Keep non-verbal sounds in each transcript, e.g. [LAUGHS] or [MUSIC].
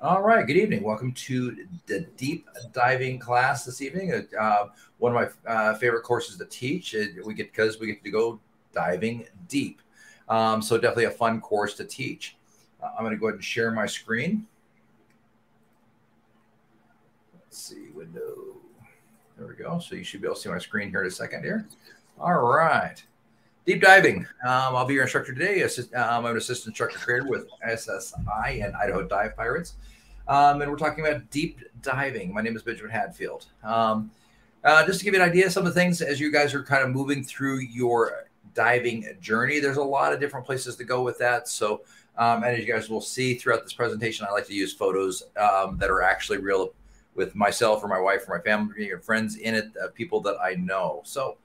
All right. Good evening. Welcome to the deep diving class this evening. Uh, one of my uh, favorite courses to teach. We get because we get to go diving deep. Um, so definitely a fun course to teach. Uh, I'm going to go ahead and share my screen. Let's see window. There we go. So you should be able to see my screen here in a second here. All right. Deep diving. Um, I'll be your instructor today. Assist, um, I'm an assistant instructor trainer with SSI and Idaho Dive Pirates. Um, and we're talking about deep diving. My name is Benjamin Hadfield. Um, uh, just to give you an idea, of some of the things as you guys are kind of moving through your diving journey, there's a lot of different places to go with that. So, um, and as you guys will see throughout this presentation, I like to use photos um, that are actually real with myself or my wife or my family or friends in it, uh, people that I know. So,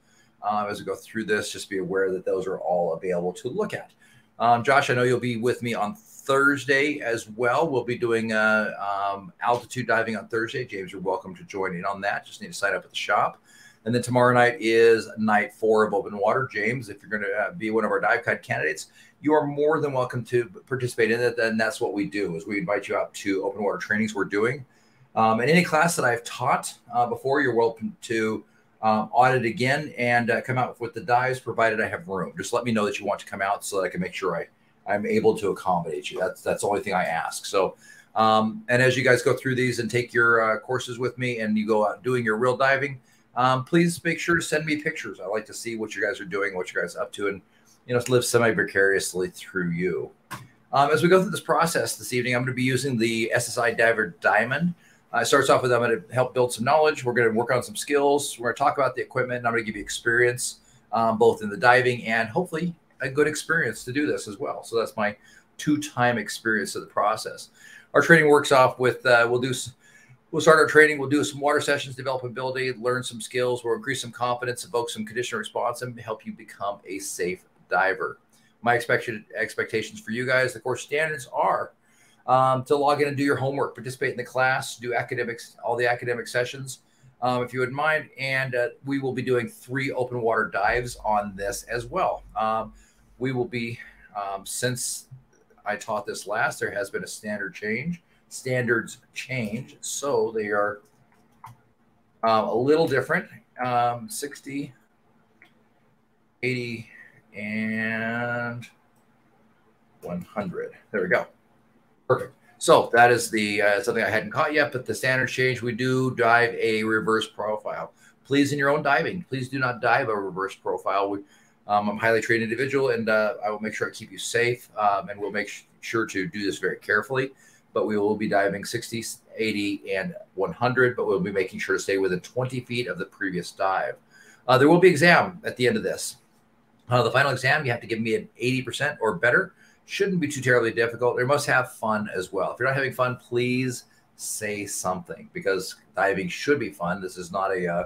um, as we go through this, just be aware that those are all available to look at. Um, Josh, I know you'll be with me on Thursday as well. We'll be doing uh, um, altitude diving on Thursday. James, you're welcome to join in on that. Just need to sign up at the shop. And then tomorrow night is night four of open water. James, if you're going to uh, be one of our dive guide candidates, you are more than welcome to participate in it. And that's what we do is we invite you out to open water trainings we're doing. Um, and any class that I've taught uh, before, you're welcome to um, audit again and uh, come out with the dives, provided I have room. Just let me know that you want to come out so that I can make sure I, I'm able to accommodate you. That's that's the only thing I ask. So, um, and as you guys go through these and take your uh, courses with me, and you go out doing your real diving, um, please make sure to send me pictures. I like to see what you guys are doing, what you guys up to, and you know, live semi vicariously through you. Um, as we go through this process this evening, I'm going to be using the SSI Diver Diamond. Uh, it starts off with I'm going to help build some knowledge. We're going to work on some skills. We're going to talk about the equipment. And I'm going to give you experience, um, both in the diving and hopefully a good experience to do this as well. So that's my two-time experience of the process. Our training works off with uh, we'll do we'll start our training. We'll do some water sessions, develop ability, learn some skills. We'll increase some confidence, evoke some conditional response, and help you become a safe diver. My expected expectations for you guys, the course standards are um, to log in and do your homework, participate in the class, do academics, all the academic sessions, um, if you wouldn't mind. And uh, we will be doing three open water dives on this as well. Um, we will be, um, since I taught this last, there has been a standard change, standards change. So they are uh, a little different um, 60, 80, and 100. There we go. Perfect. So that is the uh, something I hadn't caught yet, but the standard change we do dive a reverse profile. Please, in your own diving, please do not dive a reverse profile. We, um, I'm a highly trained individual, and uh, I will make sure I keep you safe, um, and we'll make sure to do this very carefully. But we will be diving 60, 80, and 100, but we'll be making sure to stay within 20 feet of the previous dive. Uh, there will be exam at the end of this. Uh, the final exam, you have to give me an 80% or better shouldn't be too terribly difficult. They must have fun as well. If you're not having fun, please say something because diving should be fun. This is not a uh,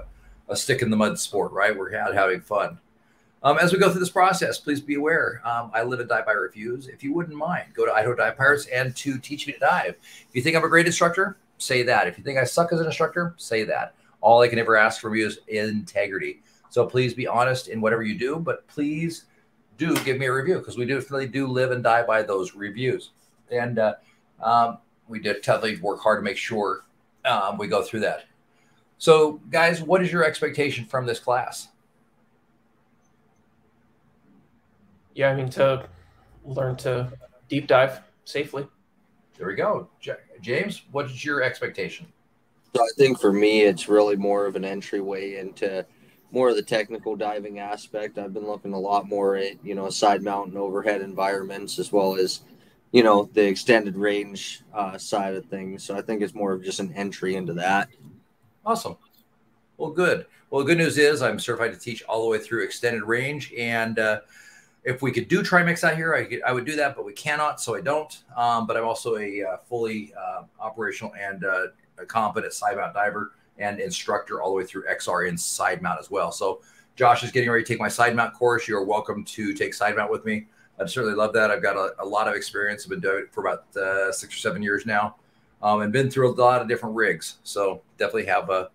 a stick in the mud sport, right? We're out having fun. Um, as we go through this process, please be aware. Um, I live and die by reviews. If you wouldn't mind, go to Idaho Dive Pirates and to teach me to dive. If you think I'm a great instructor, say that. If you think I suck as an instructor, say that. All I can ever ask from you is integrity. So please be honest in whatever you do, but please do give me a review because we definitely do live and die by those reviews. And uh, um, we did definitely work hard to make sure um, we go through that. So, guys, what is your expectation from this class? Yeah, I mean, to learn to deep dive safely. There we go. James, what is your expectation? So I think for me, it's really more of an entryway into more of the technical diving aspect. I've been looking a lot more at, you know, side mount and overhead environments as well as, you know, the extended range uh, side of things. So I think it's more of just an entry into that. Awesome. Well, good. Well, good news is I'm certified to teach all the way through extended range. And uh, if we could do trimix out here, I, could, I would do that, but we cannot, so I don't. Um, but I'm also a uh, fully uh, operational and uh, a competent side mount diver and instructor all the way through XR and side mount as well. So Josh is getting ready to take my side mount course. You're welcome to take side mount with me. I'd certainly love that. I've got a, a lot of experience. I've been doing it for about uh, six or seven years now, um, and been through a lot of different rigs. So definitely have a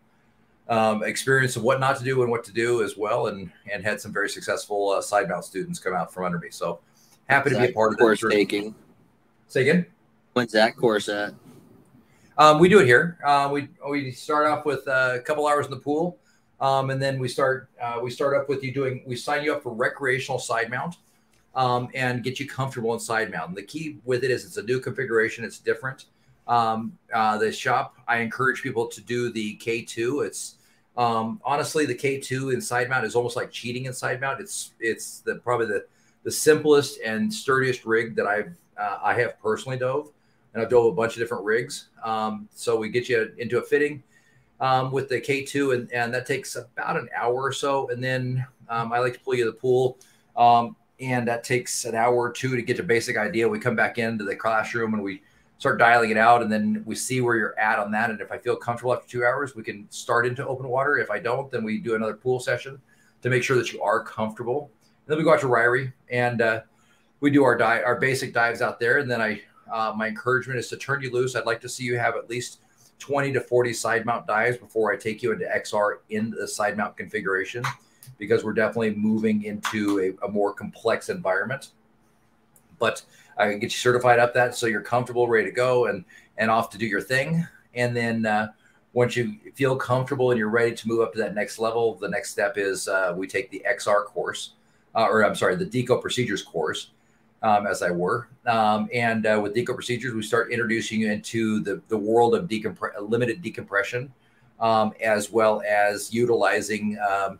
um, experience of what not to do and what to do as well, and and had some very successful uh, side mount students come out from under me. So happy to be a part of course taking. Say again. When's that course at? Um, we do it here. Uh, we we start off with a couple hours in the pool, um, and then we start uh, we start up with you doing we sign you up for recreational side mount, um, and get you comfortable in side mount. And the key with it is it's a new configuration. It's different. Um, uh, the shop I encourage people to do the K2. It's um, honestly the K2 in side mount is almost like cheating in side mount. It's it's the probably the the simplest and sturdiest rig that I've uh, I have personally dove, and I've dove a bunch of different rigs. Um, so we get you into a fitting um, with the K2, and, and that takes about an hour or so. And then um, I like to pull you to the pool, um, and that takes an hour or two to get a basic idea. We come back into the classroom and we start dialing it out, and then we see where you're at on that. And if I feel comfortable after two hours, we can start into open water. If I don't, then we do another pool session to make sure that you are comfortable. And then we go out to Ririe and uh, we do our dive, our basic dives out there. And then I, uh, my encouragement is to turn you loose. I'd like to see you have at least 20 to 40 side mount dives before I take you into XR in the side mount configuration because we're definitely moving into a, a more complex environment. But I can get you certified up that so you're comfortable, ready to go, and and off to do your thing. And then uh, once you feel comfortable and you're ready to move up to that next level, the next step is uh, we take the XR course, uh, or I'm sorry, the Deco procedures course, um, as I were. Um, and uh, with Deco procedures, we start introducing you into the, the world of decompre- limited decompression, um, as well as utilizing um,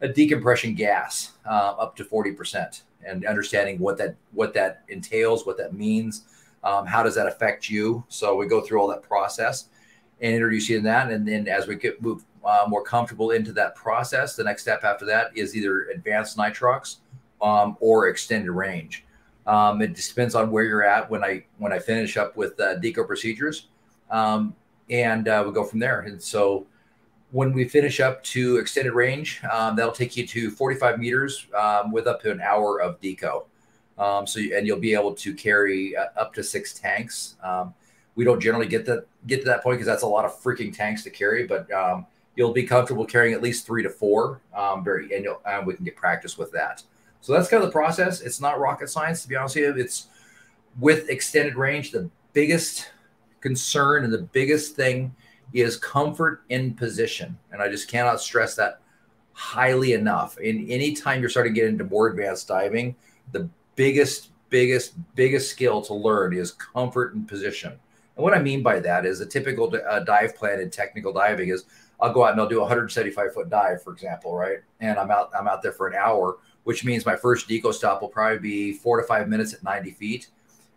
a decompression gas uh, up to 40% and understanding what that what that entails, what that means, um, how does that affect you. So we go through all that process and introduce you in that. And then as we get move uh, more comfortable into that process, the next step after that is either advanced nitrox um, or extended range. Um, it just depends on where you're at when I when I finish up with uh, deco procedures, um, and uh, we'll go from there. And so when we finish up to extended range, um, that'll take you to 45 meters um, with up to an hour of deco. Um, so and you'll be able to carry uh, up to six tanks. Um, we don't generally get that get to that point because that's a lot of freaking tanks to carry, but you'll be comfortable carrying at least three to four. Very and we can get practice with that. So that's kind of the process. It's not rocket science, to be honest with you. It's with extended range. The biggest concern and the biggest thing is comfort in position. And I just cannot stress that highly enough. In any time you're starting to get into more advanced diving, the biggest, biggest, biggest skill to learn is comfort in position. And what I mean by that is a typical uh, dive plan in technical diving is I'll go out and I'll do a 175 foot dive, for example, right? And I'm out, I'm out there for an hour which means my first deco stop will probably be four to five minutes at 90 feet,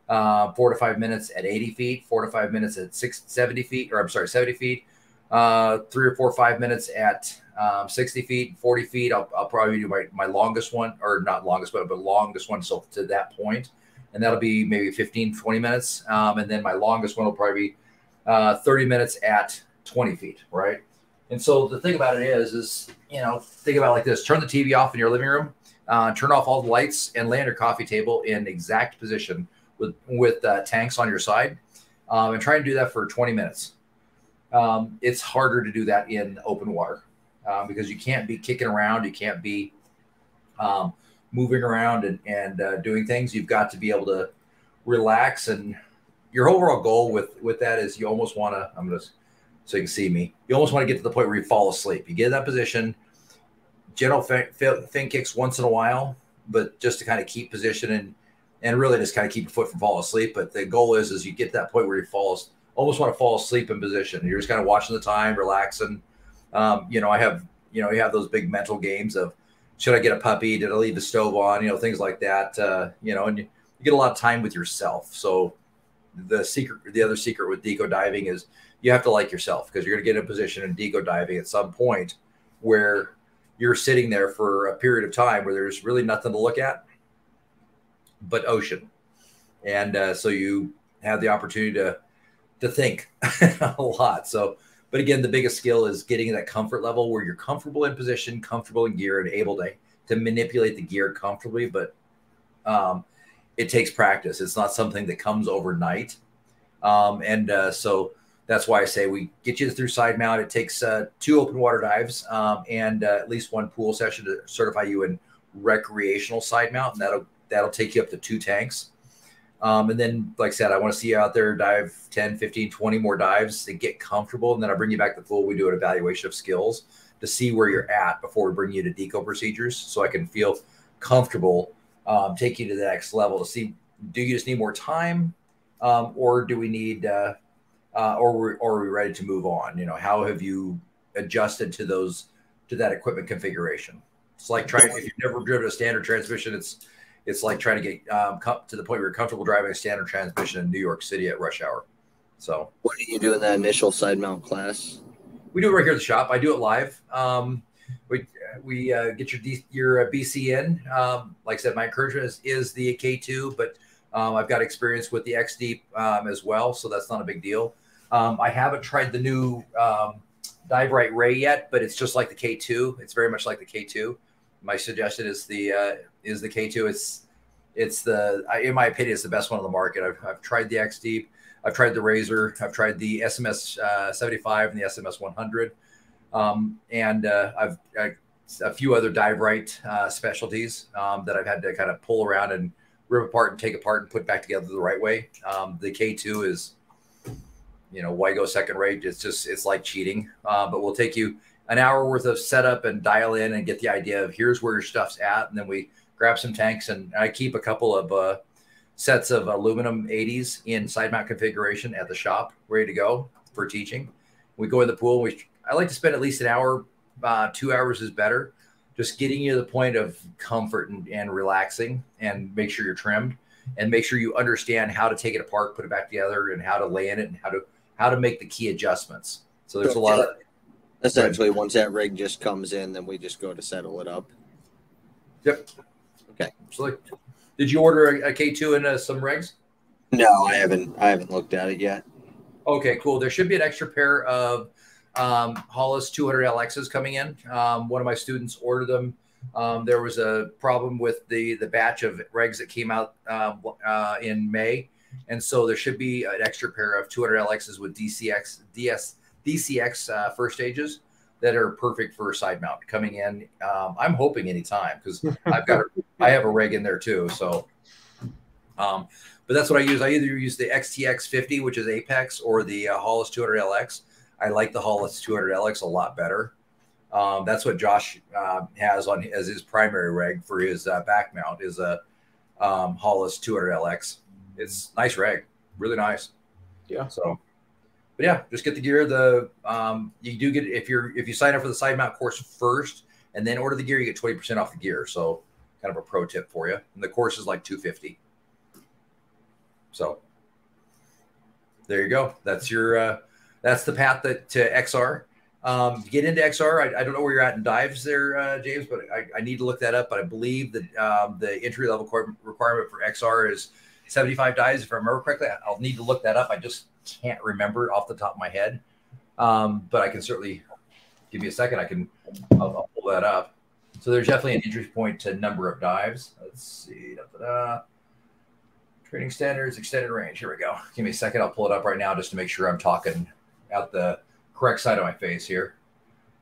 uh, four to five minutes at 80 feet, four to five minutes at six, 70 feet, or I'm sorry, 70 feet, uh, three or four, five minutes at um, 60 feet, 40 feet. I'll, I'll, probably do my, my longest one, or not longest, but, but longest one. So to that point, and that'll be maybe 15, 20 minutes. Um, and then my longest one will probably be uh, 30 minutes at 20 feet, right? And so the thing about it is, is, you know, think about like this, turn the TV off in your living room uh, turn off all the lights and on your coffee table in exact position with with uh, tanks on your side, um, and try and do that for 20 minutes. Um, it's harder to do that in open water um, because you can't be kicking around, you can't be um, moving around and, and uh, doing things. You've got to be able to relax, and your overall goal with with that is you almost want to. I'm gonna so you can see me. You almost want to get to the point where you fall asleep. You get in that position gentle fin, kicks once in a while, but just to kind of keep position and and really just kind of keep your foot from falling asleep. But the goal is is you get to that point where you fall almost want to fall asleep in position. You're just kind of watching the time, relaxing. Um, you know, I have you know you have those big mental games of should I get a puppy? Did I leave the stove on? You know, things like that. Uh, you know, and you, you get a lot of time with yourself. So the secret, the other secret with deco diving is you have to like yourself because you're going to get in a position in deco diving at some point where you're sitting there for a period of time where there's really nothing to look at but ocean. And uh, so you have the opportunity to to think [LAUGHS] a lot. So but again the biggest skill is getting that comfort level where you're comfortable in position comfortable in gear and able to to manipulate the gear comfortably. But um, it takes practice. It's not something that comes overnight. Um, and uh, so that's why I say we get you through side mount. It takes uh, two open water dives um, and uh, at least one pool session to certify you in recreational side mount, and that'll that'll take you up to two tanks. Um, and then, like I said, I want to see you out there dive 10, 15, 20 more dives to get comfortable. And then I bring you back to the pool. We do an evaluation of skills to see where you're at before we bring you to deco procedures so I can feel comfortable um, take you to the next level to see do you just need more time um, or do we need uh, uh, or, or are we ready to move on you know how have you adjusted to those to that equipment configuration it's like trying if you've never driven a standard transmission it's it's like trying to get um, to the point where you're comfortable driving a standard transmission in New York City at rush hour. So, what do you do in that initial side mount class? We do it right here at the shop. I do it live. Um, we we uh, get your D, your uh, BC in. Um, like I said, my encouragement is, is the K2, but um, I've got experience with the X Deep um, as well, so that's not a big deal. Um, I haven't tried the new um, Dive Rite Ray yet, but it's just like the K2. It's very much like the K2. My suggestion is the uh, is the K2. It's it's the in my opinion, it's the best one on the market. I've, I've tried the X Deep, I've tried the Razor, I've tried the SMS uh, 75 and the SMS 100, um, and uh, I've I, a few other Dive Rite uh, specialties um, that I've had to kind of pull around and rip apart and take apart and put back together the right way. Um, the K2 is, you know, why go second rate? It's just it's like cheating. Uh, but we'll take you an hour worth of setup and dial in and get the idea of here's where your stuff's at, and then we grab some tanks, and I keep a couple of uh, sets of aluminum 80s in side mount configuration at the shop, ready to go for teaching. We go in the pool. We I like to spend at least an hour, uh, two hours is better, just getting you to the point of comfort and, and relaxing, and make sure you're trimmed, and make sure you understand how to take it apart, put it back together, and how to lay in it, and how to how to make the key adjustments. So there's a lot of essentially once that rig just comes in, then we just go to settle it up. Yep. Okay, absolutely. Did you order a a K2 and uh, some regs? No, I haven't. I haven't looked at it yet. Okay, cool. There should be an extra pair of um, Hollis 200 LXs coming in. Um, one of my students ordered them. Um, there was a problem with the the batch of regs that came out uh, uh, in May, and so there should be an extra pair of 200 LXs with DCX DS DCX uh, first stages that are perfect for side mount coming in. Um, I'm hoping anytime because [LAUGHS] I've got I have a rig in there too. So, um, but that's what I use. I either use the XTX 50, which is Apeks, or the uh, Hollis 200 LX. I like the Hollis 200 LX a lot better. Um, that's what Josh uh, has on as his primary rig for his uh, back mount is a um, Hollis 200 LX. It's nice rig, really nice. Yeah. So but yeah, just get the gear. The um, you do get if you're if you sign up for the side mount course first and then order the gear, you get twenty percent off the gear. So kind of a pro tip for you. And the course is like two fifty. So there you go. That's your uh, that's the path that to XR. Um, get into XR. I, I, don't know where you're at in dives there, uh, James, but I, I, need to look that up. But I believe that um, the entry level requirement for XR is 75 dives, if I remember correctly. I'll need to look that up. I just can't remember off the top of my head, um, but I can certainly give me a second. I can I'll, I'll pull that up. So there's definitely an entry point to number of dives. Let's see. Da, da, da. Training standards, extended range. Here we go. Give me a second. I'll pull it up right now just to make sure I'm talking out the correct side of my face here.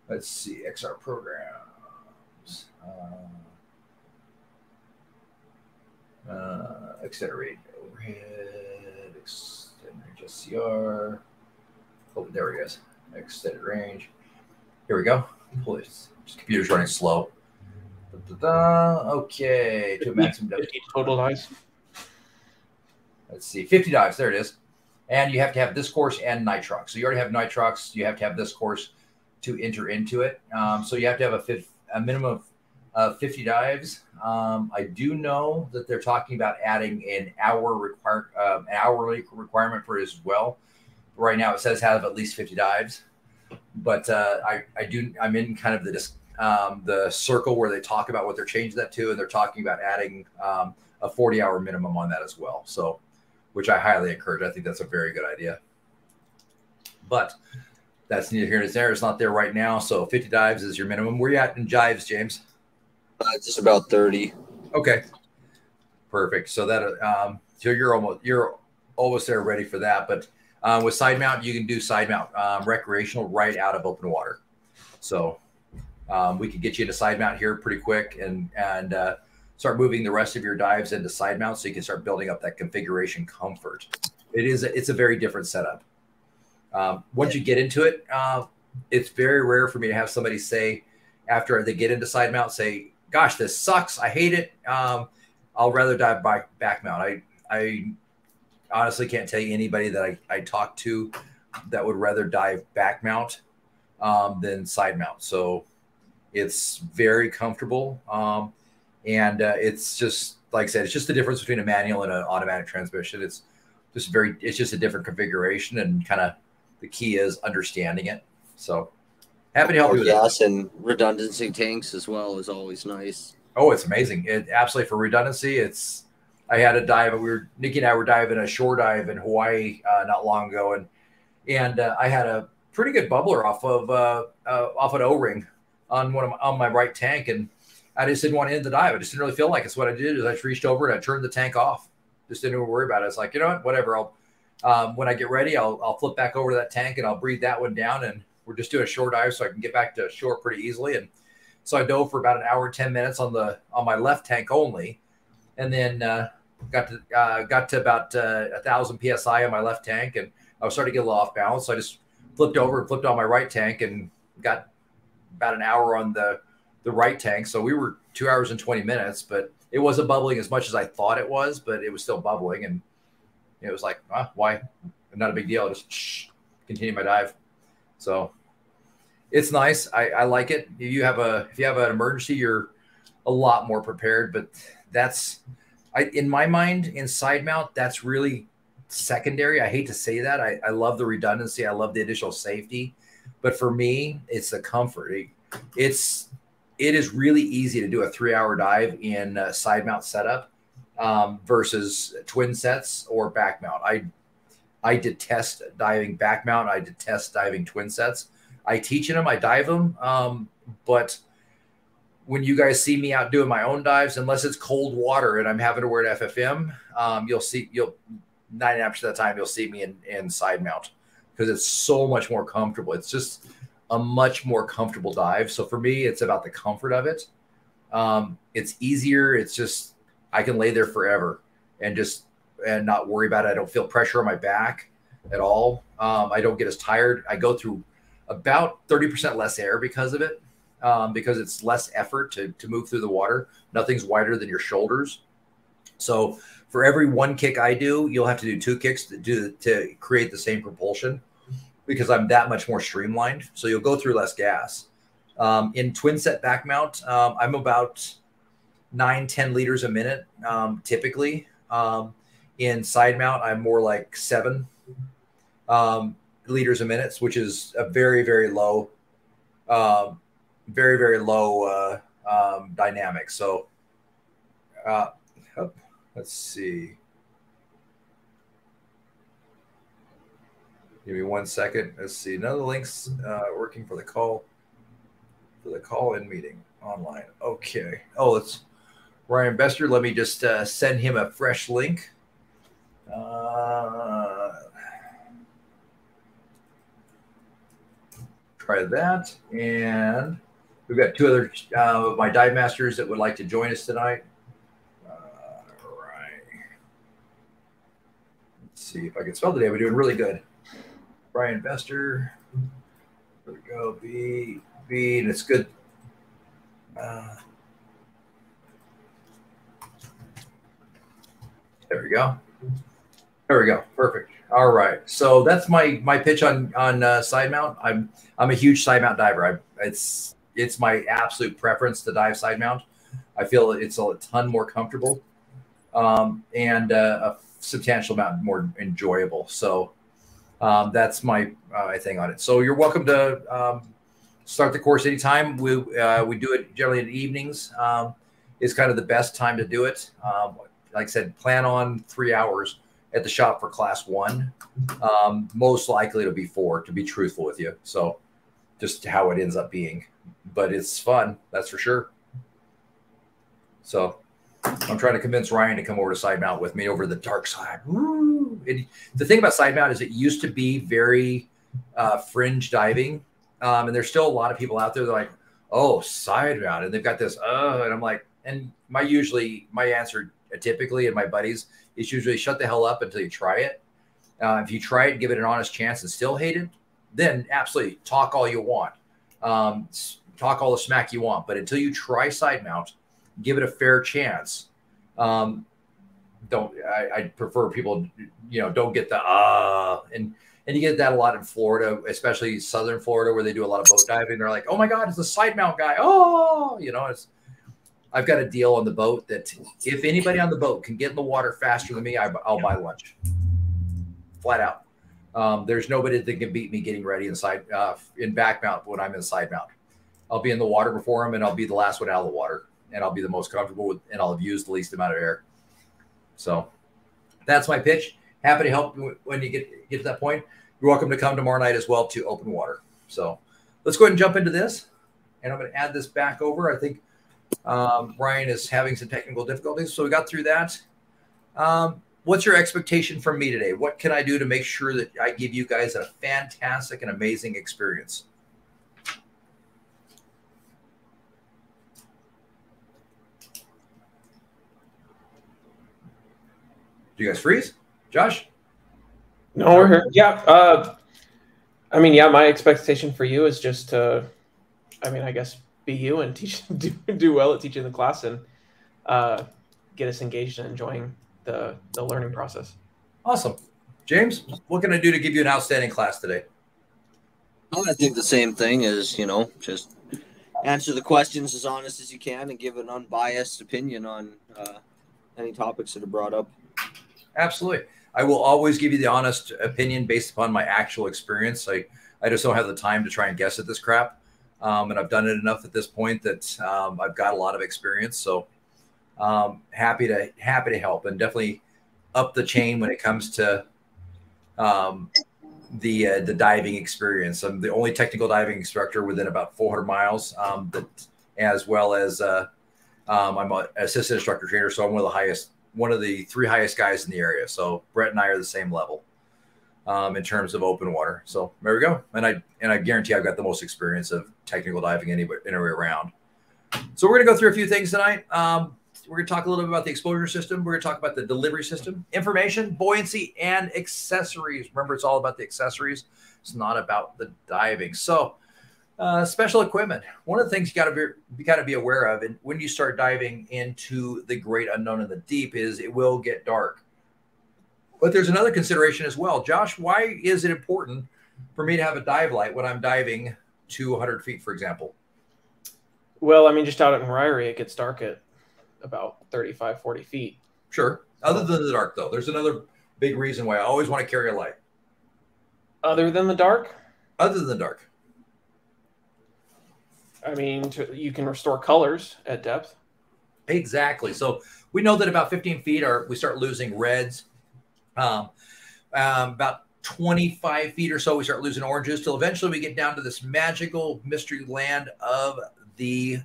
Let's see. XR programs. Uh, uh, range overhead. Ex- SCR. Oh, there he is. Extended range. Here we go. Please. this. Computer's running slow. Da, da, da. Okay, to maximum 50 total dives. Let's see, 50 dives. There it is. And you have to have this course and nitrox. So you already have nitrox. You have to have this course to enter into it. Um, so you have to have a, fifth, a minimum of uh, 50 dives. Um, I do know that they're talking about adding an hour require uh, hourly requirement for it as well. Right now, it says have at least 50 dives, but uh, I I do I'm in kind of the um, the circle where they talk about what they're changing that to, and they're talking about adding um, a 40 hour minimum on that as well. So, which I highly encourage. I think that's a very good idea. But that's neither here nor there. It's not there right now. So 50 dives is your minimum. Where you at in jives, James? Uh, just about 30. Okay. Perfect. So that um so you're almost you're almost there ready for that. But uh, with side mount, you can do side mount um, recreational right out of open water. So um, we could get you into side mount here pretty quick and and uh, start moving the rest of your dives into side mount so you can start building up that configuration comfort. It is a, it's a very different setup. Um, once you get into it, uh, it's very rare for me to have somebody say after they get into side mount, say, "Gosh, this sucks. I hate it. Um, I'll rather dive by back mount." I I honestly can't tell you anybody that I, I talk to that would rather dive back mount um, than side mount. So it's very comfortable. Um, and uh, it's just, like I said, it's just the difference between a manual and an automatic transmission. It's just very, it's just a different configuration and kind of the key is understanding it. So happy to help you with gas and redundancy tanks as well is always nice. Oh, it's amazing. It absolutely for redundancy. It's, I had a dive. We were Nikki and I were diving a shore dive in Hawaii uh, not long ago, and and uh, I had a pretty good bubbler off of uh, uh off an O ring on one of my, on my right tank, and I just didn't want to end the dive. I just didn't really feel like it. So what I did is I just reached over and I turned the tank off. Just didn't even worry about it. It's like you know what, whatever. I'll um, when I get ready, I'll I'll flip back over to that tank and I'll breathe that one down, and we're just doing a shore dive so I can get back to shore pretty easily. And so I dove for about an hour ten minutes on the on my left tank only, and then uh, got to uh, got to about uh, a thousand psi on my left tank, and I was starting to get a little off balance. So I just flipped over and flipped on my right tank, and got about an hour on the the right tank. So we were two hours and twenty minutes, but it wasn't bubbling as much as I thought it was, but it was still bubbling, and it was like, ah, why? Not a big deal. just shh, continue my dive. So it's nice. I, I like it. If you have a if you have an emergency, you're a lot more prepared. But that's I, in my mind, in side mount, that's really secondary. I hate to say that. I, I love the redundancy. I love the additional safety, but for me, it's the comfort. It, it's it is really easy to do a three hour dive in side mount setup um, versus twin sets or back mount. I I detest diving back mount. I detest diving twin sets. I teach in them. I dive them, um, but when you guys see me out doing my own dives, unless it's cold water and I'm having to wear an FFM, um, you'll see you'll 99% of the time you'll see me in, in side mount because it's so much more comfortable. It's just a much more comfortable dive. So for me, it's about the comfort of it. Um, it's easier. It's just I can lay there forever and just and not worry about it. I don't feel pressure on my back at all. Um, I don't get as tired. I go through about 30% less air because of it um, because it's less effort to, to move through the water. Nothing's wider than your shoulders. So for every one kick I do, you'll have to do two kicks to do to create the same propulsion because I'm that much more streamlined. So you'll go through less gas. Um, in twin set back mount, um, I'm about nine, 10 liters a minute um, typically. Um, in side mount, I'm more like seven um, liters a minute, which is a very, very low um, very very low uh, um, dynamics. So uh, let's see. Give me one second. Let's see. None of the links uh, working for the call for the call in meeting online. Okay. Oh, it's Ryan Bester. Let me just uh, send him a fresh link. Uh, try that and We've got two other uh, of my dive masters that would like to join us tonight. All right. Let's see if I can spell today. We're doing really good. Brian Bester. There we go. B B, and it's good. Uh, there we go. There we go. Perfect. All right. So that's my my pitch on on uh, side mount. I'm I'm a huge side mount diver. I it's it's my absolute preference to dive side mount. I feel it's a ton more comfortable um, and uh, a substantial amount more enjoyable. So um, that's my uh, thing on it. So you're welcome to um, start the course anytime. We uh, we do it generally in the evenings. Um, is kind of the best time to do it. Um, like I said, plan on three hours at the shop for class one. Um, most likely it'll be four, to be truthful with you. So just how it ends up being but it's fun, that's for sure. So I'm trying to convince Ryan to come over to side mount with me over the dark side. It, the thing about side mount is it used to be very uh, fringe diving, um, and there's still a lot of people out there that are like, "Oh, side mount," and they've got this. Oh, and I'm like, and my usually my answer typically and my buddies is usually shut the hell up until you try it. Uh, if you try it, give it an honest chance, and still hate it, then absolutely talk all you want, um, talk all the smack you want. But until you try side mount, give it a fair chance. Um, don't I, I, prefer people, you know, don't get the uh and and you get that a lot in Florida, especially southern Florida, where they do a lot of boat diving. They're like, oh my god, it's a side mount guy. Oh, you know, it's I've got a deal on the boat that if anybody on the boat can get in the water faster than me, I, will buy lunch. Flat out. Um, there's nobody that can beat me getting ready inside uh, in back mount when I'm in side mount. I'll be in the water before him, and I'll be the last one out of the water, and I'll be the most comfortable with, and I'll have used the least amount of air. So that's my pitch. Happy to help when you get get to that point. You're welcome to come tomorrow night as well to open water. So let's go ahead and jump into this, and I'm going to add this back over. I think um, is having some technical difficulties, so we got through that. Um, what's your expectation from me today? What can I do to make sure that I give you guys a fantastic and amazing experience? Do you guys freeze? Josh? No, we're here. Yeah. Uh, I mean, yeah, my expectation for you is just to, I mean, I guess be you and teach [LAUGHS] do, do well at teaching the class and uh, get us engaged and enjoying the the learning process. Awesome, James. What can I do to give you an outstanding class today? I think the same thing is you know just answer the questions as honest as you can and give an unbiased opinion on uh, any topics that are brought up. Absolutely. I will always give you the honest opinion based upon my actual experience. I, I just don't have the time to try and guess at this crap. Um, and I've done it enough at this point that um, I've got a lot of experience. So um, happy to happy to help and definitely up the chain when it comes to um, the uh, the diving experience. I'm the only technical diving instructor within about 400 miles, um, as well as uh, um, I'm an assistant instructor trainer, so I'm one of the highest, one of the three highest guys in the area. So Brett and I are the same level um, in terms of open water. So there we go. And I and I guarantee I've got the most experience of technical diving anywhere, anywhere around. So we're going to go through a few things tonight. Um, we're going to talk a little bit about the exposure system. We're going to talk about the delivery system, information, buoyancy, and accessories. Remember, it's all about the accessories. It's not about the diving. So, uh, special equipment. One of the things you got to be, you got to be aware of, and when you start diving into the great unknown in the deep, is it will get dark. But there's another consideration as well. Josh, why is it important for me to have a dive light when I'm diving to 100 feet, for example? Well, I mean, just out in Ririe, it gets dark at about 35, 40 feet. Sure. Other than the dark, though, there's another big reason why I always want to carry a light. Other than the dark? Other than the dark. I mean, to, you can restore colors at depth. Exactly. So we know that about 15 feet are we start losing reds, um, um, about 25 feet or so, we start losing oranges till eventually we get down to this magical mystery land of the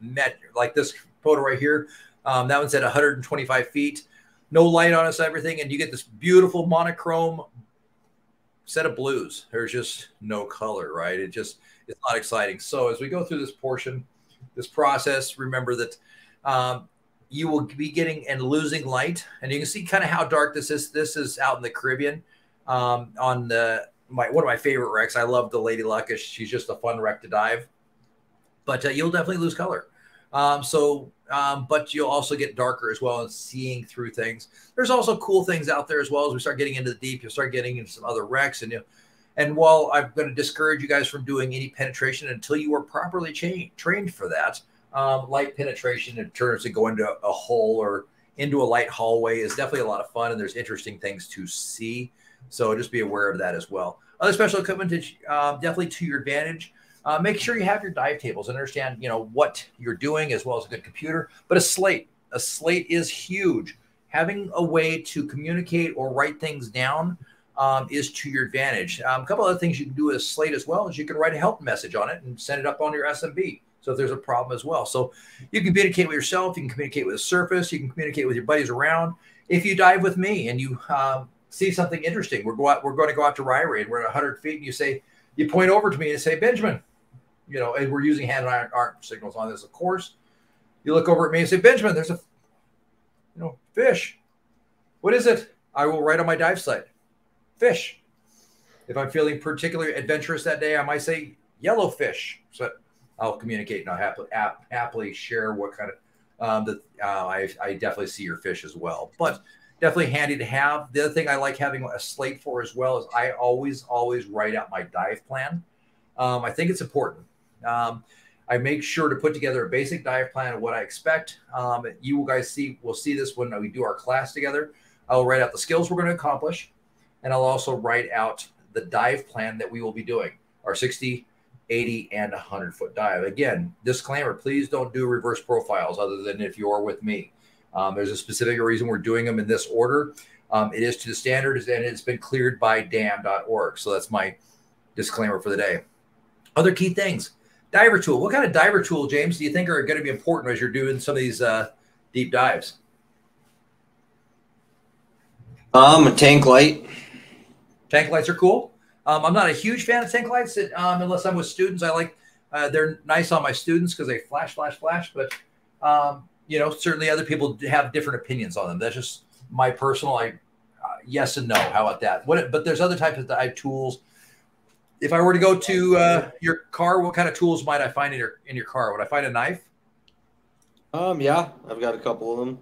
met, like this photo right here. Um, that one's at 125 feet, no light on us, everything, and you get this beautiful monochrome set of blues. There's just no color, right? It just it's not exciting. So as we go through this portion, this process, remember that um, you will be getting and losing light. And you can see kind of how dark this is. This is out in the Caribbean um, on the my one of my favorite wrecks. I love the Lady Luck. She's just a fun wreck to dive, but uh, you'll definitely lose color. Um, so, um, but you'll also get darker as well and seeing through things. There's also cool things out there as well as we start getting into the deep. You'll start getting into some other wrecks, and you. And while I'm going to discourage you guys from doing any penetration until you are properly cha- trained for that, um, light penetration in terms of going to a hole or into a light hallway is definitely a lot of fun and there's interesting things to see. So just be aware of that as well. Other special equipment is uh, definitely to your advantage. Uh, make sure you have your dive tables and understand, you know, what you're doing as well as a good computer. But a slate, a slate is huge. Having a way to communicate or write things down um, is to your advantage. Um, a couple other things you can do with a slate as well is you can write a help message on it and send it up on your SMB. So there's a problem as well. So you can communicate with yourself, you can communicate with the surface, you can communicate with your buddies around. If you dive with me and you um, see something interesting, we're go out, we're going to go out to Ririe and we're at 100 feet, and you say, you point over to me and say, Benjamin, you know, and we're using hand and arm signals on this, of course. You look over at me and say, Benjamin, there's a you know fish. What is it? I will write on my dive site, fish. If I'm feeling particularly adventurous that day, I might say yellowfish. So I'll communicate and I'll happily, happily share what kind of um, uh, I, I definitely see your fish as well. But definitely handy to have. The other thing I like having a slate for as well is I always, always write out my dive plan. Um, I think it's important. Um, I make sure to put together a basic dive plan of what I expect. Um, you guys see, we'll see this when we do our class together. I'll write out the skills we're going to accomplish, and I'll also write out the dive plan that we will be doing our 60, 80, and 100 foot dive. Again, disclaimer please don't do reverse profiles other than if you're with me. Um, there's a specific reason we're doing them in this order. Um, it is to the standards and it's been cleared by dan.org. So that's my disclaimer for the day. Other key things diver tool. What kind of diver tool, James, do you think are going to be important as you're doing some of these uh, deep dives? Um, a tank light. Tank lights are cool. Um, I'm not a huge fan of tank lights um, unless I'm with students. I like uh, they're nice on my students because they flash, flash, flash. But um, you know, certainly other people have different opinions on them. That's just my personal. I uh, yes and no. How about that? What? But there's other types of dive tools. If I were to go to uh, your car, what kind of tools might I find in your in your car? Would I find a knife? Um, yeah, I've got a couple of them.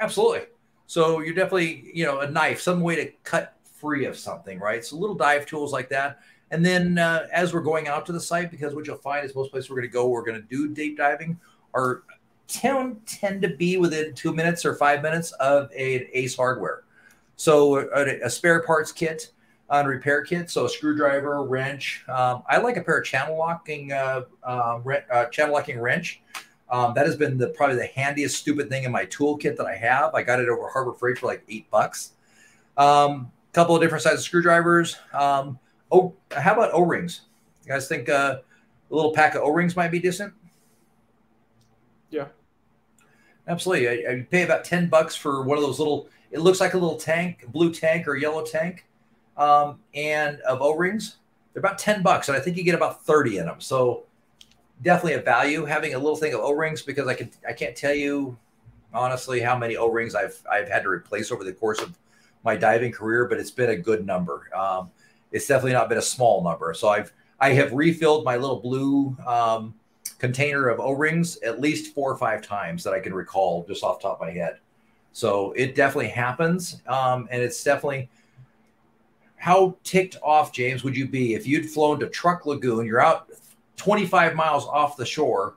Absolutely. So you're definitely, you know, a knife, some way to cut free of something, right? So little dive tools like that. And then uh, as we're going out to the site, because what you'll find is most places we're going to go, we're going to do deep diving, are tend tend to be within two minutes or five minutes of an Ace hardware. So a, a spare parts kit, on repair kit, so a screwdriver, wrench. Um, I like a pair of channel locking uh, uh, uh, channel locking wrench. Um, that has been the probably the handiest stupid thing in my toolkit that I have. I got it over Harbor Freight for like eight bucks. Um, couple of different sizes of screwdrivers. Um, oh, how about O rings? You guys think uh, a little pack of O rings might be decent? Yeah, absolutely. I, I, pay about ten bucks for one of those little. It looks like a little tank, blue tank or yellow tank, um, and of O rings. They're about ten bucks, and I think you get about thirty in them. So definitely a value having a little thing of O-rings because I can I can't tell you honestly how many O-rings I've I've had to replace over the course of my diving career, but it's been a good number. Um, it's definitely not been a small number. So I've I have refilled my little blue um, container of O-rings at least four or five times that I can recall just off top of my head. So it definitely happens, um, and it's definitely how ticked off, James, would you be if you'd flown to Truk Lagoon? You're out 25 miles off the shore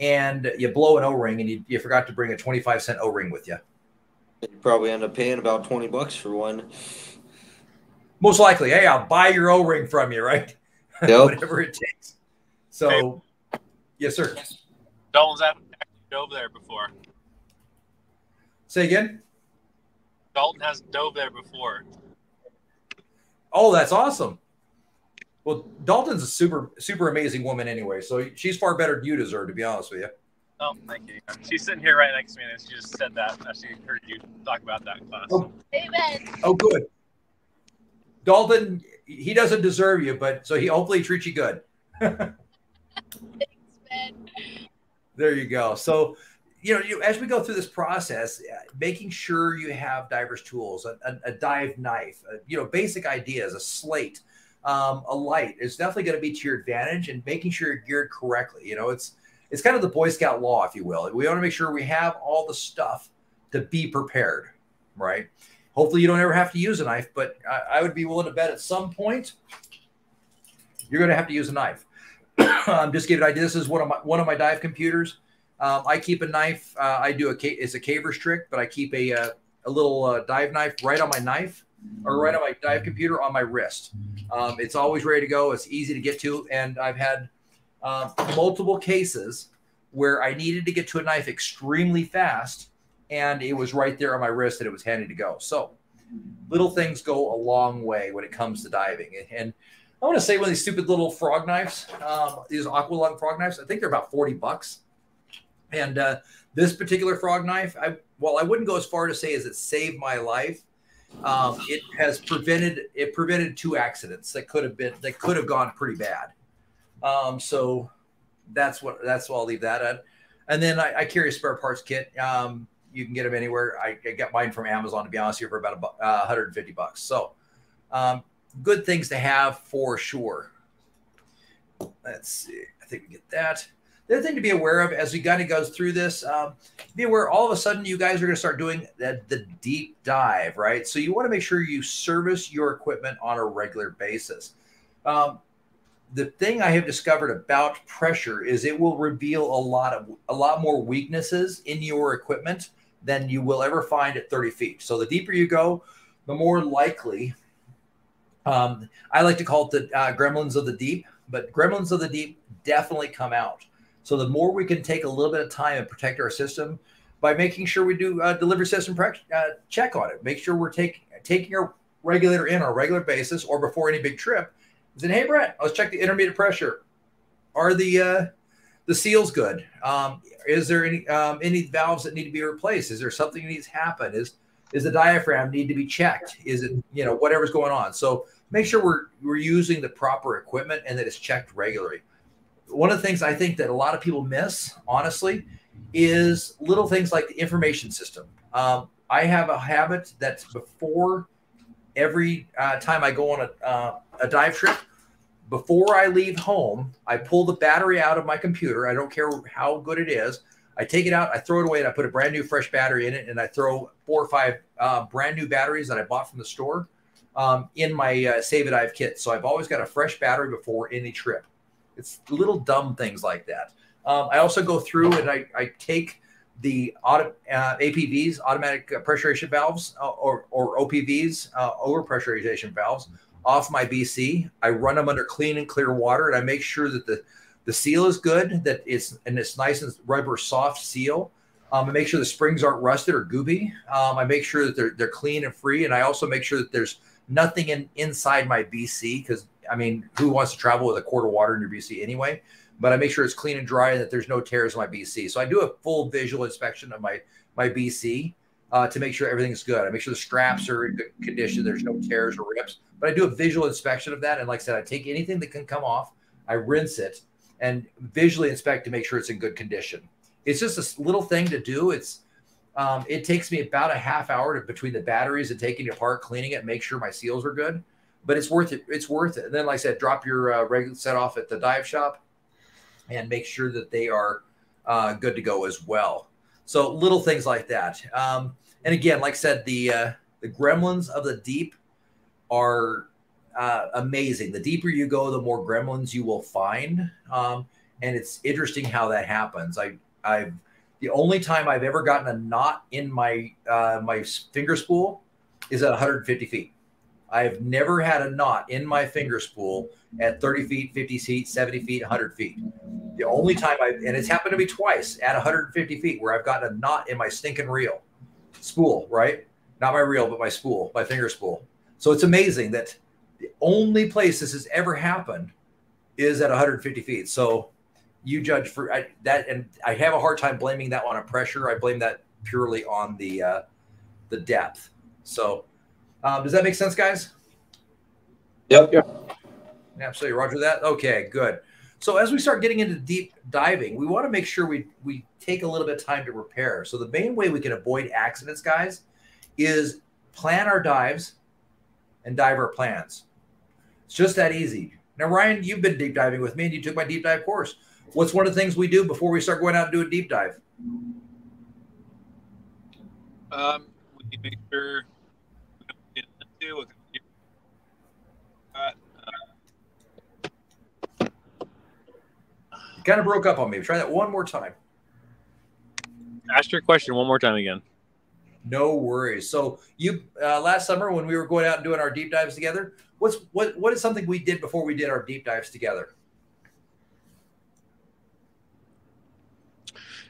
and you blow an O-ring and you, you forgot to bring a 25 cent O-ring with you. You probably end up paying about 20 bucks for one. Most likely. Hey, I'll buy your O-ring from you, right? [LAUGHS] Yep. Whatever it takes. So, hey. yes, sir. Dalton's actually dove there before. Say again? Dalton has dove there before. Oh, that's awesome. Well, Dalton's a super super amazing woman anyway, so she's far better than you deserve, to be honest with you. Oh, thank you. She's sitting here right next to me, and she just said that. She heard you talk about that in class. Oh, Amen. Oh, good. Dalton, he doesn't deserve you, but so he hopefully treats you good. Thanks, man. There you go. So, you know, you, as we go through this process, uh, making sure you have diverse tools, a, a, a dive knife, a, you know, basic ideas, a slate, um, a light is definitely going to be to your advantage and making sure you're geared correctly. You know, it's it's kind of the Boy Scout law, if you will. We want to make sure we have all the stuff to be prepared, right? Hopefully, you don't ever have to use a knife, but I, I would be willing to bet at some point you're going to have to use a knife. [COUGHS] um, just give an idea. This is one of my one of my dive computers. Um, I keep a knife. Uh, I do a it's a caver's trick, but I keep a uh, a little uh, dive knife right on my knife or right on my dive computer on my wrist. Um, it's always ready to go. It's easy to get to, and I've had uh, multiple cases where I needed to get to a knife extremely fast, and it was right there on my wrist, and it was handy to go. So little things go a long way when it comes to diving. And I want to say one of these stupid little frog knives, um, these aqualung frog knives, I think they're about 40 bucks. And uh, this particular frog knife, I well, I wouldn't go as far to say as it saved my life, um, it has prevented it prevented two accidents that could have been that could have gone pretty bad. Um, so that's what that's what I'll leave that at. And then I, I carry a spare parts kit. Um, you can get them anywhere. I, I got mine from Amazon to be honest here for about a, uh, 150 bucks. So um, good things to have for sure. Let's see. I think we get that. The other thing to be aware of as we kind of goes through this, um, be aware all of a sudden you guys are going to start doing the, the deep dive, right? So you want to make sure you service your equipment on a regular basis. Um, the thing I have discovered about pressure is it will reveal a lot of a lot more weaknesses in your equipment than you will ever find at 30 feet. So the deeper you go, the more likely. Um, I like to call it the uh, gremlins of the deep, but gremlins of the deep definitely come out. So the more we can take a little bit of time and protect our system by making sure we do a delivery system pre- uh, check on it, make sure we're taking taking our regulator in on a regular basis or before any big trip. Saying, hey Brett, let's check the intermediate pressure. Are the uh, the seals good? Um, is there any um, any valves that need to be replaced? Is there something that needs to happen? Is is the diaphragm need to be checked? Is it you know whatever's going on? So make sure we're we're using the proper equipment and that it's checked regularly one of the things I think that a lot of people miss, honestly, is little things like the information system. Um, I have a habit that's before every uh, time I go on a, uh, a dive trip, before I leave home, I pull the battery out of my computer. I don't care how good it is. I take it out, I throw it away, and I put a brand new fresh battery in it, and I throw four or five uh, brand new batteries that I bought from the store um, in my uh, Save a Dive kit. So I've always got a fresh battery before any trip. It's little dumb things like that. Um, I also go through and I, I take the auto, uh, APVs, automatic pressurization valves, uh, or, or OPVs, uh, over pressurization valves, off my BC. I run them under clean and clear water, and I make sure that the the seal is good, that it's and it's nice and rubber soft seal. Um, I make sure the springs aren't rusted or goopy. Um, I make sure that they're they're clean and free, and I also make sure that there's nothing in inside my BC because I mean, who wants to travel with a quart of water in your BC anyway? But I make sure it's clean and dry and that there's no tears in my BC. So I do a full visual inspection of my my BC uh, to make sure everything's good. I make sure the straps are in good condition. There's no tears or rips. But I do a visual inspection of that. And like I said, I take anything that can come off, I rinse it, and visually inspect to make sure it's in good condition. It's just a little thing to do. It's um, it takes me about a half hour to, between the batteries and taking it apart, cleaning it, make sure my seals are good but it's worth it. It's worth it. And then, like I said, drop your uh, regular set off at the dive shop and make sure that they are uh, good to go as well. So little things like that. Um, and again, like I said, the uh, the gremlins of the deep are uh, amazing. The deeper you go, the more gremlins you will find. Um, and it's interesting how that happens. I I've the only time I've ever gotten a knot in my uh, my finger spool is at 150 feet. I've never had a knot in my finger spool at 30 feet, 50 feet, 70 feet, 100 feet. The only time I, and it's happened to me twice at 150 feet where I've gotten a knot in my stinking reel spool, right? Not my reel, but my spool, my finger spool. So it's amazing that the only place this has ever happened is at 150 feet. So you judge for I, that, and I have a hard time blaming that on a pressure. I blame that purely on the uh, the depth. So um, does that make sense, guys? Yep. Yep. Absolutely. Roger that. Okay, good. So as we start getting into deep diving, we want to make sure we we take a little bit of time to repair. So the main way we can avoid accidents, guys, is plan our dives and dive our plans. It's just that easy. Now, Ryan, you've been deep diving with me, and you took my deep dive course. What's one of the things we do before we start going out and do a deep dive? Um, we make sure do uh, kind of broke up on me. Try that one more time. Ask your question one more time again. No worries. So you uh, last summer when we were going out and doing our deep dives together, what's what what is something we did before we did our deep dives together?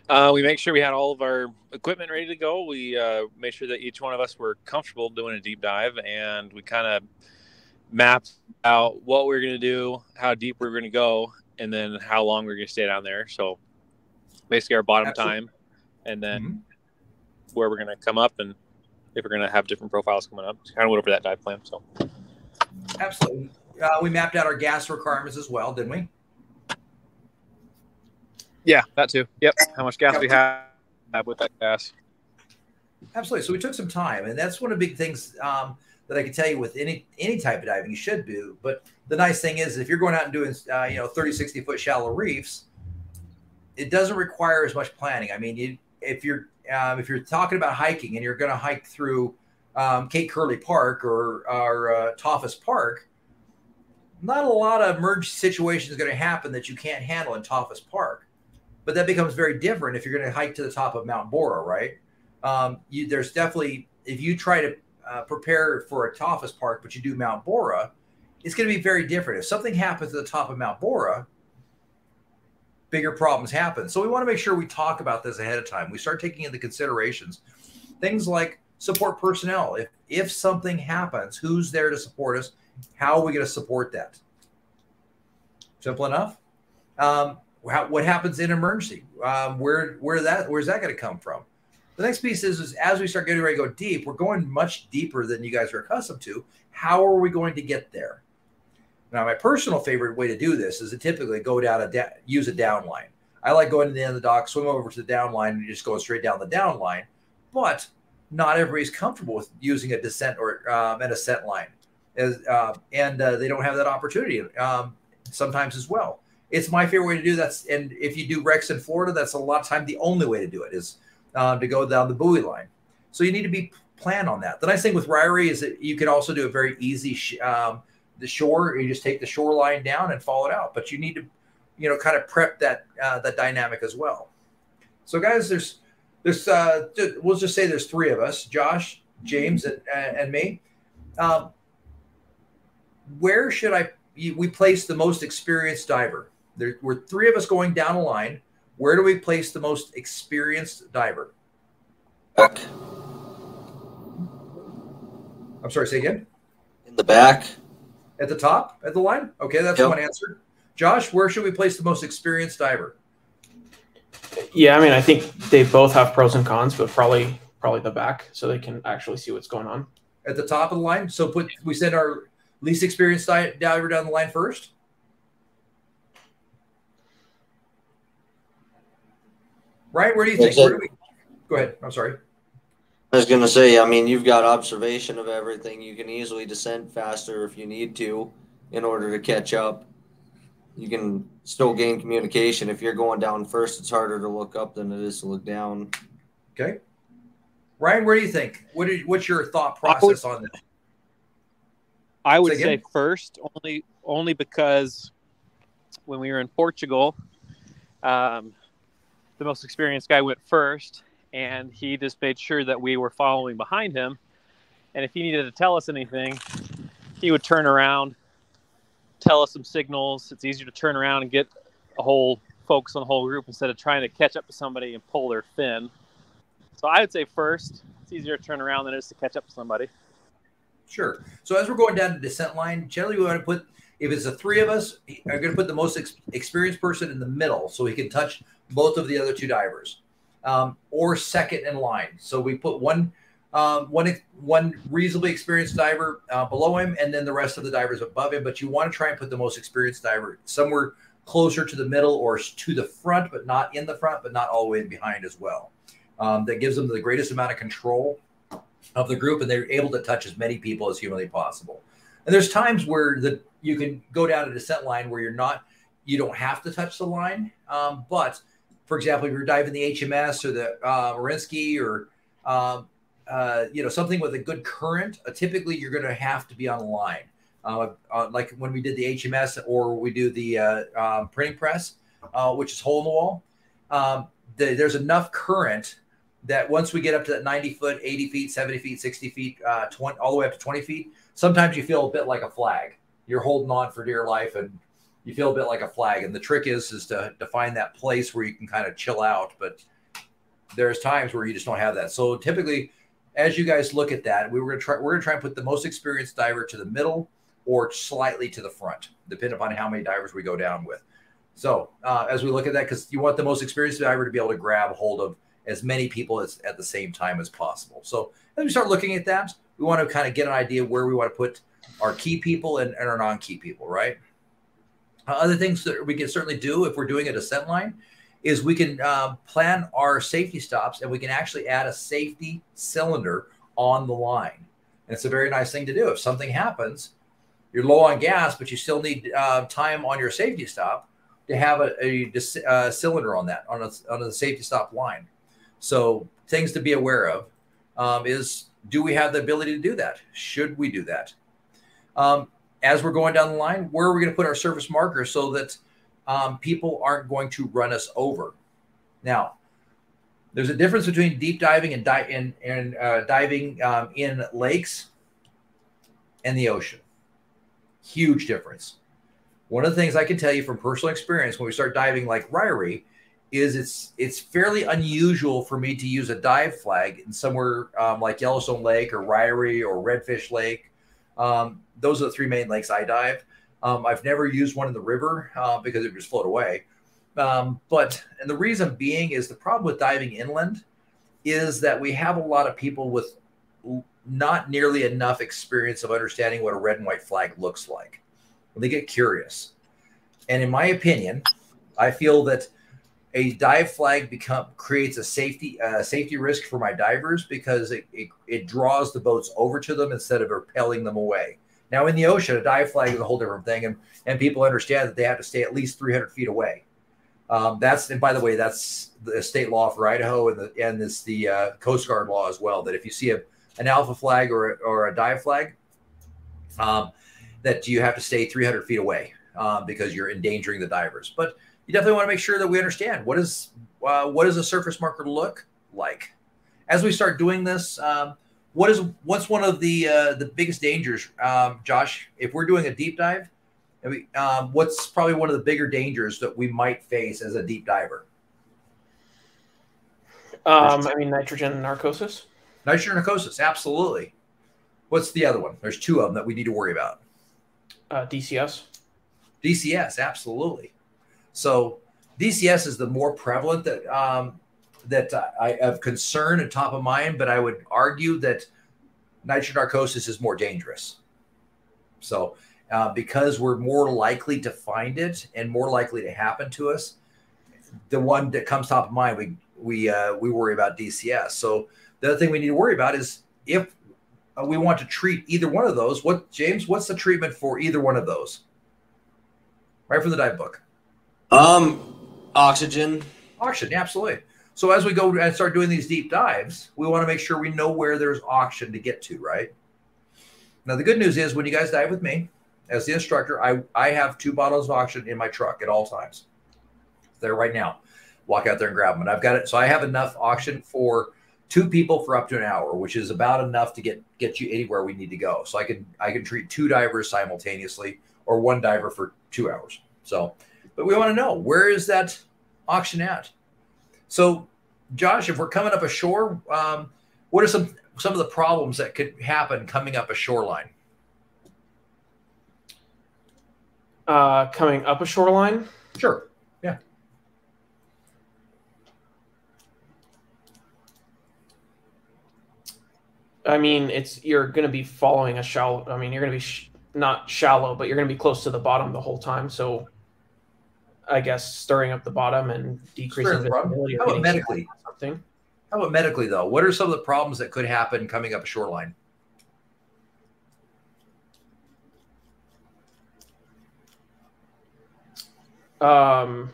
Uh, we make sure we had all of our equipment ready to go. We uh, made sure that each one of us were comfortable doing a deep dive, and we kind of mapped out what we are going to do, how deep we are going to go, and then how long we are going to stay down there. So basically, our bottom Absolutely. time, and then mm-hmm. where we're going to come up, and if we're going to have different profiles coming up. kind of went over that dive plan. So absolutely, uh, we mapped out our gas requirements as well, didn't we? Yeah, that too. Yep. How much gas we have with that gas. Absolutely. So we took some time, and that's one of the big things um, that I can tell you with any any type of diving you should do. But the nice thing is, if you're going out and doing uh, you know 30, 60 foot shallow reefs, it doesn't require as much planning. I mean, you, if you're um, if you're talking about hiking and you're going to hike through um, Kate Curley Park or, or uh, Tautphaus Park, not a lot of merge situations going to happen that you can't handle in Tautphaus Park. But that becomes very different if you're going to hike to the top of Mount Borah, right? Um, you, there's definitely if you try to uh, prepare for a Tautphaus Park, but you do Mount Borah, it's going to be very different. If something happens at the top of Mount Borah, bigger problems happen. So we want to make sure we talk about this ahead of time. We start taking into considerations things like support personnel. If if something happens, who's there to support us? How are we going to support that? Simple enough. Um, how, what happens in emergency? Um, where where that where's that going to come from? The next piece is, is as we start getting ready to go deep, we're going much deeper than you guys are accustomed to. How are we going to get there? Now, my personal favorite way to do this is to typically go down a da- use a down line. I like going to the end of the dock, swim over to the down line, and just go straight down the down line. But not everybody's comfortable with using a descent or um, an ascent line, as, uh, and uh, they don't have that opportunity um, sometimes as well. It's my favorite way to do that. And if you do wrecks in Florida, that's a lot of time the only way to do it is uh, to go down the buoy line. So you need to be plan on that. The nice thing with Ririe is that you can also do a very easy sh- um, the shore. You just take the shoreline down and fall it out. But you need to, you know, kind of prep that uh, that dynamic as well. So guys, there's there's uh, we'll just say there's three of us: Josh, James, and, and me. Um, where should I we place the most experienced diver? There were three of us going down a line. Where do we place the most experienced diver? Back. I'm sorry, say again. In the back. At the top at the line? Okay, that's yep. one answer. Josh, where should we place the most experienced diver? Yeah, I mean, I think they both have pros and cons, but probably probably the back, so they can actually see what's going on. At the top of the line. So put we send our least experienced diver down the line first. Right? Where do you think? Where do we, go ahead. I'm sorry. I was going to say, I mean, you've got observation of everything. You can easily descend faster if you need to in order to catch up. You can still gain communication. If you're going down first, it's harder to look up than it is to look down. Okay. Ryan, where do you think? What is, what's your thought process would, on this? I would say, say first, only only because when we were in Portugal, um, the most experienced guy went first, and he just made sure that we were following behind him. And if he needed to tell us anything, he would turn around, tell us some signals. It's easier to turn around and get a whole focus on the whole group instead of trying to catch up to somebody and pull their fin. So I would say first, it's easier to turn around than it is to catch up to somebody. Sure. So as we're going down the descent line, generally we want to put, if it's the three of us, I'm going to put the most ex- experienced person in the middle so he can touch both of the other two divers um, or second in line. So we put one um, one one reasonably experienced diver uh, below him, and then the rest of the divers above him. But you want to try and put the most experienced diver somewhere closer to the middle or to the front, but not in the front, but not all the way behind as well. Um, that gives them the greatest amount of control of the group, and they're able to touch as many people as humanly possible. And there's times where the you can go down a descent line where you're not you don't have to touch the line, um, but for example, if you're diving the HMS or the uh, or um, uh, you know something with a good current, uh, typically you're going to have to be on the line. Uh, uh, like when we did the HMS or we do the uh, um, printing press, uh, which is hole in the wall. Um, the, there's enough current that once we get up to that 90 foot, 80 feet, 70 feet, 60 feet, 20, all the way up to 20 feet, sometimes you feel a bit like a flag. You're holding on for dear life and you feel a bit like a flag. And the trick is is to, to find that place where you can kind of chill out. But there's times where you just don't have that. So typically, as you guys look at that, we were gonna try we're gonna try and put the most experienced diver to the middle or slightly to the front, depending upon how many divers we go down with. So uh, as we look at that, because you want the most experienced diver to be able to grab hold of as many people as at the same time as possible. So as we start looking at that, we want to kind of get an idea where we want to put our key people and, and our non-key people, right? Other things that we can certainly do if we're doing a descent line is we can uh, plan our safety stops and we can actually add a safety cylinder on the line. And it's a very nice thing to do. If something happens, you're low on gas, but you still need uh, time on your safety stop to have a, a, a cylinder on that on a, on the safety stop line. So things to be aware of um, is do we have the ability to do that? Should we do that? Um, as we're going down the line, where are we going to put our surface marker so that um, people aren't going to run us over? Now, there's a difference between deep diving and, di- and, and uh, diving um, in lakes and the ocean. Huge difference. One of the things I can tell you from personal experience when we start diving like Ririe is it's it's fairly unusual for me to use a dive flag in somewhere um, like Yellowstone Lake or Ririe or Redfish Lake. Um, those are the three main lakes I dive. Um, I've never used one in the river uh, because it just float away. Um, but and the reason being is the problem with diving inland is that we have a lot of people with not nearly enough experience of understanding what a red and white flag looks like. When they get curious, and in my opinion, I feel that a dive flag become creates a safety uh, safety risk for my divers because it, it, it draws the boats over to them instead of repelling them away. Now in the ocean, a dive flag is a whole different thing, and and people understand that they have to stay at least 300 feet away. Um, that's and by the way, that's the state law for Idaho, and the and this the uh, Coast Guard law as well. That if you see a an alpha flag or or a dive flag, um, that you have to stay 300 feet away um, because you're endangering the divers. But you definitely want to make sure that we understand what is uh, what does a surface marker look like as we start doing this. Um, what is what's one of the uh, the biggest dangers, um, Josh? If we're doing a deep dive, we, um, what's probably one of the bigger dangers that we might face as a deep diver? Um, I mean, nitrogen narcosis. Nitrogen narcosis, absolutely. What's the other one? There's two of them that we need to worry about. Uh, DCS. DCS, absolutely. So DCS is the more prevalent that um, that I have concern and top of mind, but I would argue that nitrogen narcosis is more dangerous. So uh, because we're more likely to find it and more likely to happen to us, the one that comes top of mind, we we uh, we worry about DCS. So the other thing we need to worry about is if we want to treat either one of those. What James? What's the treatment for either one of those? Right from the dive book. Um, oxygen. Oxygen, absolutely. So as we go and start doing these deep dives, we want to make sure we know where there's oxygen to get to, right? Now the good news is when you guys dive with me, as the instructor, I I have two bottles of oxygen in my truck at all times. There right now. Walk out there and grab them. And I've got it. So I have enough oxygen for two people for up to an hour, which is about enough to get get you anywhere we need to go. So I can I can treat two divers simultaneously or one diver for two hours. So but we want to know where is that auction at? So, Josh, if we're coming up a shore, um, what are some some of the problems that could happen coming up a shoreline? Uh, coming up a shoreline? Sure. Yeah. I mean, it's you're going to be following a shallow. I mean, you're going to be sh- not shallow, but you're going to be close to the bottom the whole time. So I guess stirring up the bottom and decreasing the visibility. How about medically? Something. How about medically though? What are some of the problems that could happen coming up a shoreline? Um,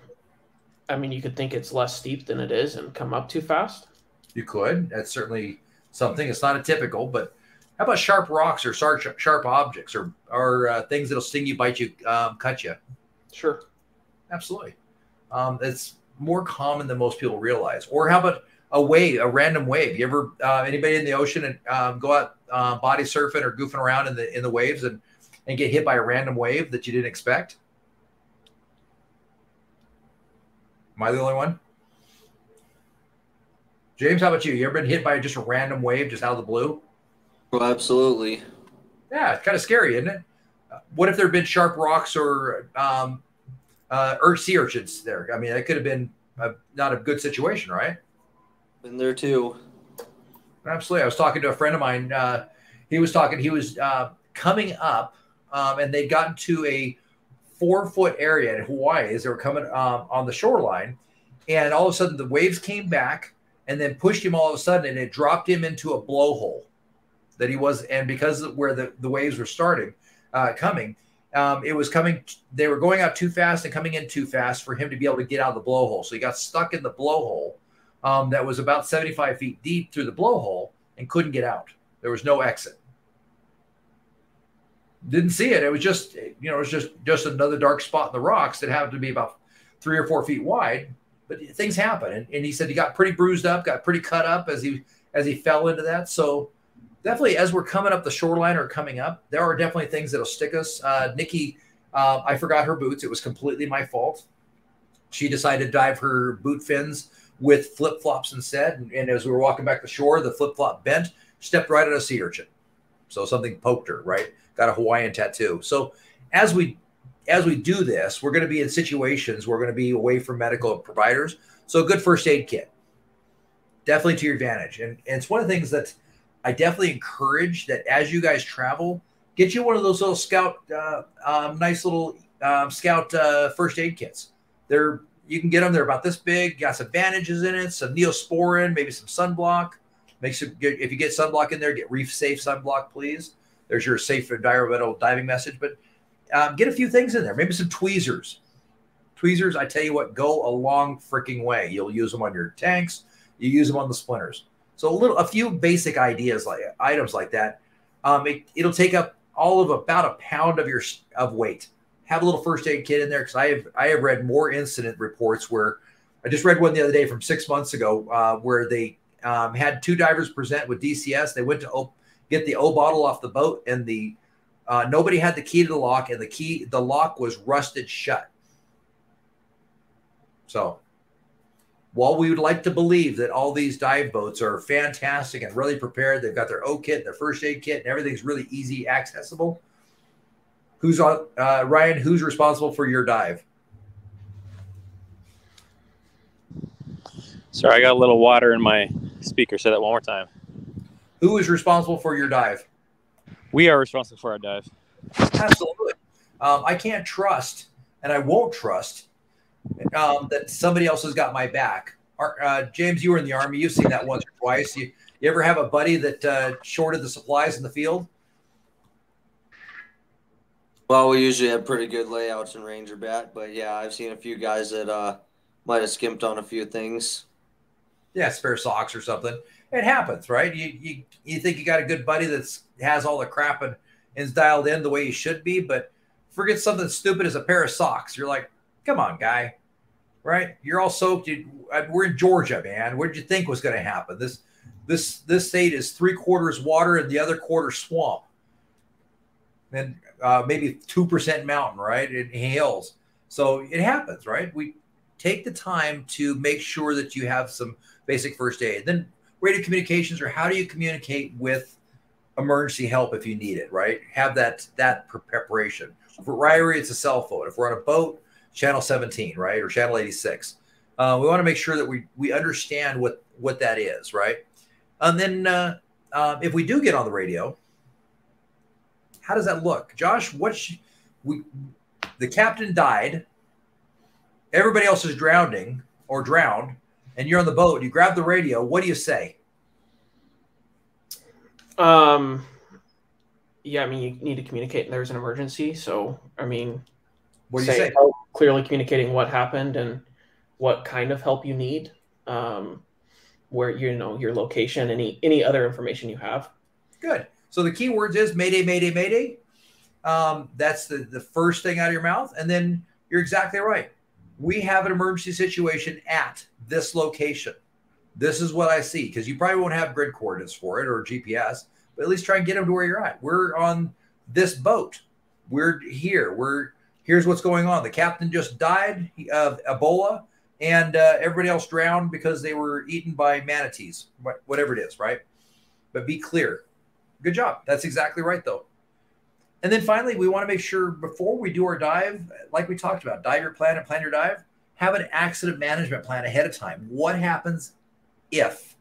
I mean, you could think it's less steep than it is and come up too fast. You could. That's certainly something. It's not a typical, but how about sharp rocks or sharp, sharp objects or or uh, things that'll sting you, bite you, um, cut you? Sure. Absolutely. Um, it's more common than most people realize. Or how about a wave, a random wave? You ever uh, anybody in the ocean and um, go out uh, body surfing or goofing around in the in the waves and and get hit by a random wave that you didn't expect? Am I the only one? James, how about you? You ever been hit by just a random wave just out of the blue? Well, absolutely. Yeah, it's kind of scary, isn't it? Uh, what if there had been sharp rocks or um, uh, or sea urchins there. I mean, that could have been a, not a good situation, right? Been there too. Absolutely. I was talking to a friend of mine. Uh, he was talking. He was uh, coming up, um, and they'd gotten to a four foot area in Hawaii as they were coming um, on the shoreline, and all of a sudden the waves came back and then pushed him all of a sudden, and it dropped him into a blowhole that he was, and because of where the, the waves were starting, uh, coming, um, it was coming. They were going out too fast and coming in too fast for him to be able to get out of the blowhole. So he got stuck in the blowhole um, that was about 75 feet deep through the blowhole and couldn't get out. There was no exit. Didn't see it. It was just, you know, it was just just another dark spot in the rocks that happened to be about three or four feet wide. But things happen, and, and he said he got pretty bruised up, got pretty cut up as he as he fell into that. So definitely, as we're coming up the shoreline or coming up, there are definitely things that'll stick us. Uh, Nikki, uh, I forgot her boots. It was completely my fault. She decided to dive her boot fins with flip flops instead. And, and, as we were walking back to shore, the flip flop bent, stepped right on a sea urchin. So something poked her, right? Got a Hawaiian tattoo. So as we as we do this, we're going to be in situations we're going to be away from medical providers. So a good first aid kit, definitely to your advantage. And, and it's one of the things that I definitely encourage that as you guys travel, get you one of those little scout, uh, um, nice little um, scout uh, first aid kits. They're you can get them. They're about this big. Got some bandages in it, some neosporin, maybe some sunblock. Make good. If you get sunblock in there, get reef safe sunblock, please. There's your safe environmental diving message. But um, get a few things in there. Maybe some tweezers. Tweezers, I tell you what, go a long freaking way. You'll use them on your tanks. You use them on the splinters. So a little, a few basic ideas like items like that. Um, it, it'll take up all of about a pound of your of weight have a little first aid kit in there because I have I have read more incident reports where I just read one the other day from six months ago uh, where they um, had two divers present with DCS. They went to get the O bottle off the boat, and the uh, nobody had the key to the lock, and the key the lock was rusted shut. So, while we would like to believe that all these dive boats are fantastic and really prepared, they've got their O kit, their first aid kit, and everything's really easy accessible Who's on uh, Ryan? Who's responsible for your dive? Sorry, I got a little water in my speaker. Say that one more time. Who is responsible for your dive? We are responsible for our dive. Absolutely. Um, I can't trust, and I won't trust um, that somebody else has got my back. Uh, James, you were in the army. You've seen that once or twice. You, you ever have a buddy that uh, shorted the supplies in the field? Well, we usually have pretty good layouts in Ranger Bat, but yeah, I've seen a few guys that uh, might have skimped on a few things. Yeah, spare socks or something. It happens, right? You you, you think you got a good buddy that has all the crap and is dialed in the way you should be, but forget something stupid as a pair of socks. You're like, come on, guy, right? You're all soaked. You, we're in Georgia, man. What did you think was going to happen? This this this state is three quarters water and the other quarter swamp. And uh, maybe 2% mountain, right? It hills. So it happens, right? We take the time to make sure that you have some basic first aid. Then radio communications or how do you communicate with emergency help if you need it, right? Have that that preparation. For Ririe, it's a cell phone. If we're on a boat, channel 17, right? Or channel 86. Uh, we want to make sure that we we understand what what that is, right? And then uh, uh, if we do get on the radio, how does that look, Josh? What we the captain died. Everybody else is drowning or drowned, and you're on the boat. You grab the radio. What do you say? Um, yeah, I mean, you need to communicate, there's an emergency. So, I mean, what do you say? Clearly communicating what happened and what kind of help you need. Um, where you know your location, any any other information you have. Good. So the key words is Mayday, Mayday, Mayday. Um, that's the, the first thing out of your mouth. And then you're exactly right. We have an emergency situation at this location. This is what I see because you probably won't have grid coordinates for it or GPS, but at least try and get them to where you're at. We're on this boat. We're here. We're here's what's going on. The captain just died of Ebola, and uh, everybody else drowned because they were eaten by manatees, whatever it is, right? But be clear Good job. That's exactly right, though. And then finally, we want to make sure before we do our dive, like we talked about, dive your plan and plan your dive, have an accident management plan ahead of time. What happens if?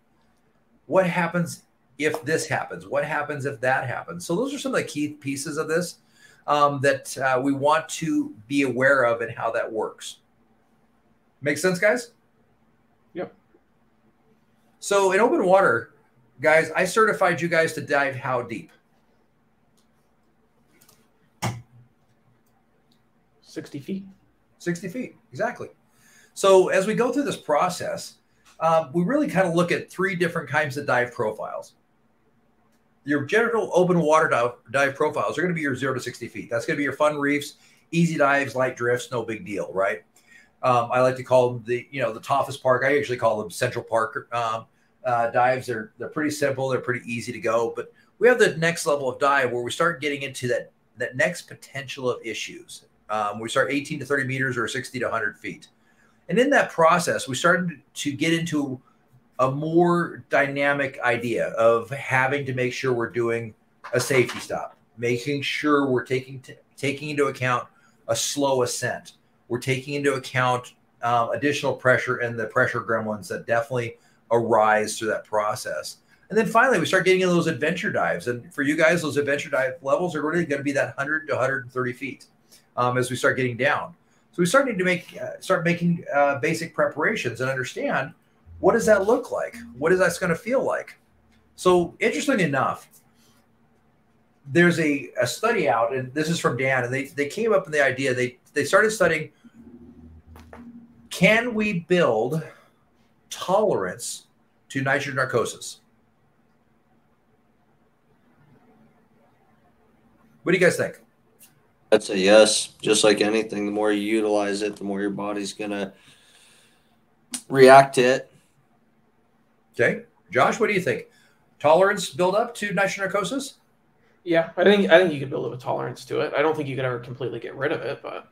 What happens if this happens? What happens if that happens? So, those are some of the key pieces of this um, that uh, we want to be aware of and how that works. Make sense, guys? Yep. So in open water, guys, I certified you guys to dive how deep? 60 feet. 60 feet, exactly. So as we go through this process, um, we really kind of look at three different kinds of dive profiles. Your general open water dive, dive profiles are going to be your zero to 60 feet. That's going to be your fun reefs, easy dives, light drifts, no big deal, right? Um, I like to call them the, you know, the Tautphaus park. I usually call them Central Park um, uh, dives. They're they're pretty simple. They're pretty easy to go. But we have the next level of dive where we start getting into that that next potential of issues. Um, we start 18 to 30 meters or 60 to 100 feet. And in that process, we started to get into a more dynamic idea of having to make sure we're doing a safety stop, making sure we're taking t- taking into account a slow ascent. We're taking into account um, additional pressure and the pressure gremlins that definitely arise through that process. And then finally, we start getting into those adventure dives. And for you guys, those adventure dive levels are really going to be that 100 to 130 feet um, as we start getting down. So we start need to make uh, start making uh, basic preparations and understand what does that look like? What is that going to feel like? So interesting enough, there's a, a study out, and this is from DAN, and they, they came up with the idea. They they started studying can we build tolerance to nitrogen narcosis? What do you guys think? That's a yes. Just like anything, the more you utilize it, the more your body's gonna react to it. Okay, Josh, what do you think? Tolerance build up to nitrogen narcosis? Yeah, I think I think you could build up a tolerance to it. I don't think you could ever completely get rid of it, but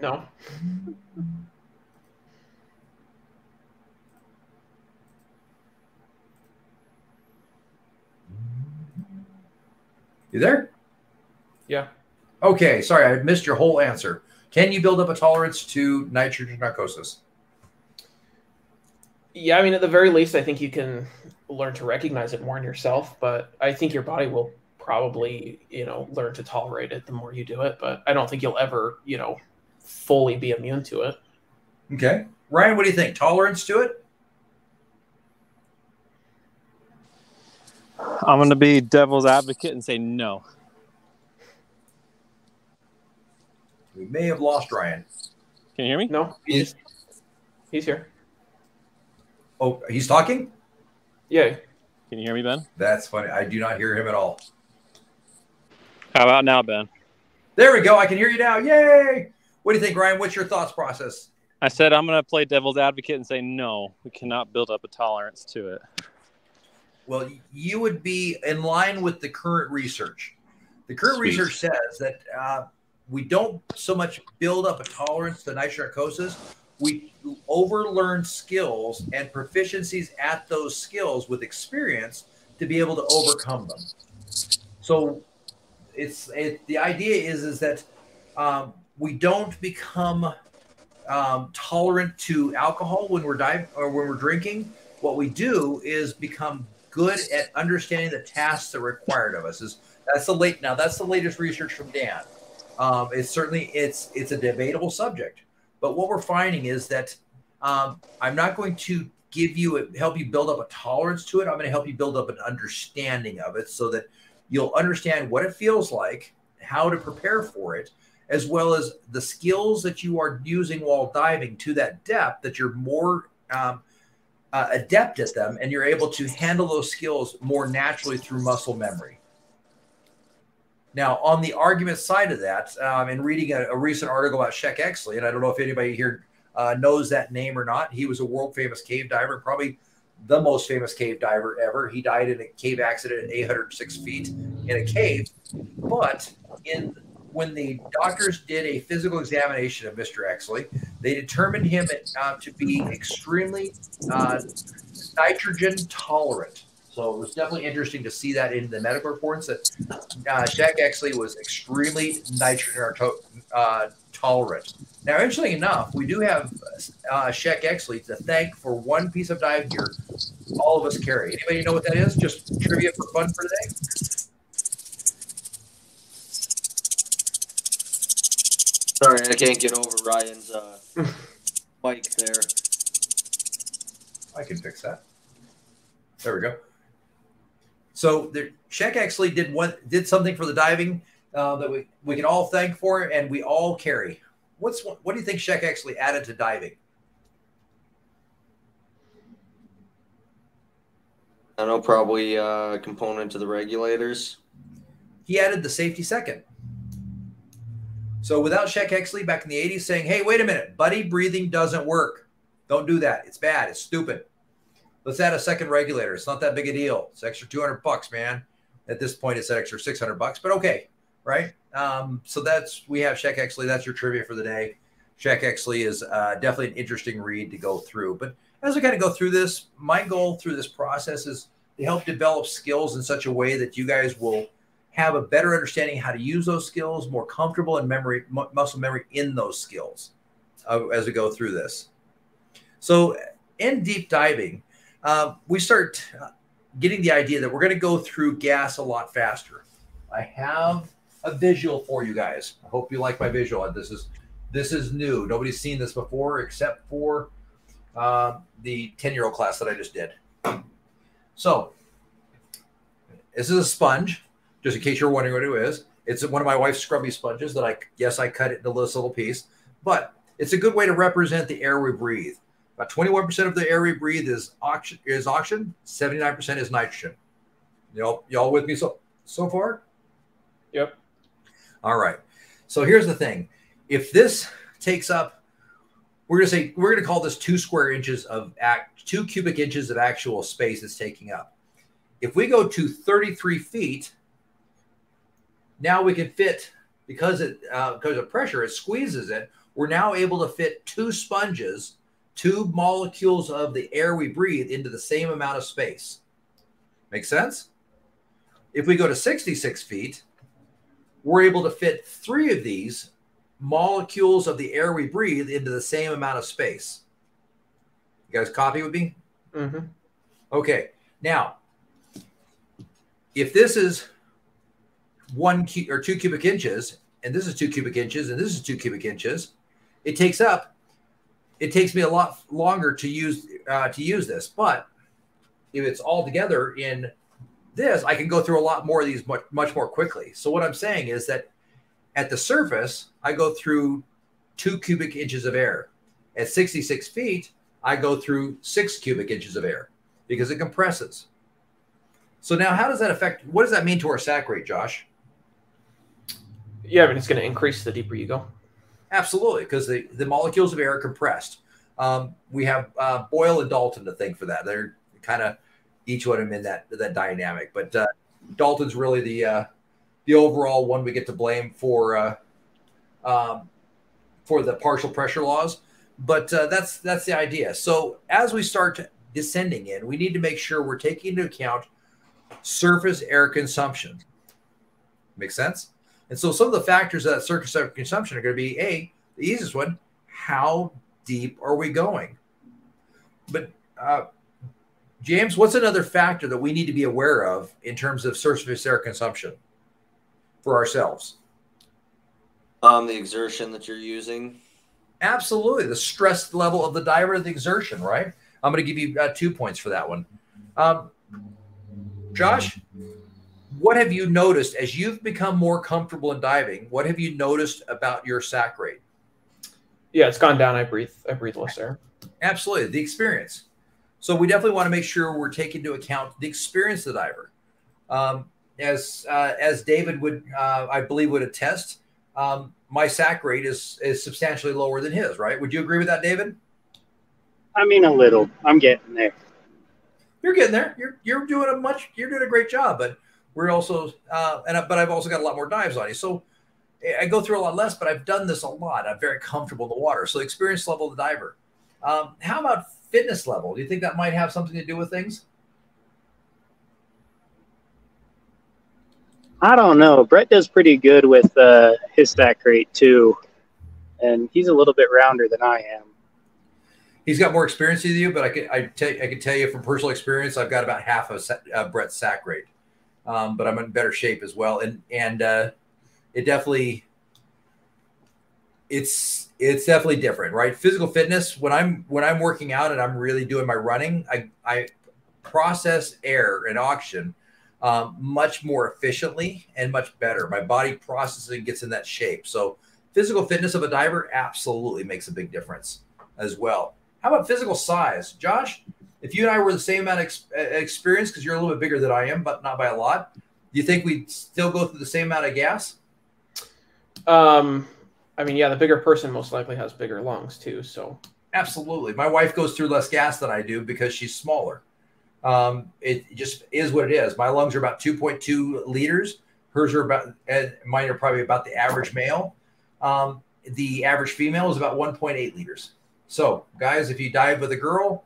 no. You there? Yeah. Okay, sorry, I missed your whole answer. Can you build up a tolerance to nitrogen narcosis? Yeah, I mean, at the very least, I think you can learn to recognize it more in yourself, but I think your body will probably, you know, learn to tolerate it the more you do it. But I don't think you'll ever, you know, fully be immune to it. Okay. Ryan, what do you think? Tolerance to it? I'm going to be devil's advocate and say no. We may have lost Ryan. Can you hear me? No, he's he's here. Oh, he's talking? Yeah, Can you hear me, Ben? That's funny. I do not hear him at all. How about now, Ben? There we go. I can hear you now. Yay! What do you think, Ryan? What's your thoughts process? I said I'm going to play devil's advocate and say no. We cannot build up a tolerance to it. Well, you would be in line with the current research. The current Sweet. research says that uh, we don't so much build up a tolerance to nitrogen. We overlearn skills and proficiencies at those skills with experience to be able to overcome them. So, it's it, the idea is is that um, we don't become um, tolerant to alcohol when we're dive or when we're drinking. What we do is become good at understanding the tasks that are required of us. Is that's the late now that's the latest research from DAN. Um, it's certainly it's it's a debatable subject, but what we're finding is that um, I'm not going to give you a, help you build up a tolerance to it. I'm going to help you build up an understanding of it so that you'll understand what it feels like, how to prepare for it, as well as the skills that you are using while diving to that depth that you're more um, uh, adept at them and you're able to handle those skills more naturally through muscle memory. Now, on the argument side of that, um, in reading a, a recent article about Sheck Exley, and I don't know if anybody here uh, knows that name or not, he was a world famous cave diver, probably the most famous cave diver ever. He died in a cave accident at 806 feet in a cave. But in when the doctors did a physical examination of Mr. Exley, they determined him uh, to be extremely uh, nitrogen tolerant. So it was definitely interesting to see that in the medical reports that uh, Sheck Exley was extremely nitrogen to- uh, tolerant. Now, interestingly enough, we do have uh, Sheck Exley to thank for one piece of dive gear all of us carry. Anybody know what that is? Just trivia for fun for today. Sorry, I can't get over Ryan's uh, [LAUGHS] mic there. I can fix that. There we go. So the Sheck actually did one did something for the diving uh, that we, we can all thank for and we all carry. What's what do you think Sheck actually added to diving? I know probably a uh, component to the regulators. He added the safety second. So without Sheck Exley back in the 80s saying, hey, wait a minute, buddy breathing doesn't work. Don't do that. It's bad. It's stupid. Let's add a second regulator. It's not that big a deal. It's extra 200 bucks, man. At this point, it's an extra 600 bucks, but okay, right? Um, so that's we have Sheck Exley. That's your trivia for the day. Sheck Exley is uh, definitely an interesting read to go through. But as I kind of go through this, my goal through this process is to help develop skills in such a way that you guys will have a better understanding how to use those skills, more comfortable in memory, muscle memory in those skills uh, as we go through this. So, in deep diving, uh, we start uh, getting the idea that we're going to go through gas a lot faster. I have a visual for you guys. I hope you like my visual. This is this is new. Nobody's seen this before except for uh, the 10 year old class that I just did. So, this is a sponge, just in case you're wondering what it is. It's one of my wife's scrubby sponges that I, yes, I cut it into this little piece, but it's a good way to represent the air we breathe. About 21% of the air we breathe is oxygen, is oxygen 79% is nitrogen. Y'all, y'all with me so, so far? Yep. All right. So here's the thing. If this takes up, we're gonna say we're gonna call this two square inches of act two cubic inches of actual space it's taking up. If we go to 33 feet, now we can fit because it uh, because of pressure, it squeezes it. We're now able to fit two sponges, two molecules of the air we breathe into the same amount of space. Make sense? If we go to 66 feet, we're able to fit three of these molecules of the air we breathe into the same amount of space. You guys copy with me? Mm-hmm. Okay. Now, if this is one cu- or two cubic inches, and this is two cubic inches, and this is two cubic inches, it takes up. It takes me a lot longer to use uh, to use this, but if it's all together in this, I can go through a lot more of these much, much more quickly. So what I'm saying is that at the surface, I go through two cubic inches of air. At 66 feet, I go through six cubic inches of air because it compresses. So now, how does that affect? What does that mean to our sac rate, Josh? Yeah, I mean it's going to increase the deeper you go. Absolutely, because the, the molecules of air are compressed. Um, we have uh, Boyle and Dalton to thank for that. They're kind of each one of them in that that dynamic. But uh, Dalton's really the uh, the overall one we get to blame for uh, um, for the partial pressure laws. But uh, that's that's the idea. So as we start descending in, we need to make sure we're taking into account surface air consumption. Make sense? And so some of the factors of that surface air consumption are going to be a the easiest one: how deep are we going? But uh, James, what's another factor that we need to be aware of in terms of surface air consumption for ourselves? Um, the exertion that you're using. Absolutely, the stress level of the diver, the exertion. Right. I'm going to give you uh, two points for that one. Um, Josh, what have you noticed as you've become more comfortable in diving? What have you noticed about your sac rate? Yeah, it's gone down. I breathe. I breathe less air. Absolutely, the experience. So we definitely want to make sure we're taking into account the experience of the diver. Um, as uh, as David would, uh, I believe, would attest, um, my sac rate is is substantially lower than his. Right? Would you agree with that, David? I mean, a little. I'm getting there. You're getting there. You're you're doing a much. You're doing a great job, but we're also uh, and but I've also got a lot more dives on you. So I go through a lot less, but I've done this a lot. I'm very comfortable in the water. So experience level of the diver. Um, how about fitness level. Do you think that might have something to do with things? I don't know. Brett does pretty good with uh, his sac rate too, and he's a little bit rounder than I am. He's got more experience than you, but I can I, tell, I can tell you from personal experience, I've got about half of uh, Brett's sac rate, um, but I'm in better shape as well, and and uh, it definitely it's it's definitely different, right? Physical fitness. When I'm when I'm working out and I'm really doing my running, I I process air and oxygen um, much more efficiently and much better. My body processes and gets in that shape. So physical fitness of a diver absolutely makes a big difference as well. How about physical size, Josh? If you and I were the same amount of ex- experience, because you're a little bit bigger than I am, but not by a lot, do you think we'd still go through the same amount of gas? Um, I mean, yeah, the bigger person most likely has bigger lungs too. So absolutely, my wife goes through less gas than I do because she's smaller. Um, it just is what it is. My lungs are about 2.2 liters. Hers are about, and mine are probably about the average male. Um, the average female is about 1.8 liters. So, guys, if you dive with a girl,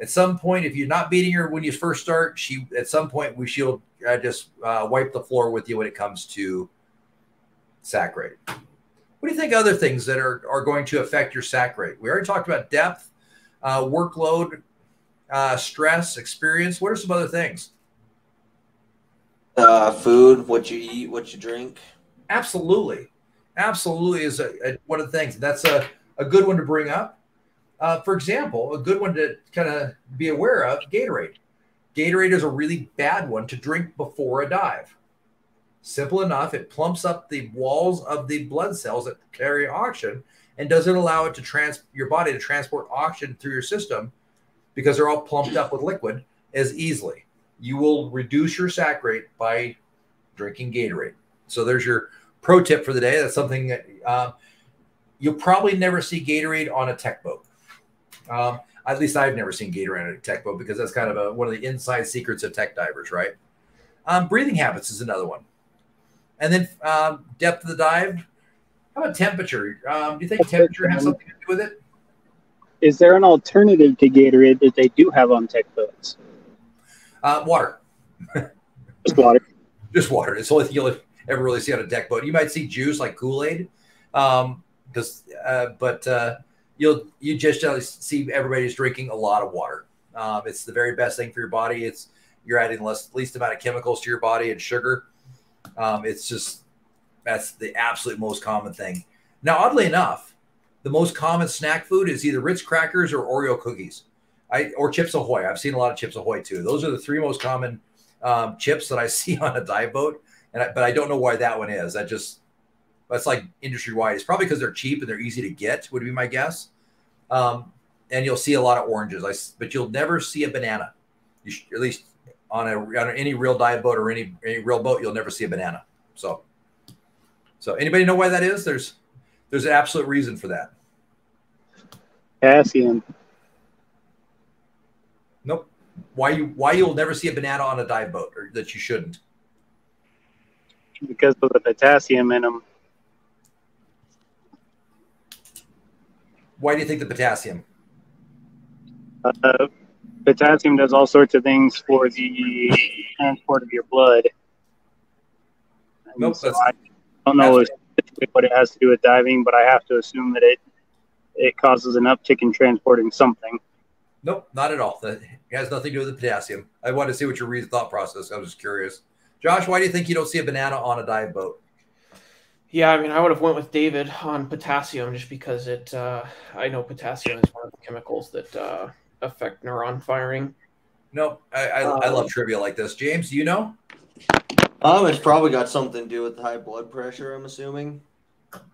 at some point, if you're not beating her when you first start, she at some point we she'll uh, just uh, wipe the floor with you when it comes to sac rate. What do you think other things that are, are going to affect your sac rate? We already talked about depth, uh, workload, uh, stress, experience. What are some other things? Uh, food, what you eat, what you drink. Absolutely, absolutely is a, a, one of the things. That's a, a good one to bring up. Uh, for example, a good one to kind of be aware of: Gatorade. Gatorade is a really bad one to drink before a dive. Simple enough. It plumps up the walls of the blood cells that carry oxygen and doesn't allow it to trans your body to transport oxygen through your system because they're all plumped up with liquid as easily. You will reduce your sac rate by drinking Gatorade. So there's your pro tip for the day. That's something that uh, you'll probably never see Gatorade on a tech boat. Um, at least I've never seen Gatorade on a tech boat because that's kind of a, one of the inside secrets of tech divers, right? Um, breathing habits is another one. And then um, depth of the dive. How about temperature? Um, do you think temperature has something to do with it? is there an alternative to Gatorade that they do have on tech boats? Uh, water. Just water. [LAUGHS] Just water. It's the only thing you'll ever really see on a deck boat. You might see juice like Kool Aid, um, because uh, but uh, you'll you just see everybody's drinking a lot of water. Um, it's the very best thing for your body. It's you're adding less least amount of chemicals to your body and sugar. Um, it's just that's the absolute most common thing. Now, oddly enough, the most common snack food is either Ritz crackers or Oreo cookies. I or Chips Ahoy. I've seen a lot of Chips Ahoy too. Those are the three most common um, chips that I [LAUGHS] see on a dive boat. And I, but I don't know why that one is. That just that's like industry wide. It's probably because they're cheap and they're easy to get. Would be my guess. Um, and you'll see a lot of oranges. I, but you'll never see a banana. You should, at least on a on any real dive boat or any any real boat, you'll never see a banana. So, so anybody know why that is? There's there's an absolute reason for that. Potassium. Nope. Why you why you'll never see a banana on a dive boat or that you shouldn't? Because of the potassium in them. Why do you think the potassium? Uh, potassium does all sorts of things for the transport of your blood. nope. So I don't know what it has to do with diving, but I have to assume that it it causes an uptick in transporting something. Nope, not at all. That has nothing to do with the potassium. I want to see what your thought process. I was just curious. Josh, why do you think you don't see a banana on a dive boat? Yeah, I mean, I would have went with David on potassium just because it. Uh, I know potassium is one of the chemicals that uh, affect neuron firing. No, I, I, um, I love trivia like this. James, do you know? Um, it's probably got something to do with high blood pressure. I'm assuming.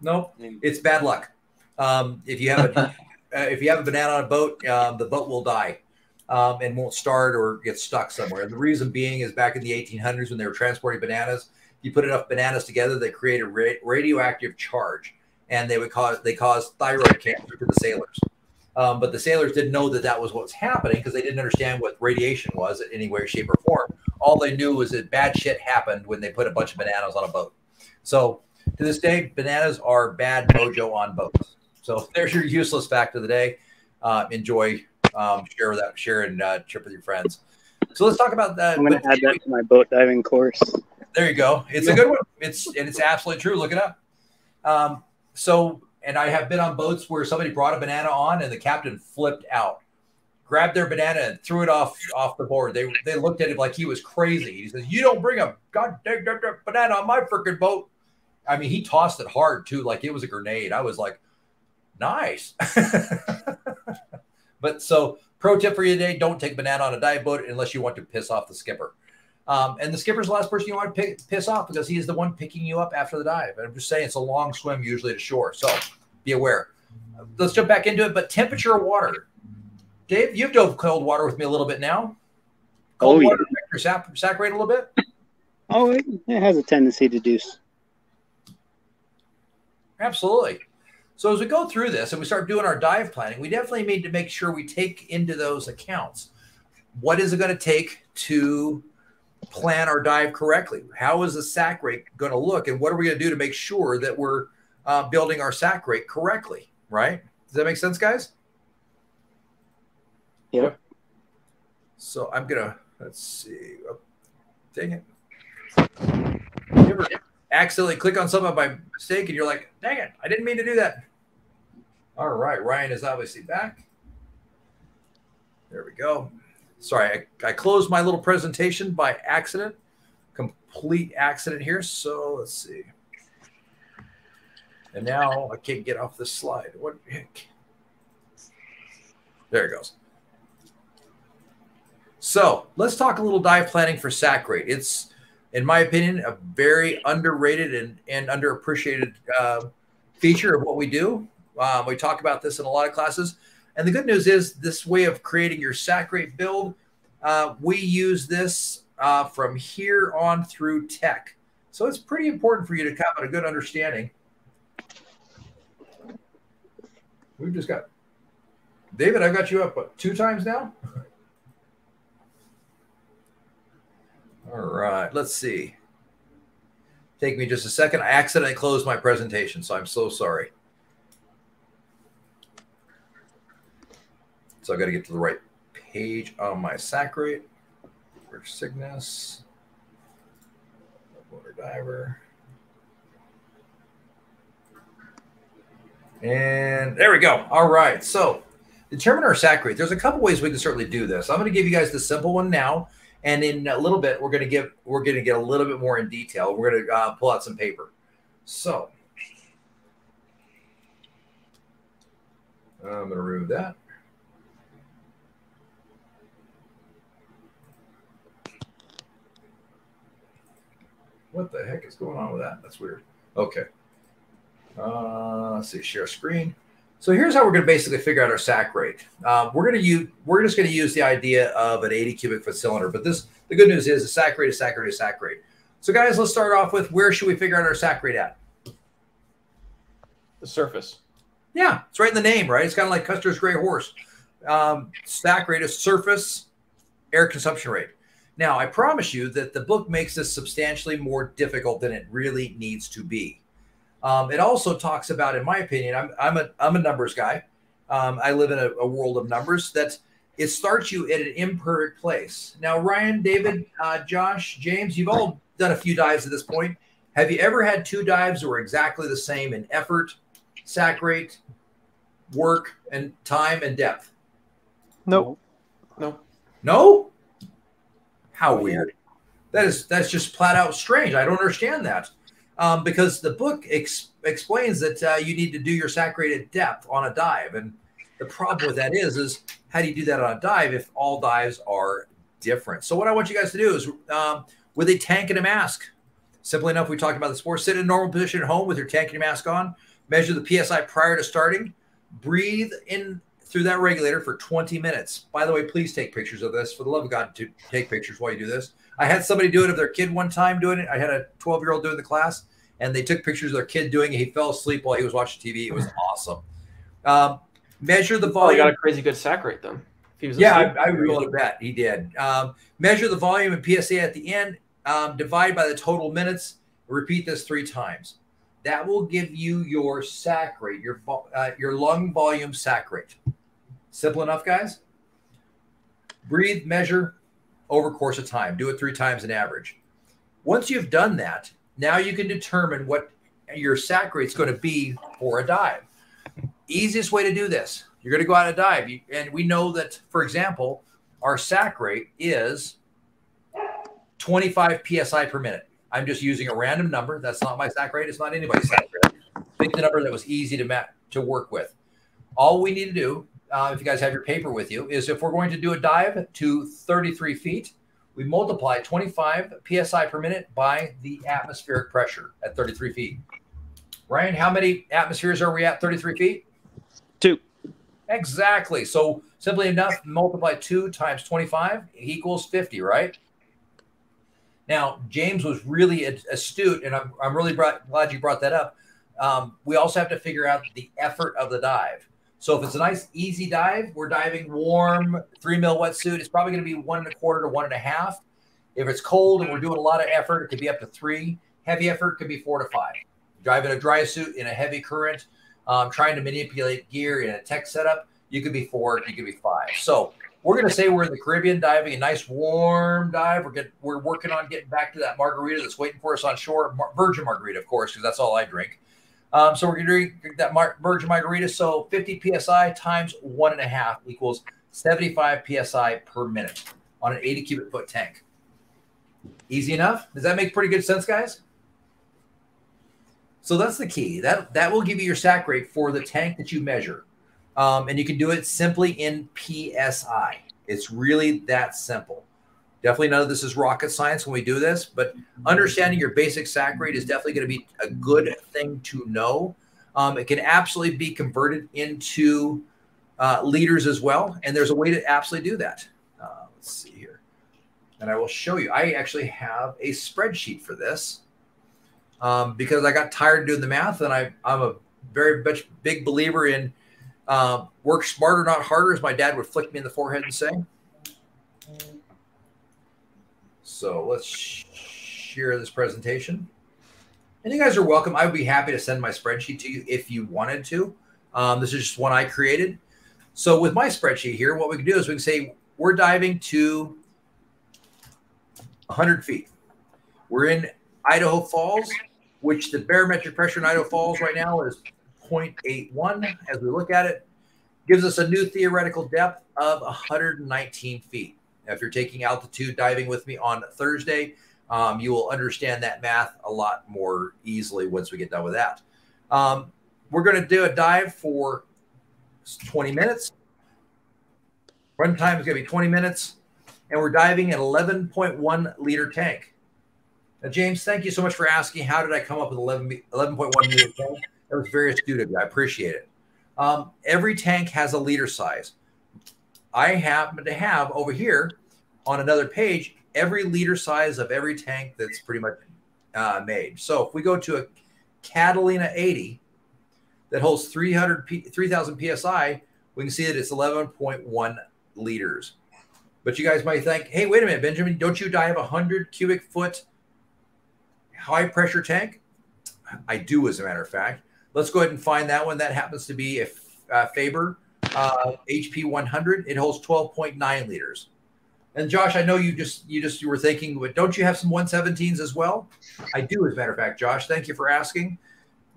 No, it's bad luck. Um, if you have a [LAUGHS] uh, if you have a banana on a boat, um, the boat will die um, and won't start or get stuck somewhere. And the reason being is back in the 1800s when they were transporting bananas, you put enough bananas together, they create a ra- radioactive charge, and they would cause they cause thyroid cancer to the sailors. Um, but the sailors didn't know that that was what's happening because they didn't understand what radiation was in any way, shape, or form. All they knew was that bad shit happened when they put a bunch of bananas on a boat. So to this day, bananas are bad mojo on boats. So [LAUGHS] there's your useless fact of the day. Uh, enjoy, um, share that, share and uh, trip with your friends. So let's talk about that. I'm going to add that to my boat diving course. There you go. It's a good one. It's and it's absolutely true. Look it up. Um, so, and I have been on boats where somebody brought a banana on and the captain flipped out, grabbed their banana and threw it off off the board. They they looked at him like he was crazy. He says, "You don't bring a goddamn banana on my freaking boat." I mean, he tossed it hard too, like it was a grenade. I was like, nice. [LAUGHS] but so, pro tip for you today: don't take banana on a dive boat unless you want to piss off the skipper. Um, and the skipper's the last person you want to pick, piss off because he is the one picking you up after the dive. And I'm just saying it's a long swim usually to shore, so be aware. Let's jump back into it. But temperature of water, Dave, you've dove cold water with me a little bit now. Cold Oh, water sac- sac rate a little bit. Oh, it, it has a tendency to do. Absolutely. So as we go through this and we start doing our dive planning, we definitely need to make sure we take into those accounts. What is it going to take to plan our dive correctly? How is the sac rate going to look? And what are we going to do to make sure that we're uh, building our sac rate correctly? Right? Does that make sense, guys? Yep. So I'm going to, let's see. Oh, dang it. You ever accidentally click on something by mistake and you're like, dang it, I didn't mean to do that. All right, Ryan is obviously back. There we go. Sorry, I, I closed my little presentation by accident, complete accident here. So let's see. And now I can't get off this slide. What heck? There it goes. So let's talk a little dive planning for sac rate. It's in my opinion, a very underrated and, and underappreciated uh, feature of what we do. Um, we talk about this in a lot of classes. And the good news is, this way of creating your sac rate build, uh, we use this uh, from here on through tech. So it's pretty important for you to come have a good understanding. We've just got David, I've got you up what, two times now? [LAUGHS] All right, let's see. Take me just a second. I accidentally closed my presentation, so I'm so sorry. So I got to get to the right page on my Sacrate. For Cygnus, water diver. And there we go. All right. So determine our sac rate. There's a couple ways we can certainly do this. I'm going to give you guys the simple one now. And in a little bit, we're going to give we're going to get a little bit more in detail. We're going to uh, pull out some paper. So I'm going to remove that. What the heck is going on with that? That's weird. Okay. Uh, let's see. Share screen. So here's how we're going to basically figure out our sac rate. Uh, we're going to use we're just going to use the idea of an 80 cubic foot cylinder, but this the good news is the sac rate is sac rate is sac rate. So guys, let's start off with where should we figure out our sac rate at? The surface. Yeah, it's right in the name, right? It's kind of like Custer's gray horse. Um, sac rate is surface air consumption rate. Now, I promise you that the book makes this substantially more difficult than it really needs to be. Um, it also talks about, in my opinion, I'm, I'm a I'm a numbers guy. Um, I live in a, a, world of numbers. That it starts you at an imperfect place. Now, Ryan, David, uh, Josh, James, you've all done a few dives at this point. Have you ever had two dives that were exactly the same in effort, sac rate, work, and time and depth? Nope. No. No. How weird. That is that's just flat out strange. I don't understand that um, because the book ex- explains that uh, you need to do your sac rate at depth on a dive, and the problem with that is, is how do you do that on a dive if all dives are different? So what I want you guys to do is um, with a tank and a mask. Simply enough, we talked about the sport. Sit in a normal position at home with your tank and your mask on. Measure the psi prior to starting. Breathe in through that regulator for 20 minutes. By the way, please take pictures of this. For the love of God, to take pictures while you do this. I had somebody do it of their kid one time doing it. I had a 12 year old doing the class, and they took pictures of their kid doing it. He fell asleep while he was watching TV. It was awesome. Um, measure the volume. Oh, got a crazy good sac rate then. yeah, I, I really bet he did. Um, measure the volume and PSI at the end. Um, divide by the total minutes. Repeat this three times. That will give you your sac rate, your uh, your lung volume sac rate. Simple enough, guys. Breathe, measure over course of time. Do it three times an average. Once you've done that, now you can determine what your sac rate is going to be for a dive. Easiest way to do this: you're going to go out and dive, and we know that, for example, our sac rate is 25 psi per minute. I'm just using a random number. That's not my sac rate. It's not anybody's sac rate. Pick the number that was easy to to work with. All we need to do, uh, if you guys have your paper with you, is if we're going to do a dive to 33 feet, we multiply 25 psi per minute by the atmospheric pressure at 33 feet. Ryan, how many atmospheres are we at 33 feet? Two. Exactly. So simply enough, multiply two times 25 equals 50, right? Now, James was really astute, and I'm, I'm really brought, glad you brought that up. Um, we also have to figure out the effort of the dive. So if it's a nice, easy dive, we're diving warm, three mil wetsuit, it's probably going to be one and a quarter to one and a half. If it's cold and we're doing a lot of effort, it could be up to three. Heavy effort could be four to five. Driving a dry suit in a heavy current, um, trying to manipulate gear in a tech setup, you could be four, you could be five. So we're going to say we're in the Caribbean diving, a nice warm dive. We're get, we're working on getting back to that margarita that's waiting for us on shore, Mar- virgin margarita, of course, because that's all I drink. Um, so we're going to drink that mar- virgin margarita. So 50 psi times one and a half equals 75 psi per minute on an 80 cubic foot tank. Easy enough. Does that make pretty good sense, guys? So that's the key. That that will give you your sac rate for the tank that you measure. Um, and you can do it simply in PSI. It's really that simple. Definitely none of this is rocket science when we do this, but understanding your basic sac rate is definitely going to be a good thing to know. Um, it can absolutely be converted into uh, liters as well, and there's a way to absolutely do that. Uh, let's see here, and I will show you. I actually have a spreadsheet for this um, because I got tired doing the math, and I, I'm a very much big believer in uh, work smarter, not harder, as my dad would flick me in the forehead and say. So let's share this presentation. And you guys are welcome. I would be happy to send my spreadsheet to you if you wanted to. Um, this is just one I created. So with my spreadsheet here, what we can do is we can say we're diving to 100 feet. We're in Idaho Falls, which the barometric pressure in Idaho Falls right now is 0.81 as we look at it, gives us a new theoretical depth of 119 feet. Now, if you're taking altitude diving with me on Thursday, um, you will understand that math a lot more easily once we get done with that. Um, we're going to do a dive for 20 minutes. Run time is going to be 20 minutes, and we're diving an 11.1 liter tank. Now, James, thank you so much for asking. How did I come up with 11, 11.1 liter tank? That was very astute of you. I appreciate it. Um, every tank has a liter size. I happen to have over here on another page every liter size of every tank that's pretty much uh, made. So if we go to a Catalina 80 that holds 300 3000 psi, we can see that it's 11.1 liters. But you guys might think, hey, wait a minute, Benjamin, don't you dive a 100 cubic foot high pressure tank? I do, as a matter of fact. Let's go ahead and find that one. That happens to be a uh, Faber uh, HP 100. It holds 12.9 liters. And Josh, I know you just you just you were thinking, but don't you have some 117s as well? I do, as a matter of fact, Josh. Thank you for asking.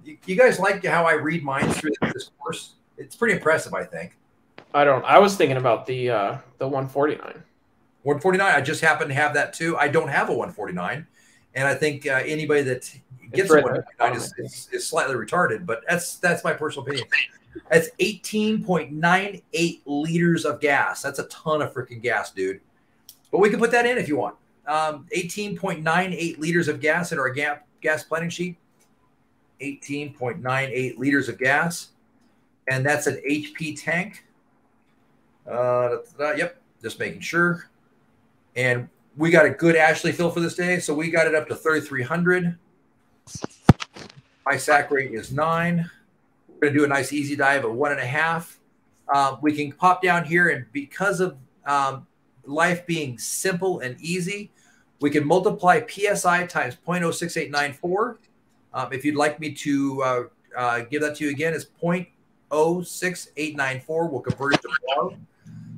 You, you guys like how I read mine through this course? It's pretty impressive, I think. I don't. I was thinking about the uh, the 149. 149. I just happen to have that too. I don't have a 149, and I think uh, anybody that gets one is, is, is, slightly retarded, but that's that's my personal opinion. That's 18.98 liters of gas. That's a ton of freaking gas, dude. But we can put that in if you want. Um, 18.98 liters of gas in our gap gas planning sheet. 18.98 liters of gas, and that's an HP tank. Uh, yep, just making sure. And we got a good Ashley fill for this day, so we got it up to 3,300. My sac rate is nine. We're to do a nice easy dive of one and a half. Um, we can pop down here, and because of um, life being simple and easy, we can multiply PSI times 0.06894. Um, if you'd like me to uh, uh, give that to you again, it's 0.06894. We'll convert it to bar.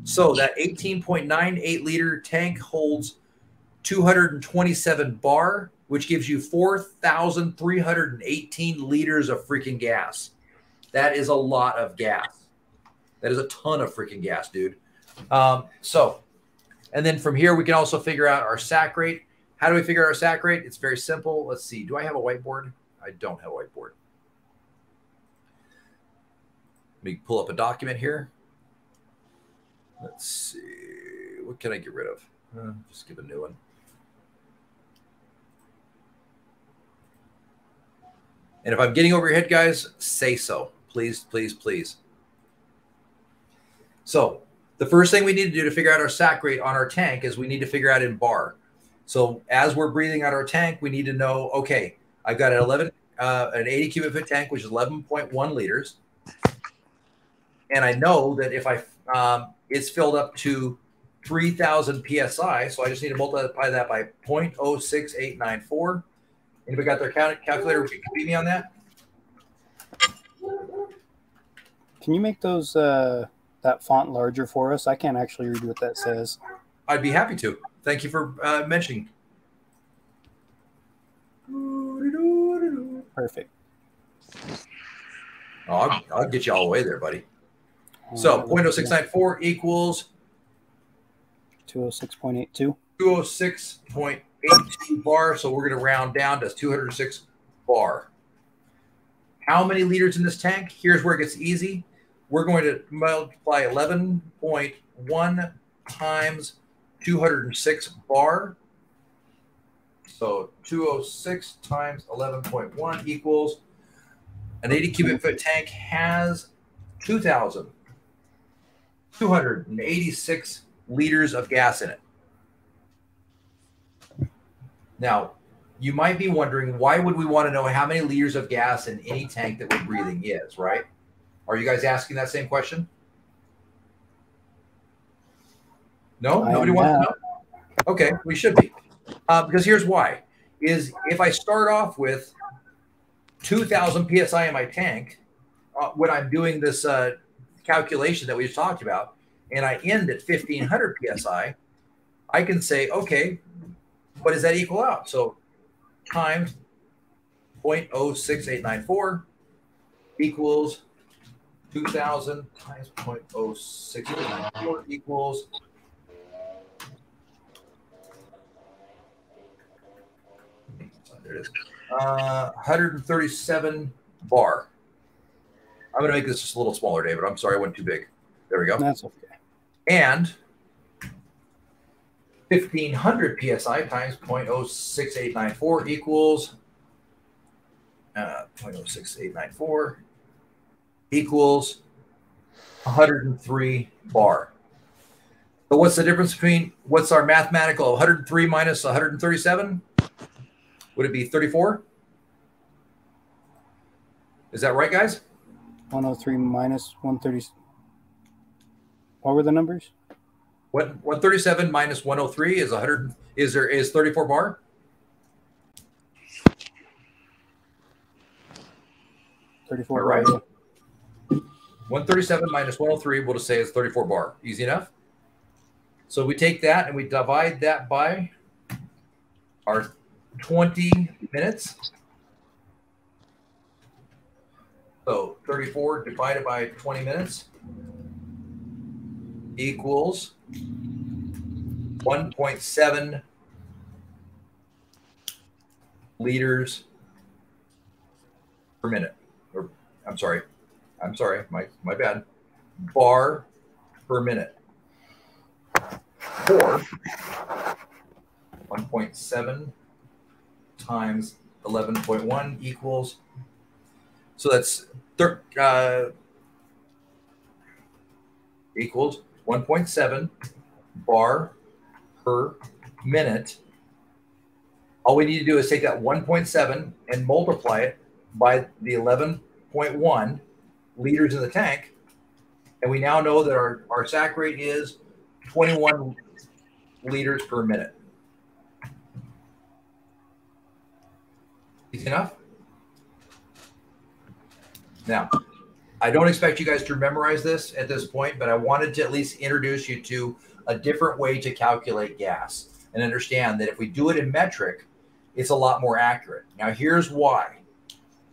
So that 18.98 liter tank holds 227 bar which gives you 4,318 liters of freaking gas. That is a lot of gas. That is a ton of freaking gas, dude. Um, so, and then from here, we can also figure out our sac rate. how do we figure our sac rate? It's very simple. Let's see. Do I have a whiteboard? I don't have a whiteboard. Let me pull up a document here. Let's see. What can I get rid of? Uh, just give a new one. And if I'm getting over your head, guys, say so. Please, please, please. So the first thing we need to do to figure out our sac rate on our tank is we need to figure out in bar. So as we're breathing out our tank, we need to know, okay, I've got an 11, uh, an 80 cubic foot tank, which is 11.1 liters. And I know that if I, um, it's filled up to 3000 PSI. So I just need to multiply that by 0.06894. Anybody got their calculator? Can you beat me on that? Can you make those, uh, that font larger for us? I can't actually read what that says. I'd be happy to. Thank you for uh, mentioning. Perfect. Oh, I'll, I'll, get you all the way there, buddy. So uh, 0.0694 equals 206.82. 206.82 bar. So we're going to round down to 206 bar. How many liters in this tank? Here's where it gets easy we're going to multiply 11.1 times 206 bar. So 206 times 11.1 equals an 80 cubic foot tank has 2,286 liters of gas in it. Now, you might be wondering why would we want to know how many liters of gas in any tank that we're breathing is, right? Are you guys asking that same question? No, I nobody wants to know. Okay, we should be, uh, because here's why: is if I start off with 2,000 psi in my tank uh, when I'm doing this uh, calculation that we just talked about, and I end at 1,500 psi, I can say, okay, what does that equal out? So times 0.06894 equals 2000 times 0.0694 equals there it is. Uh, 137 bar. I'm going to make this just a little smaller david. I'm sorry i went too big. There we go. That's okay. And 1500 psi times 0.06894 equals uh, 0.06894 equals 103 bar. So what's the difference between what's our mathematical 103 minus 137? Would it be 34? Is that right, guys? 103 minus 130. What were the numbers? What 137 minus 103 is 100 is there is 34 bar? Thirty-four. Right. 137 minus 103, we'll just say is 34 bar. Easy enough. So we take that and we divide that by our 20 minutes. So 34 divided by 20 minutes equals 1.7 liters per minute. Or I'm sorry, I'm sorry, my my bad. Bar per minute. Or 1.7 times 11.1 equals. So that's thir- uh, equals 1.7 bar per minute. All we need to do is take that 1.7 and multiply it by the 11.1 liters in the tank. And we now know that our, our sac rate is 21 liters per minute. Easy enough? Now, I don't expect you guys to memorize this at this point, but I wanted to at least introduce you to a different way to calculate gas and understand that if we do it in metric, it's a lot more accurate. Now, here's why.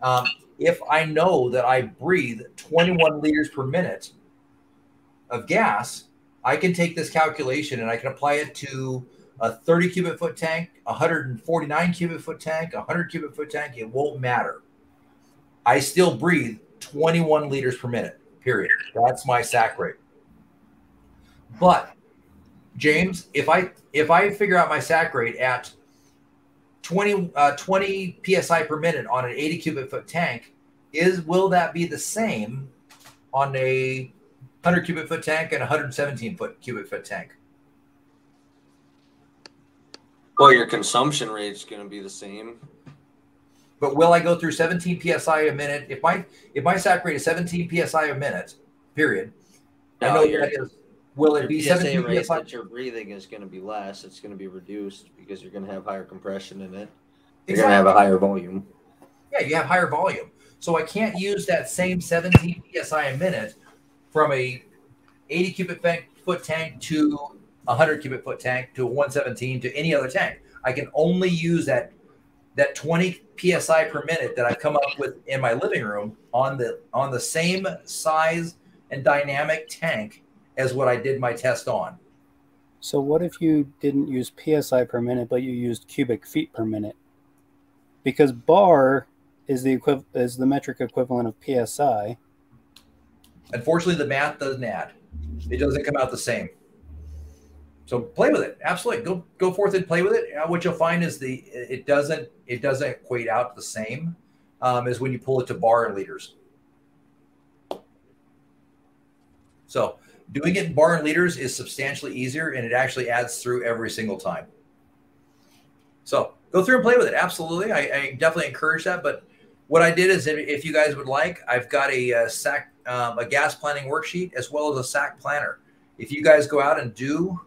Um, if I know that I breathe 21 liters per minute of gas, I can take this calculation and I can apply it to a 30 cubic foot tank, a 149 cubic foot tank, a 100 cubic foot tank, it won't matter. I still breathe 21 liters per minute, period. That's my sac rate. But James, if I if I figure out my sac rate at 20 uh, 20 psi per minute on an 80 cubic foot tank, is will that be the same on a 100 cubic foot tank and 117 foot cubic foot tank? Well, your consumption rate is going to be the same. But will I go through 17 psi a minute? If my if my sac rate is 17 psi a minute, period. I No, know your- that is. Will it Your be PSA 17 rate that you're breathing is going to be less. It's going to be reduced because you're going to have higher compression in it. You're going to have a higher volume. Yeah, you have higher volume. So I can't use that same 17 psi a minute from a 80 cubic foot tank to a 100 cubic foot tank to a 117 to any other tank. I can only use that that 20 psi per minute that I've come up with in my living room on the on the same size and dynamic tank as what I did my test on. So what if you didn't use psi per minute, but you used cubic feet per minute? Because bar is the equiv- is the metric equivalent of psi. Unfortunately, the math doesn't add. It doesn't come out the same. So play with it. Absolutely, go go forth and play with it. Uh, what you'll find is the it doesn't it doesn't equate out the same um, as when you pull it to bar and liters. So doing it in bar and liters is substantially easier, and it actually adds through every single time. So go through and play with it. Absolutely, I, I definitely encourage that. But what I did is, if- you guys would like, I've got a, uh sac um, a gas planning worksheet as well as a sac planner. If you guys go out and do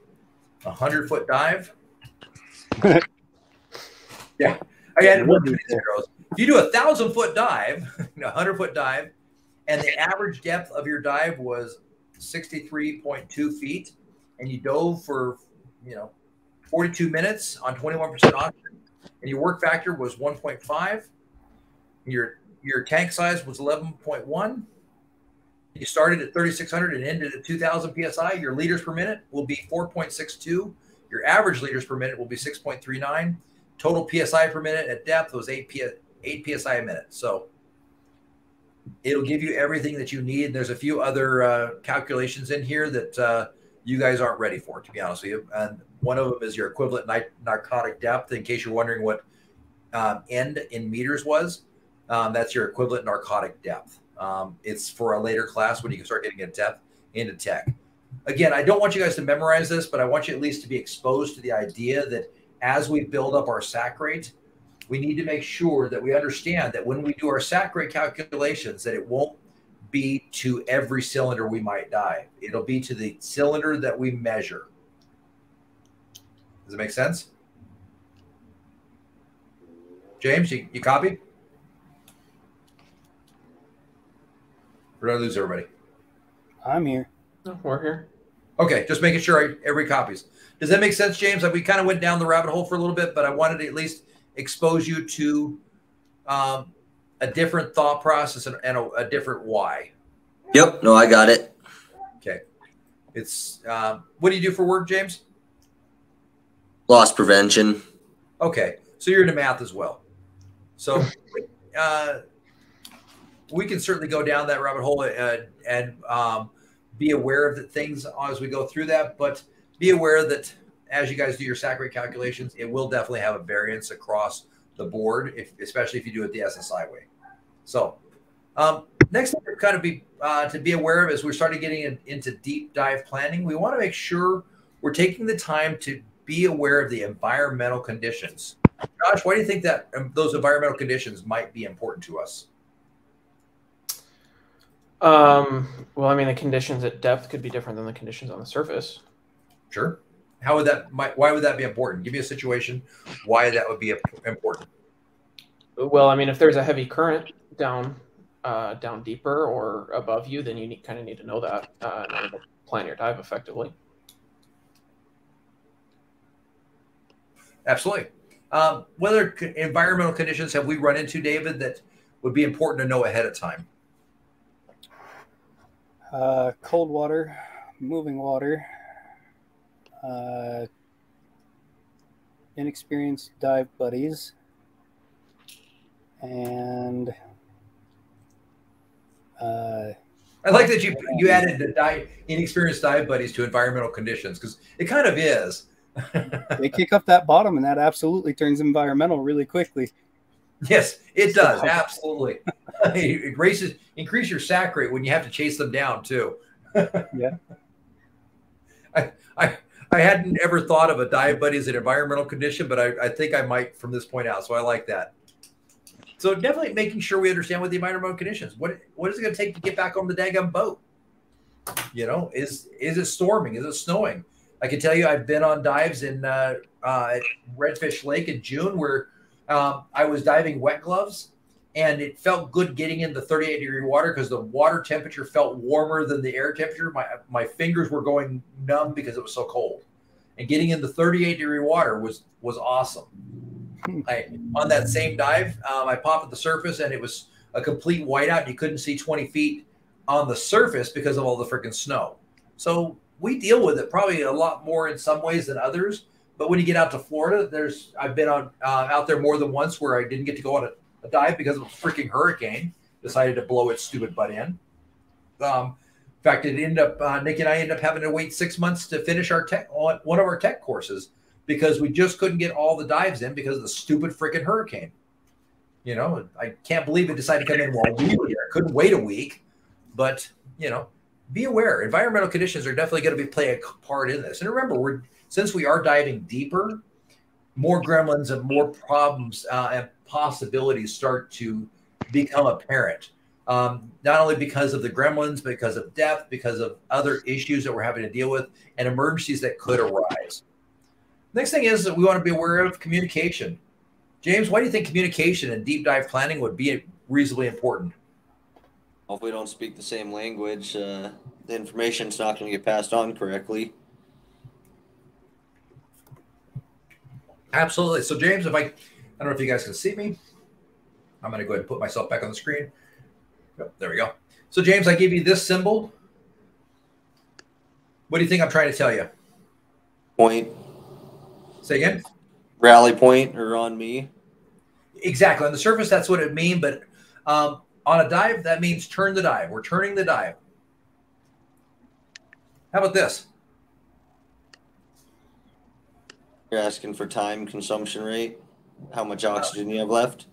a hundred foot dive, [LAUGHS] yeah, I had one two zeros. If you do a thousand foot dive, [LAUGHS] a hundred foot dive, and the average depth of your dive was sixty three point two feet, and you dove for you know forty two minutes on twenty one percent oxygen, and your work factor was one point five, your your tank size was eleven point one. You started at 3,600 and ended at 2,000 psi. Your liters per minute will be 4.62. Your average liters per minute will be 6.39. Total psi per minute at depth was 8, P- 8 psi a minute. So it'll give you everything that you need. There's a few other uh, calculations in here that uh, you guys aren't ready for, to be honest with you. And one of them is your equivalent narcotic depth. In case you're wondering what um, end in meters was, um, that's your equivalent narcotic depth. Um, it's for a later class when you can start getting in depth into tech. Again, I don't want you guys to memorize this, but I want you at least to be exposed to the idea that as we build up our SAC rate, we need to make sure that we understand that when we do our SAC rate calculations, that it won't be to every cylinder we might dive. It'll be to the cylinder that we measure. Does it make sense? James, you, you copy? Or did I lose everybody? I'm here. No, we're here. Okay, just making sure I, every copies. Does that make sense, James? Like we kind of went down the rabbit hole for a little bit, but I wanted to at least expose you to um, a different thought process and, and a, a different why. Yep. No, I got it. Okay, it's um, what do you do for work, James? Loss prevention. Okay, so you're into math as well. So [LAUGHS] uh, we can certainly go down that rabbit hole uh, and um, be aware of the things as we go through that. But be aware that as you guys do your SAC rate calculations, it will definitely have a variance across the board, if, especially if you do it the SSI way. So um, next thing to kind of be uh, to be aware of as we're starting getting in, into deep dive planning, we want to make sure we're taking the time to be aware of the environmental conditions. Josh, why do you think that um, those environmental conditions might be important to us? Um, well, I mean, the conditions at depth could be different than the conditions on the surface. Sure. How would that? Might, why would that be important? Give me a situation why that would be important. Well, I mean, if there's a heavy current down uh, down deeper or above you, then you need, kind of need to know that uh, in order to plan your dive effectively. Absolutely. Um, what other environmental conditions have we run into, David, that would be important to know ahead of time? Uh, cold water, moving water, uh, inexperienced dive buddies. And uh, I like that you you added the dive, inexperienced dive buddies to environmental conditions because it kind of is. they kick up that bottom, and that absolutely turns environmental really quickly. Yes, it does. [LAUGHS] Absolutely. [LAUGHS] it raises, increase your sac rate when you have to chase them down too. yeah. [LAUGHS] I, I, I hadn't ever thought of a dive buddy as an environmental condition, but I, I think I might from this point out. So I like that. So definitely making sure we understand what the environmental conditions. What what is it going to take to get back on the daggum boat? You know, is is it storming? Is it snowing? I can tell you, I've been on dives in uh, uh, Redfish Lake in June where um, I was diving wet gloves, and it felt good getting in the 38 degree water because the water temperature felt warmer than the air temperature. My my fingers were going numb because it was so cold, and getting in the 38 degree water was was awesome. I, on that same dive, um, I popped at the surface and it was a complete whiteout. You couldn't see 20 feet on the surface because of all the freaking snow. So we deal with it probably a lot more in some ways than others. But when you get out to Florida, there's I've been on uh, out there more than once where I didn't get to go on a, a, dive because of a freaking hurricane decided to blow its stupid butt in. Um, in fact, it ended up uh, Nick and I ended up having to wait six months to finish our tech one of our tech courses because we just couldn't get all the dives in because of the stupid freaking hurricane. You know, I can't believe it decided to come in while we were here. Couldn't wait a week, but you know, be aware. Environmental conditions are definitely going to be play a part in this. And remember, we're since we are diving deeper, more gremlins and more problems uh, possibilities start to become apparent. Um, not only because of the gremlins, because of depth, because of other issues that we're having to deal with, and emergencies that could arise. Next thing is that we want to be aware of communication. James, why do you think communication and deep dive planning would be reasonably important? Well, if we don't speak the same language, uh, the information's not going to get passed on correctly. Absolutely. So, James, if I, I don't know if you guys can see me. I'm going to go ahead and put myself back on the screen. Yep, there we go. So, James, I give you this symbol. What do you think I'm trying to tell you? Point. Say again. Rally point or on me. Exactly. On the surface, that's what it means. But um, on a dive, that means turn the dive. We're turning the dive. How about this? You're asking for time consumption rate, how much oxygen you have left.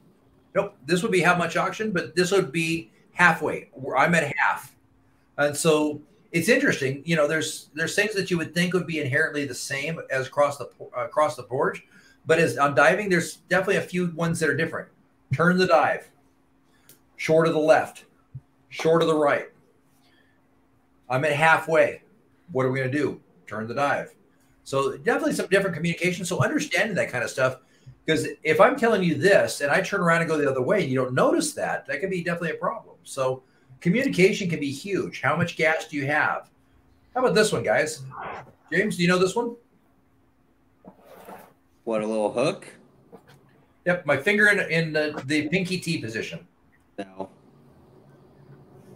Nope. This would be how much oxygen, but this would be halfway. I'm at half, and so it's interesting. You know, there's there's things that you would think would be inherently the same as across the across the board, but as on diving, there's definitely a few ones that are different. Turn the dive, short to the left, short to the right. I'm at halfway. What are we going to do? Turn the dive. So definitely some different communication. So understanding that kind of stuff, because if I'm telling you this and I turn around and go the other way, and you don't notice that, that can be definitely a problem. So communication can be huge. How much gas do you have? How about this one, guys? James, do you know this one? What a little hook. Yep, my finger in, in the, the pinky T position. No.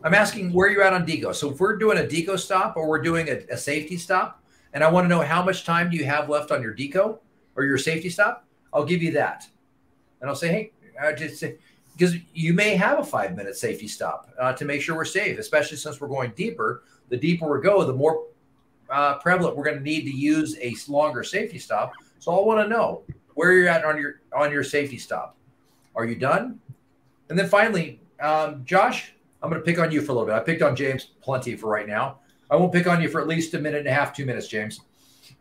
I'm asking where you're at on deco. So if we're doing a deco stop or we're doing a, a safety stop, and I want to know how much time do you have left on your deco or your safety stop, I'll give you that. And I'll say, hey, I just say, because you may have a five minute safety stop uh, to make sure we're safe, especially since we're going deeper. The deeper we go, the more uh, prevalent we're going to need to use a longer safety stop. So I want to know where you're at on your on your safety stop. Are you done? And then finally, um, Josh, I'm going to pick on you for a little bit. I picked on James plenty for right now. I won't pick on you for at least a minute and a half, two minutes, James.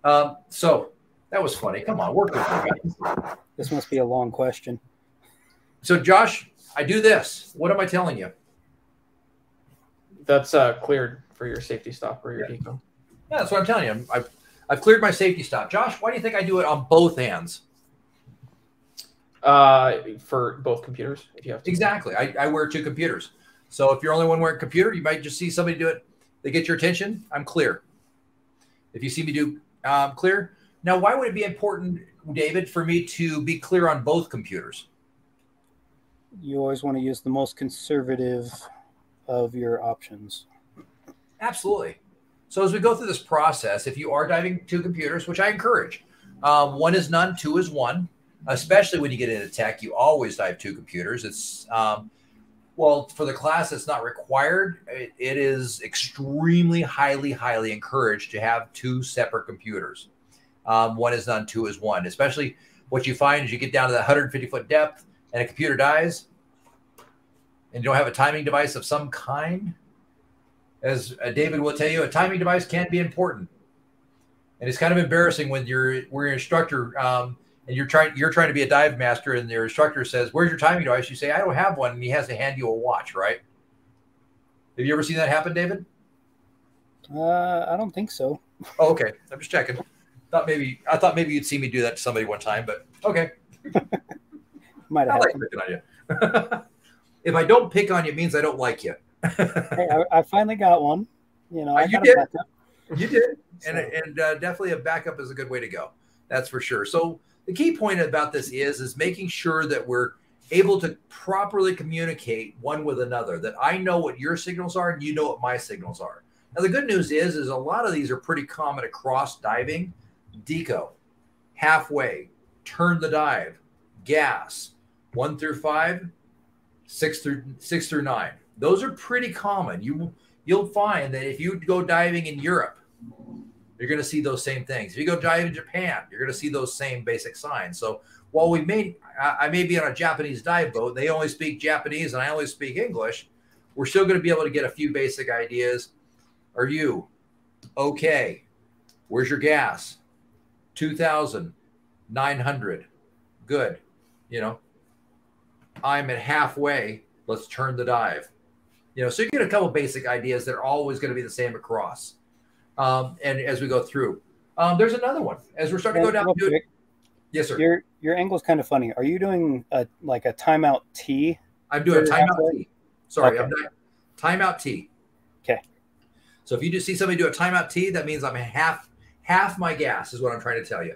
Um, so that was funny. Come on, work with me. This must be a long question. So, Josh, I do this. What am I telling you? That's uh, cleared for your safety stop or your yeah. deco. Yeah, that's what I'm telling you. I've, I've cleared my safety stop. Josh, why do you think I do it on both hands? Uh, for both computers, if you have to. Exactly. I, I wear two computers. So if you're only one wearing computer, you might just see somebody do it they get your attention, I'm clear. If you see me do um, clear. Now, why would it be important, David, for me to be clear on both computers? You always want to use the most conservative of your options. Absolutely. So as we go through this process, if you are diving two computers, which I encourage, Um, one is none, two is one. Especially when you get into tech, you always dive two computers. It's um, well for the class, it's not required. It, it is extremely highly, highly encouraged to have two separate computers. Um, one is none, two is one. Especially what you find is you get down to that 150 foot depth and a computer dies, and you don't have a timing device of some kind. As uh, David will tell you, a timing device can be important. And it's kind of embarrassing when you're an instructor um, and you're trying you're trying to be a dive master and your instructor says where's your timing device? You say i don't have one. And he has to hand you a watch right? Have you ever seen that happen david? Uh, I don't think so. oh, okay. I'm just checking thought maybe i thought maybe you'd see me do that to somebody one time but okay [LAUGHS] Might have like picking on you if i don't pick on you it means i don't like you [LAUGHS] Hey, I, I finally got one. You know, Uh, I you got a did? backup, You did, and and uh, definitely a backup is a good way to go. That's for sure. So the key point about this is is making sure that we're able to properly communicate one with another. That I know what your signals are and you know what my signals are. Now the good news is is a lot of these are pretty common across diving. Deco, halfway, turn the dive, gas, one through five, six through six through nine. Those are pretty common. You you'll find that if you go diving in Europe, you're going to see those same things. If you go diving in Japan, you're going to see those same basic signs. So while we may, I, I may be on a Japanese dive boat, they only speak Japanese and I only speak English. We're still going to be able to get a few basic ideas. Are you okay? Where's your gas? 2,000, 900. Good. You know, I'm at halfway. Let's turn the dive. You know, so you get a couple basic ideas that are always going to be the same across. Um, and as we go through, um, there's another one as we're starting to go down. It. Yes, sir. Your your angle's kind of funny. Are you doing a like a timeout T? I'm doing a timeout? T. Sorry, Okay. I'm not timeout T. Okay. So if you just see somebody do a timeout T, that means I'm half half my gas is what I'm trying to tell you.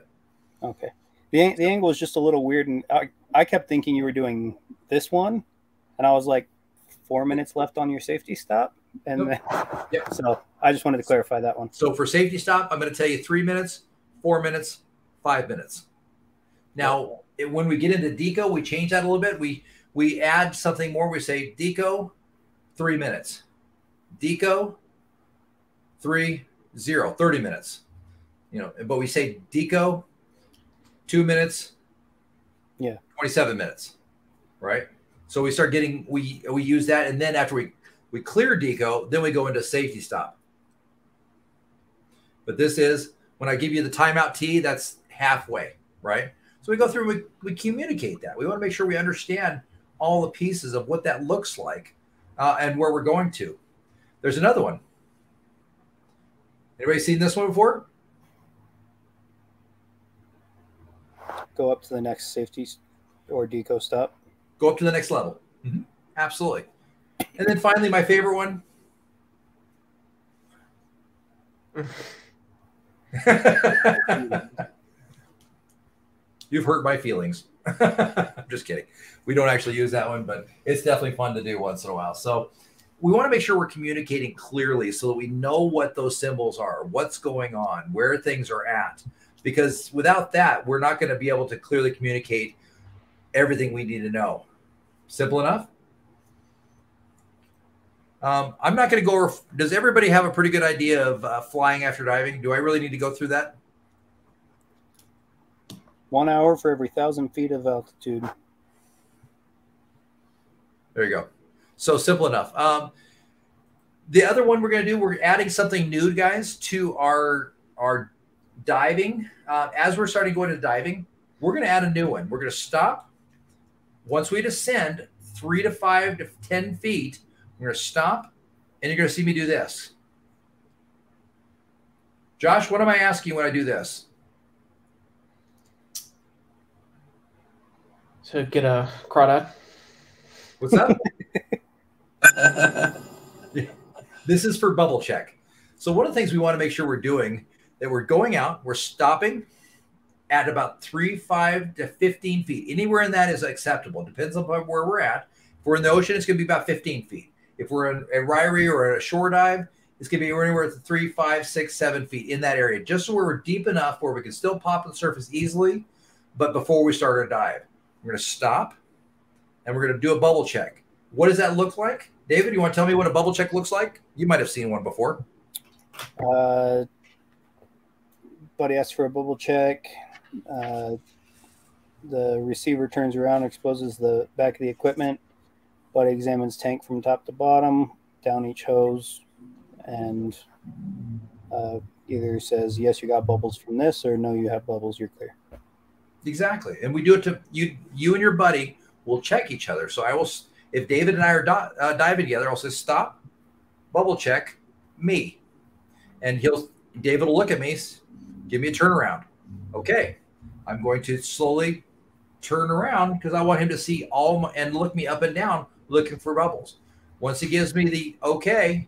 Okay. The the angle is just a little weird, and I, I kept thinking you were doing this one, and I was like, four minutes left on your safety stop, and Nope. then, [LAUGHS] Yep. so I just wanted to clarify that one. So for safety stop, I'm going to tell you three minutes, four minutes, five minutes. Now, it, when we get into deco, we change that a little bit. We we add something more. We say deco, three minutes. Deco, three zero, 30 minutes. You know, but we say deco, two minutes. Yeah. 27 minutes. Right. So we start getting we we use that, and then after we we clear deco, then we go into safety stop. But this is when I give you the timeout T, that's halfway, right? So we go through, we, we communicate that. We want to make sure we understand all the pieces of what that looks like uh, and where we're going to. There's another one. Anybody seen this one before? Go up to the next safety s- or deco stop. Go up to the next level. Mhm. Absolutely. And then finally, my favorite one. [LAUGHS] You've hurt my feelings. I'm [LAUGHS] just kidding. We don't actually use that one, but it's definitely fun to do once in a while. So we want to make sure we're communicating clearly so that we know what those symbols are, what's going on, where things are at. Because without that, we're not going to be able to clearly communicate everything we need to know. Simple enough. Um, I'm not going to go over. Does everybody have a pretty good idea of uh, flying after diving? Do I really need to go through that? One hour for every thousand feet of altitude. There you go. So simple enough. Um, the other one we're going to do, we're adding something new, guys, to our our diving. Uh, as we're starting going to diving, we're going to add a new one. We're going to stop once we descend three to five to ten feet. We're going to stop, and you're going to see me do this. Josh, what am I asking when I do this? To get a crawdad. What's that? [LAUGHS] [LAUGHS] This is for bubble check. So one of the things we want to make sure we're doing that we're going out, we're stopping at about three, five to 15 feet. Anywhere in that is acceptable. Depends on where we're at. If we're in the ocean, it's going to be about 15 feet. If we're in a Ririe or a shore dive, It's going to be anywhere to three, five, six, seven feet in that area, just so we're deep enough where we can still pop the surface easily, but before we start our dive. We're going to stop and we're going to do a bubble check. What does that look like? David, you want to tell me what a bubble check looks like? You might have seen one before. Uh, buddy asks for a bubble check. Uh, the receiver turns around, exposes the back of the equipment. Buddy examines tank from top to bottom, down each hose, and uh, either says, Yes, you got bubbles from this, or No, you have bubbles, you're clear. Exactly. And we do it to you, you and your buddy will check each other. So I will, if David and I are di- uh, diving together, I'll say, Stop, bubble check, me. And he'll, David will look at me, give me a turnaround. Okay. I'm going to slowly turn around because I want him to see all my, and look me up and down looking for bubbles. Once he gives me the okay,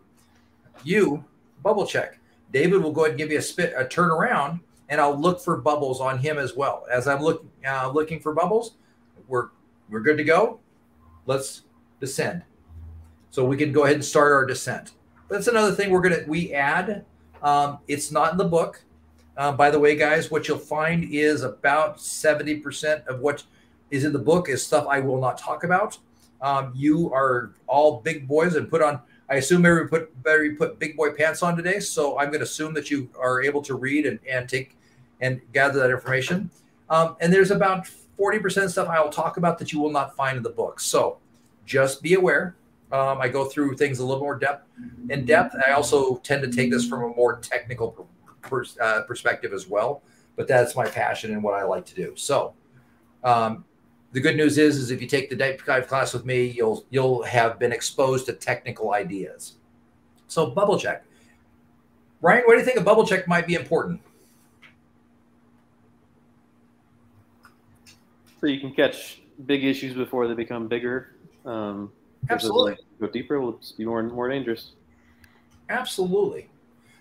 you bubble check. David will go ahead and give me a spit, a turnaround, and I'll look for bubbles on him as well. As I'm looking uh, looking for bubbles, we're we're good to go. Let's descend. So we can go ahead and start our descent. That's another thing we're gonna we add. Um, it's not in the book. Uh, by the way, guys, what you'll find is about 70% of what is in the book is stuff I will not talk about. Um, you are all big boys and put on, I assume everybody put, everybody put big boy pants on today. So I'm going to assume that you are able to read and, and take and gather that information. Um, and there's about 40% stuff I will talk about that you will not find in the book. So just be aware. Um, I go through things a little more depth in depth. I also tend to take this from a more technical pers- uh, perspective as well. But that's my passion and what I like to do. So, um, the good news is, is if you take the deep dive class with me, you'll you'll have been exposed to technical ideas. So, bubble check. Ryan, what do you think a bubble check might be important? So you can catch big issues before they become bigger. Um, Absolutely. Go deeper, will be more more dangerous. Absolutely.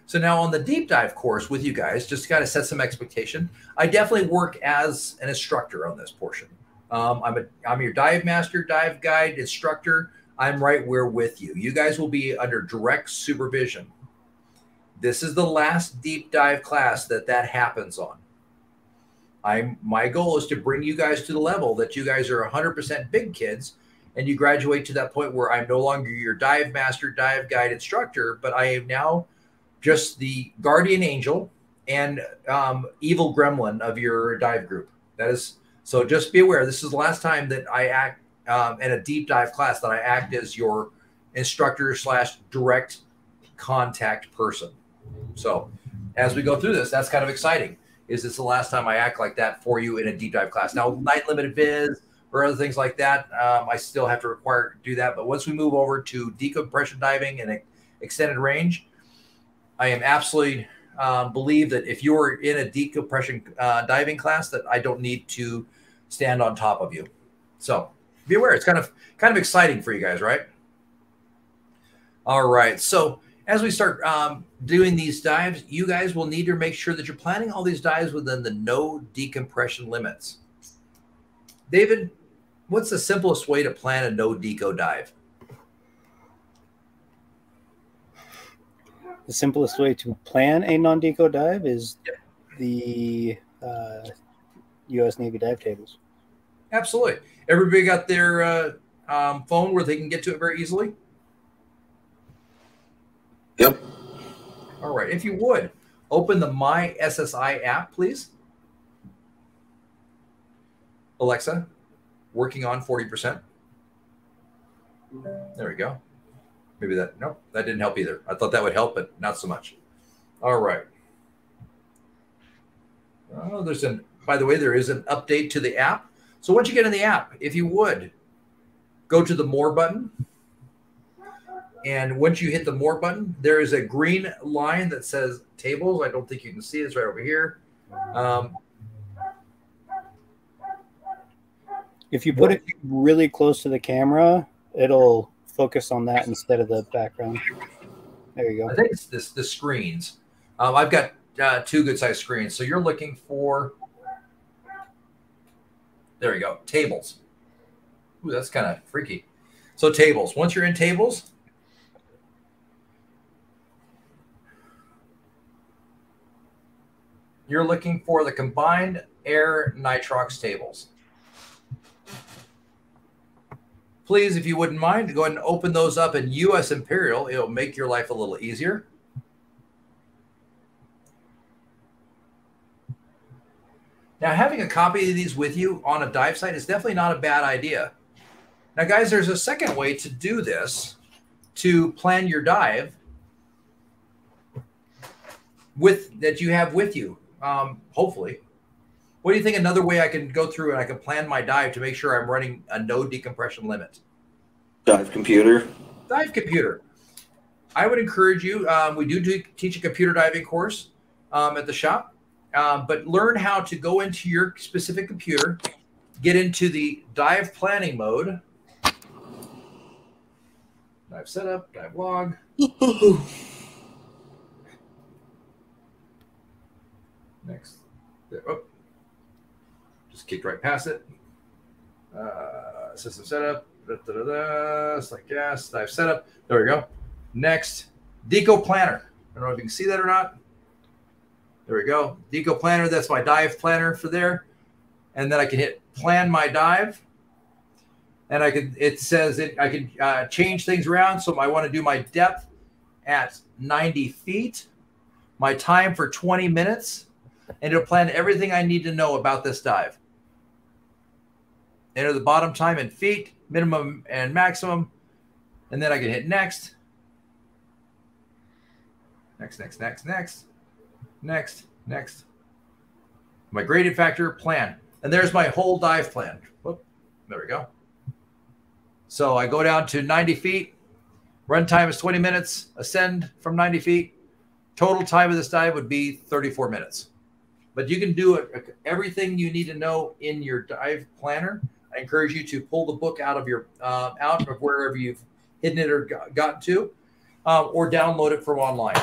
So now on the deep dive course with you guys, just to set some expectation. I definitely work as an instructor on this portion. Um, I'm a I'm your dive master, dive guide, instructor. I'm right where with you. You guys will be under direct supervision. This is the last deep dive class that that happens on. I'm my goal is to bring you guys to the level that you guys are 100% big kids and you graduate to that point where I'm no longer your dive master, dive guide instructor, but I am now just the guardian angel and um, evil gremlin of your dive group. That is so. Just be aware. This is the last time that I act um, in a deep dive class that I act as your instructor slash direct contact person. So as we go through this, that's kind of exciting. Is this the last time I act like that for you in a deep dive class? Now, night limited viz or other things like that, um, I still have to require do that. But once we move over to decompression diving and extended range, I am absolutely um, believe that if you're in a decompression uh, diving class, that I don't need to stand on top of you. So be aware. It's kind of kind of exciting for you guys, right? All right. So as we start um, doing these dives, you guys will need to make sure that you're planning all these dives within the no decompression limits. David, what's the simplest way to plan a no deco dive? The simplest way to plan a non-deco dive is the uh, U.S. Navy dive tables. Absolutely. Everybody got their uh, um, phone where they can get to it very easily. Yep. All right. If you would open the My SSI app, please. Alexa, working on 40%. There we go. Maybe that, nope, that didn't help either. I thought that would help, but not so much. All right. Oh, there's an, by the way, there is an update to the app. So once you get in the app, if you would, go to the more button. And once you hit the more button, there is a green line that says tables. I don't think you can see it. It's right over here. Um, if you put it really close to the camera, it'll focus on that instead of the background. There you go. I think it's this the screens. Um, I've got uh, two good sized screens. So you're looking for. There you go. Tables. Ooh, that's kind of freaky. So tables. Once you're in tables. You're looking for the combined air nitrox tables. Please, if you wouldn't mind, go ahead and open those up in US Imperial. It'll make your life a little easier. Now, having a copy of these with you on a dive site is definitely not a bad idea. Now, guys, there's a second way to do this to plan your dive with that you have with you. Um, hopefully, what do you think? Another way I can go through and I can plan my dive to make sure I'm running a no decompression limit. Dive computer. Dive computer. I would encourage you. Um, we do, do teach a computer diving course um, at the shop, um, but learn how to go into your specific computer, get into the dive planning mode, dive setup, dive log. [LAUGHS] Next. Oh. Kicked right past it. Uh, system setup. Da, da, da. Select gas. Dive setup. There we go. Next. Deco planner. I don't know if you can see that or not. There we go. Deco planner. That's my dive planner for there. And then I can hit plan my dive. And I can, it says that I can uh, change things around. So I want to do my depth at 90 feet, my time for 20 minutes, and it'll plan everything I need to know about this dive. Enter the bottom time in feet, minimum and maximum, and then I can hit next. Next, next, next, next, next, next. My gradient factor plan. And there's my whole dive plan. Whoop, there we go. So I go down to 90 feet. Run time is 20 minutes. Ascend from 90 feet. Total time of this dive would be 34 minutes but you can do it, everything you need to know in your dive planner. I encourage you to pull the book out of your uh, out of wherever you've hidden it or gotten to, um, or download it from online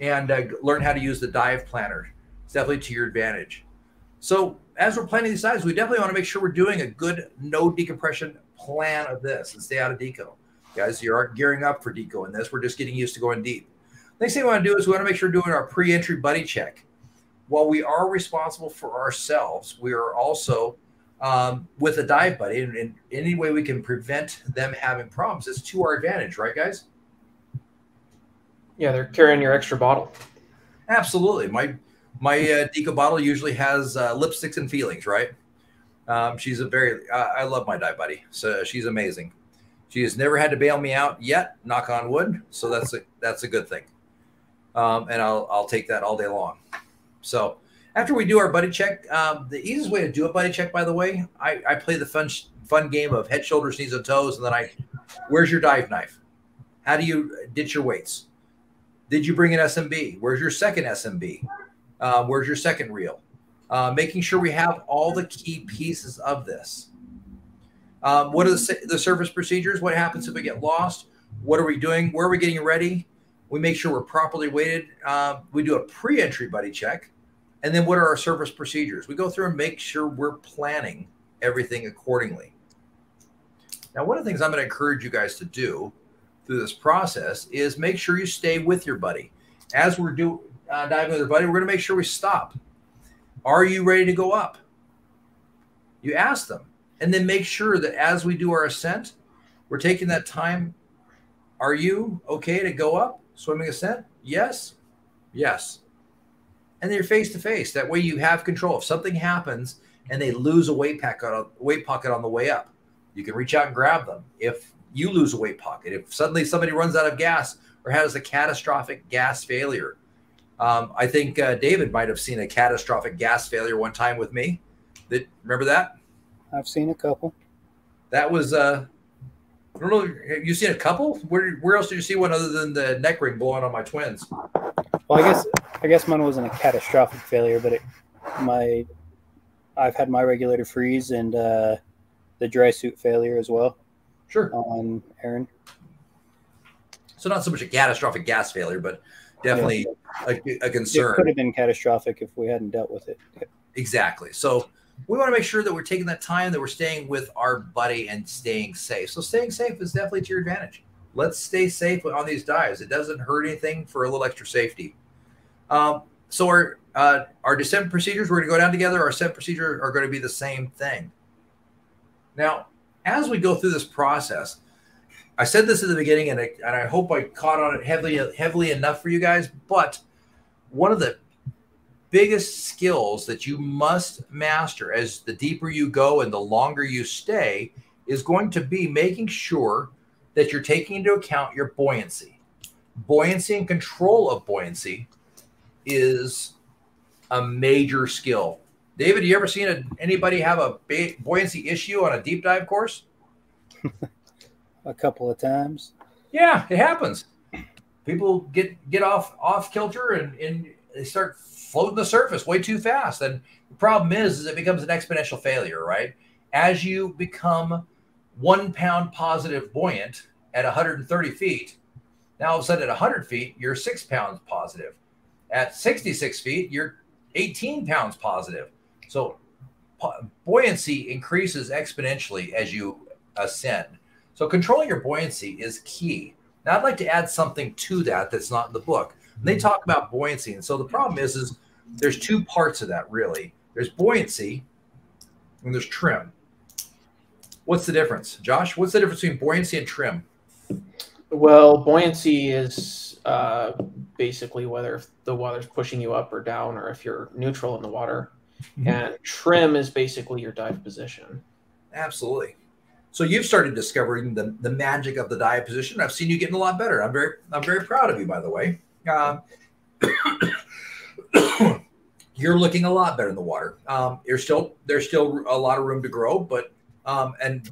and uh, learn how to use the dive planner. It's definitely to your advantage. So as we're planning these dives, we definitely want to make sure we're doing a good no decompression plan of this and stay out of deco. Guys, you aren't gearing up for deco in this. We're just getting used to going deep. Next thing we want to do is we want to make sure we're doing our pre-entry buddy check while we are responsible for ourselves, we are also um, with a dive buddy, and, in any way we can prevent them having problems is to our advantage, right, guys? Yeah, they're carrying your extra bottle. Absolutely. My my uh, Deco bottle usually has uh, lipsticks and feelings, right? Um, she's a very uh, I love my dive buddy, so she's amazing. She has never had to bail me out yet, knock on wood. So that's a that's a good thing, um, and I'll I'll take that all day long. So after we do our buddy check, um, the easiest way to do a buddy check, by the way, I, I play the fun fun game of head, shoulders, knees, and toes, and then I, where's your dive knife? How do you ditch your weights? Did you bring an SMB? Where's your second SMB? Uh, where's your second reel? Uh, making sure we have all the key pieces of this. Um, what are the, the service procedures? What happens if we get lost? What are we doing? Where are we getting ready? We make sure we're properly weighted. Uh, we do a pre-entry buddy check, and then what are our service procedures? We go through and make sure we're planning everything accordingly. Now, one of the things I'm going to encourage you guys to do through this process is make sure you stay with your buddy. As we're do, uh, diving with your buddy, we're going to make sure we stop. Are you ready to go up? You ask them, and then make sure that as we do our ascent, we're taking that time. Are you okay to go up? swimming ascent? Yes. Yes. And they're face to face. That way you have control. If something happens and they lose a weight pocket on, weight pocket on the way up, you can reach out and grab them. If you lose a weight pocket, if suddenly somebody runs out of gas or has a catastrophic gas failure, um, I think uh, David might have seen a catastrophic gas failure one time with me. That remember that? I've seen a couple. That was uh, I don't know. Have you seen a couple? Where where else did you see one other than the neck ring blowing on my twins? Well, I guess I guess mine wasn't a catastrophic failure, but it, my I've had my regulator freeze and uh, the dry suit failure as well. Sure. On Aaron. So not so much a catastrophic gas failure, but definitely yeah. a, a, concern. It could have been catastrophic if we hadn't dealt with it. Exactly. So we want to make sure that we're taking that time that we're staying with our buddy and staying safe. So staying safe is definitely to your advantage. Let's stay safe on these dives. It doesn't hurt anything for a little extra safety. Um, so our uh, our descent procedures, we're going to go down together. Our ascent procedures are going to be the same thing. Now, as we go through this process, I said this at the beginning, and I, and I hope I caught on it heavily heavily enough for you guys. But one of the biggest skills that you must master as the deeper you go and the longer you stay is going to be making sure that you're taking into account your buoyancy. Buoyancy and control of buoyancy is a major skill. David, you ever seen a, anybody have a buoyancy issue on a deep dive course? [LAUGHS] a couple of times. Yeah, it happens. People get get off off kilter and, and they start floating the surface way too fast. And the problem is, is it becomes an exponential failure, right? As you become one pound positive buoyant at 130 feet, now all of a sudden at 100 feet, you're six pounds positive. At 66 feet, you're 18 pounds positive. So buoyancy increases exponentially as you ascend. So controlling your buoyancy is key. Now I'd like to add something to that that's not in the book. They talk about buoyancy, and so the problem is, is there's two parts of that really. There's buoyancy, and there's trim. What's the difference, Josh? What's the difference between buoyancy and trim? Well, buoyancy is uh, basically whether if the water's pushing you up or down, or if you're neutral in the water. Mm-hmm. And trim is basically your dive position. Absolutely. So you've started discovering the, the magic of the dive position. I've seen you getting a lot better. I'm very I'm very proud of you, by the way. Um, [COUGHS] you're looking a lot better in the water. Um, you're still there's still a lot of room to grow, but um, and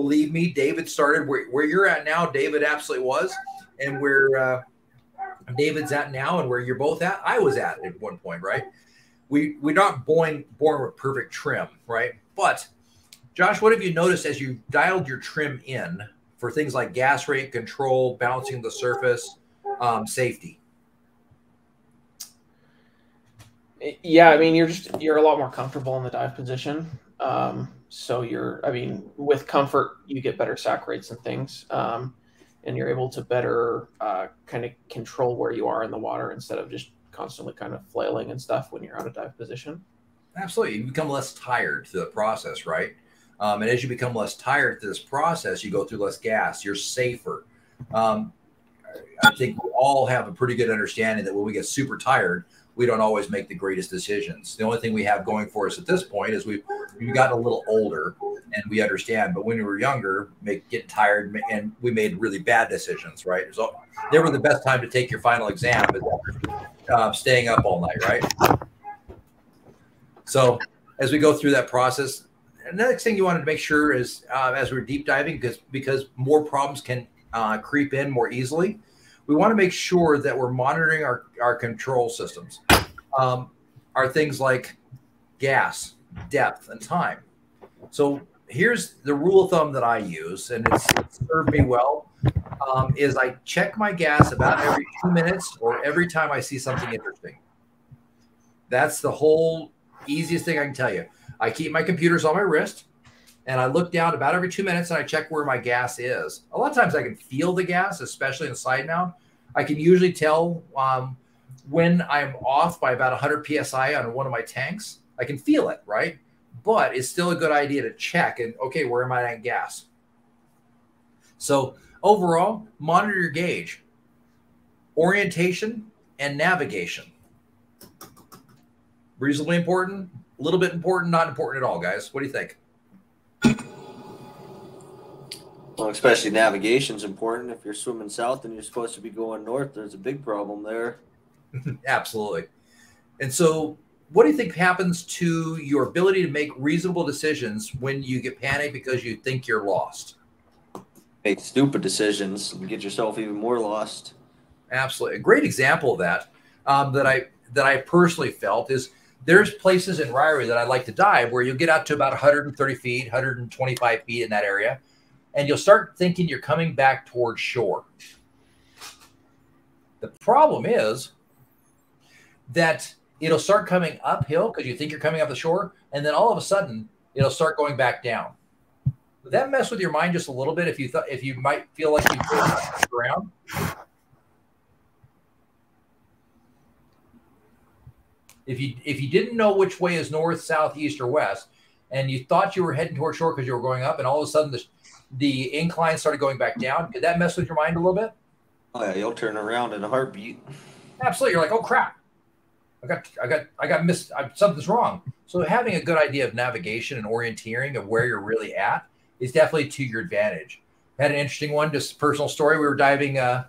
believe me, David started where, where you're at now. David absolutely was, and where uh, David's at now, and where you're both at, I was at at one point, right? We we're not born born with perfect trim, right? But Josh, what have you noticed as you dialed your trim in for things like gas rate control, bouncing the surface, um, safety? Yeah, I mean, you're just you're a lot more comfortable in the dive position. Um, so you're, I mean, with comfort, you get better sac rates and things, um, and you're able to better uh, kind of control where you are in the water instead of just constantly kind of flailing and stuff when you're out of dive position. Absolutely, you become less tired through the process, right? Um, and as you become less tired through this process, you go through less gas. You're safer. Um, I think we all have a pretty good understanding that when we get super tired, we don't always make the greatest decisions. The only thing we have going for us at this point is we've we've gotten a little older and we understand. But when we were younger, make get tired and we made really bad decisions, right? So never the best time to take your final exam is uh, staying up all night, right? So as we go through that process, the next thing you wanted to make sure is uh, as we're deep diving, because because more problems can uh, creep in more easily we want to make sure that we're monitoring our, our control systems. Um, are things like gas, depth, and time. So here's the rule of thumb that I use, and it's, it's served me well. Um, is I check my gas about every two minutes or every time I see something interesting. That's the whole easiest thing I can tell you. I keep my computers on my wrist and I look down about every two minutes and I check where my gas is. A lot of times I can feel the gas, especially in the side mount. I can usually tell um, when I'm off by about 100 psi on one of my tanks. I can feel it, right? But it's still a good idea to check and okay, where am I at gas? So overall, monitor your gauge, orientation, and navigation. Reasonably important, a little bit important, not important at all, guys. What do you think? Well, especially navigation's important. If you're swimming south and you're supposed to be going north, there's a big problem there. [LAUGHS] Absolutely. And so, what do you think happens to your ability to make reasonable decisions when you get panicked because you think you're lost? Make stupid decisions and get yourself even more lost. Absolutely, a great example of that um, that I that I personally felt is there's places in Ririe that I like to dive where you'll get out to about 130 feet, 125 feet in that area, and you'll start thinking you're coming back towards shore. The problem is that it'll start coming uphill because you think you're coming up the shore, and then all of a sudden it'll start going back down. Would that mess with your mind just a little bit if you thought if you might feel like you're around? If you if you didn't know which way is north, south, east, or west, and you thought you were heading toward shore because you were going up, and all of a sudden the the incline started going back down, could that mess with your mind a little bit? Oh yeah, you'll turn around in a heartbeat. Absolutely. You're like, oh crap, I got I got I got missed. I, something's wrong. So having a good idea of navigation and orienteering of where you're really at is definitely to your advantage. had an interesting one, just personal story. We were diving uh,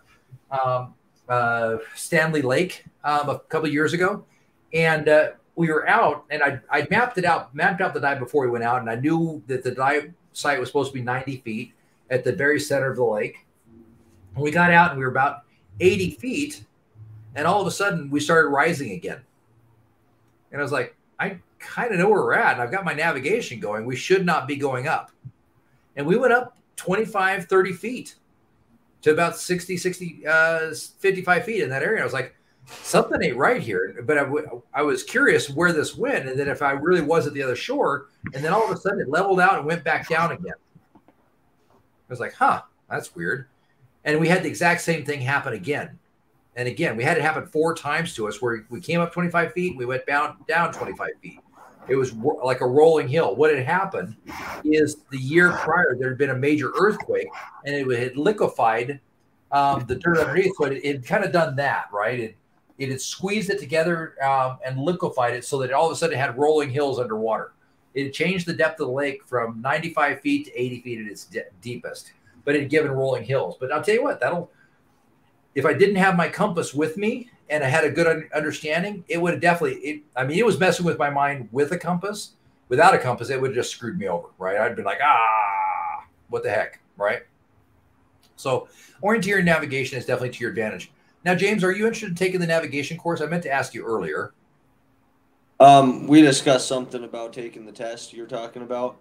um, uh, Stanley Lake um, a couple years ago, and uh, we were out, and I I mapped it out, mapped out the dive before we went out, and I knew that the dive site was supposed to be 90 feet at the very center of the lake. And we got out, and we were about 80 feet, and all of a sudden we started rising again. And I was like, I kind of know where we're at, and I've got my navigation going. We should not be going up. And we went up 25, 30 feet to about 60, 60, uh, 55 feet in that area. I was like, something ain't right here. But I, w- I was curious where this went, and then if I really was at the other shore, and then all of a sudden it leveled out and went back down again. I was like, huh, that's weird. And we had the exact same thing happen again. And again, we had it happen four times to us where we came up 25 feet, we went down down 25 feet. It was like a rolling hill. What had happened is the year prior there had been a major earthquake, and it had liquefied um, the dirt underneath. So it had kind of done that, right? It it had squeezed it together um, and liquefied it so that all of a sudden it had rolling hills underwater. It changed the depth of the lake from 95 feet to 80 feet at its de- deepest, but it had given rolling hills. But I'll tell you what, that'll if I didn't have my compass with me and I had a good understanding, it would have definitely. It, I mean, it was messing with my mind with a compass. Without a compass, it would have just screwed me over, right? I'd been like, ah, what the heck, right? So, orienteering navigation is definitely to your advantage. Now, James, are you interested in taking the navigation course? I meant to ask you earlier. Um, we discussed something about taking the test you're talking about.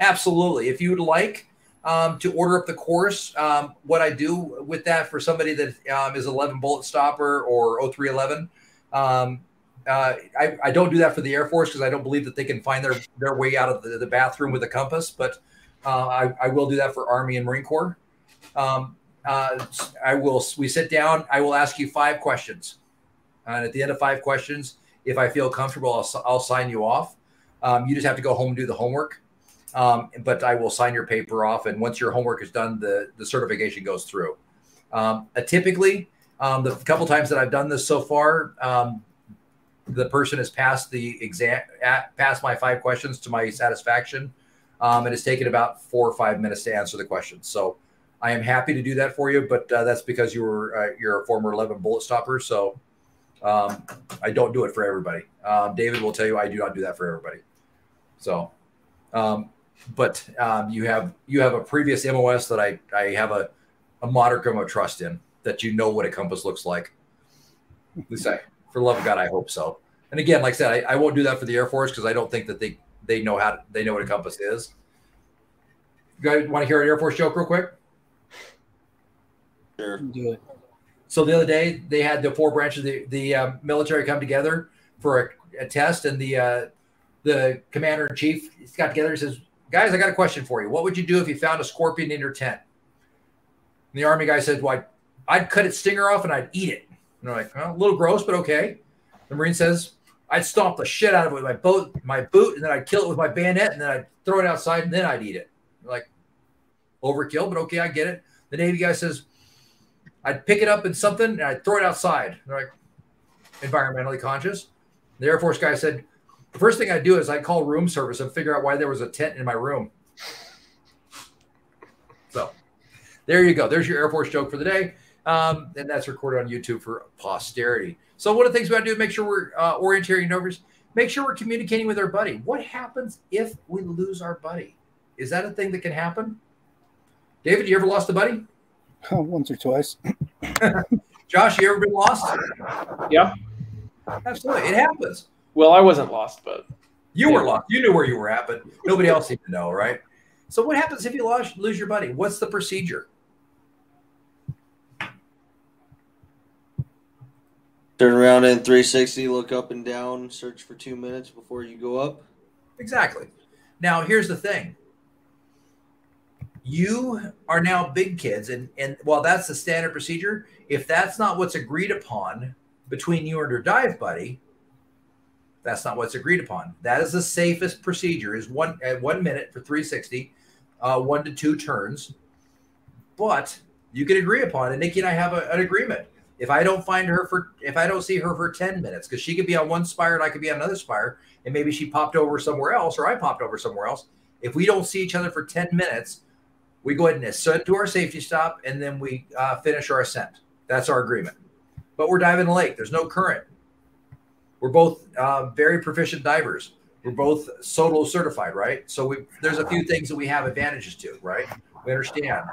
Absolutely. If you would like um, to order up the course, um, what I do with that for somebody that um, is 11 bullet stopper or 0311, um, uh, I, I, don't do that for the Air Force because I don't believe that they can find their, their way out of the, the bathroom with a compass, but uh, I, I, will do that for Army and Marine Corps. Um, uh, I will, we sit down, I will ask you five questions. And at the end of five questions, if I feel comfortable, I'll, I'll sign you off. Um, you just have to go home and do the homework. Um, but I will sign your paper off, and once your homework is done, the the certification goes through. Um, uh, typically, um, the couple times that I've done this so far, um, the person has passed the exam, at, passed my five questions to my satisfaction. Um, it has taken about four or five minutes to answer the questions. So I am happy to do that for you, but uh, that's because you were uh, you're a former 11 bullet stopper. So um, I don't do it for everybody. David will tell you I do not do that for everybody. So, but um, you have you have a previous MOS that I I have a a modicum of trust in that you know what a compass looks like. At least I, for the love of God, I hope so. And again, like I said, I, I won't do that for the Air Force because I don't think that they they know how to, they know what a compass is. You guys want to hear an Air Force joke real quick? Sure. Do it. So the other day they had the four branches of the, the uh, military come together for a, a test, and the uh, the commander in chief got together. He says, "Guys, I got a question for you. What would you do if you found a scorpion in your tent?" And the army guy said, "Well, I'd, I'd cut its stinger off and I'd eat it." And they're like, well, "A little gross, but okay." The marine says, "I'd stomp the shit out of it with my boat, my boot, and then I'd kill it with my bayonet, and then I'd throw it outside, and then I'd eat it." They're like, overkill, but okay, I get it. The Navy guy says, I'd pick it up in something and I'd throw it outside. They're like environmentally conscious. The Air Force guy said, the first thing I'd do is I'd call room service and figure out why there was a tent in my room. So there you go. There's your Air Force joke for the day. Um, and that's recorded on YouTube for posterity. So one of the things we got to do is make sure we're uh, orienteering numbers, make sure we're communicating with our buddy. What happens if we lose our buddy? Is that a thing that can happen? David, you ever lost a buddy? [LAUGHS] Once or twice. [LAUGHS] [LAUGHS] Josh, you ever been lost? Yeah. Absolutely. It happens. Well, I wasn't lost, but You were Yeah. lost. You knew where you were at, but nobody else seemed to know, right? So what happens if you lost, lose your buddy? What's the procedure? Turn around in 360, look up and down, search for two minutes before you go up. Exactly. Now, here's the thing. You are now big kids, and and while that's the standard procedure, if that's not what's agreed upon between you and your dive buddy, That's not what's agreed upon. That is the safest procedure is one at one minute for 360, uh, one to two turns. But you can agree upon it. Nikki and I have a, an agreement. If I don't find her for, if I don't see her for 10 minutes, because she could be on one spire and I could be on another spire, and maybe she popped over somewhere else or I popped over somewhere else. If we don't see each other for 10 minutes, we go ahead and ascend to our safety stop and then we uh, finish our ascent. That's our agreement. But we're diving the lake. There's no current. We're both uh, very proficient divers. We're both SOTL certified, right? So we, there's a few things that we have advantages to, right? We understand.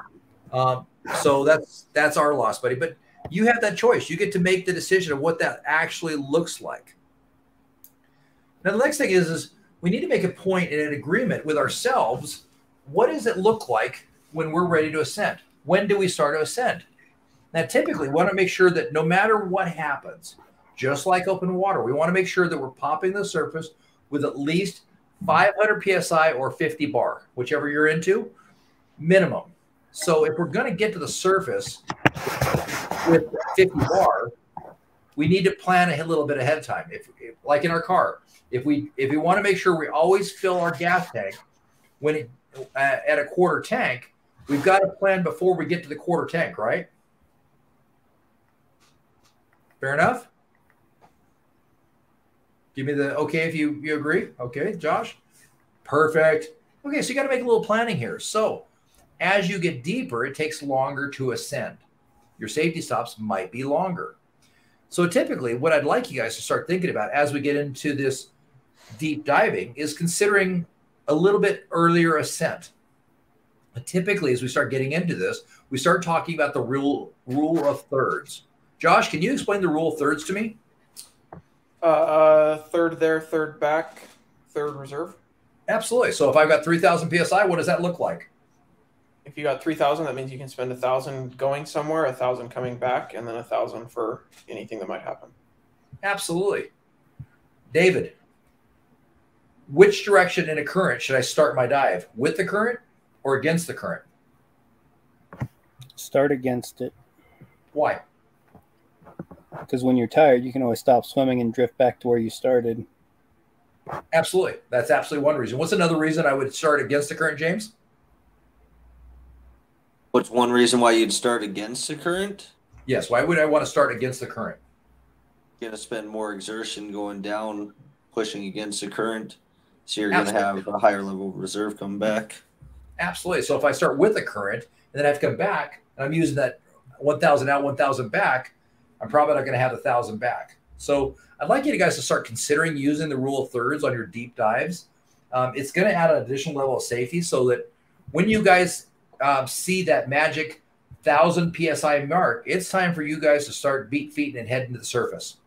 Um, so that's that's our loss, buddy. But you have that choice. You get to make the decision of what that actually looks like. Now the next thing is is we need to make a point in an agreement with ourselves. What does it look like when we're ready to ascend? When do we start to ascend? Now, typically, we want to make sure that no matter what happens, just like open water, we want to make sure that we're popping the surface with at least 500 psi or 50 bar, whichever you're into, minimum. So if we're going to get to the surface with 50 bar, we need to plan a little bit ahead of time. If, if like in our car, if we if we want to make sure we always fill our gas tank when it uh, at a quarter tank, we've got to plan before we get to the quarter tank, right? Fair enough. Give me the okay if you you agree. Okay, Josh. Perfect. Okay, so you got to make a little planning here. So as you get deeper, it takes longer to ascend. Your safety stops might be longer. So typically, what I'd like you guys to start thinking about as we get into this deep diving is considering a little bit earlier ascent. But typically, as we start getting into this, we start talking about the rule rule of thirds. Josh, can you explain the rule of thirds to me? Uh, uh, third there, third back, third reserve. Absolutely. So if I've got 3,000 psi, what does that look like? If you got three thousand, that means you can spend a thousand going somewhere, a thousand coming back, and then a thousand for anything that might happen. Absolutely. David, which direction in a current should I start my dive? With the current or against the current? Start against it. Why? Because when you're tired, you can always stop swimming and drift back to where you started. Absolutely. That's absolutely one reason. What's another reason I would start against the current, James? What's one reason why you'd start against the current? Yes. Why would I want to start against the current? You're gonna spend more exertion going down, pushing against the current. So you're gonna have a higher level of reserve come back. Absolutely. So if I start with the current and then I have to come back and I'm using that 1,000 out, 1,000 back, I'm probably not going to have a thousand back. So I'd like you guys to start considering using the rule of thirds on your deep dives. Um, it's going to add an additional level of safety so that when you guys um, see that magic thousand psi mark, it's time for you guys to start beat feet and head into the surface.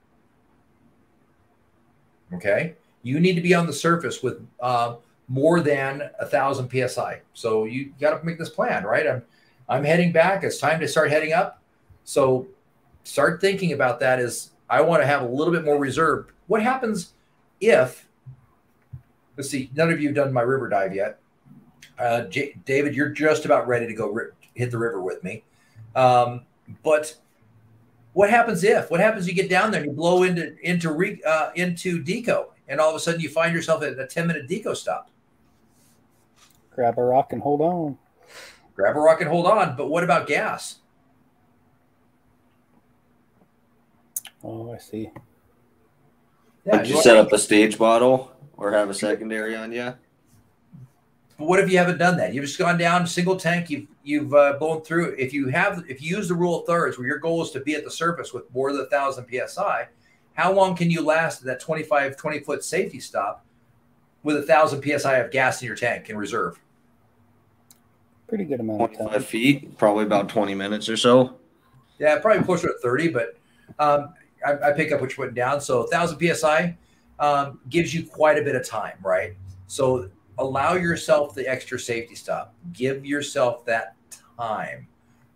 Okay, you need to be on the surface with uh, more than a thousand psi. So you got to make this plan, right? I'm I'm heading back. It's time to start heading up. So start thinking about that. Is I want to have a little bit more reserve. What happens if? Let's see. None of you have done my river dive yet. Uh, J- David, you're just about ready to go ri- hit the river with me. Um, but what happens if? What happens? You get down there and you blow into into re, uh, into deco, and all of a sudden you find yourself at a ten minute deco stop. Grab a rock and hold on. Grab a rock and hold on. But what about gas? Oh, I see. Would you set up a stage bottle or have a secondary on you? But what if you haven't done that? You've just gone down single tank. You've you've uh, blown through. If you have, if you use the rule of thirds, where your goal is to be at the surface with more than a thousand psi, how long can you last at that 25, 20 foot safety stop with a thousand psi of gas in your tank in reserve? Pretty good amount 25 feet, probably about 20 minutes or so. Yeah, probably closer to 30, but um, I, I, pick up what you're putting down. So 1,000 psi um, gives you quite a bit of time, right? So allow yourself the extra safety stop. Give yourself that time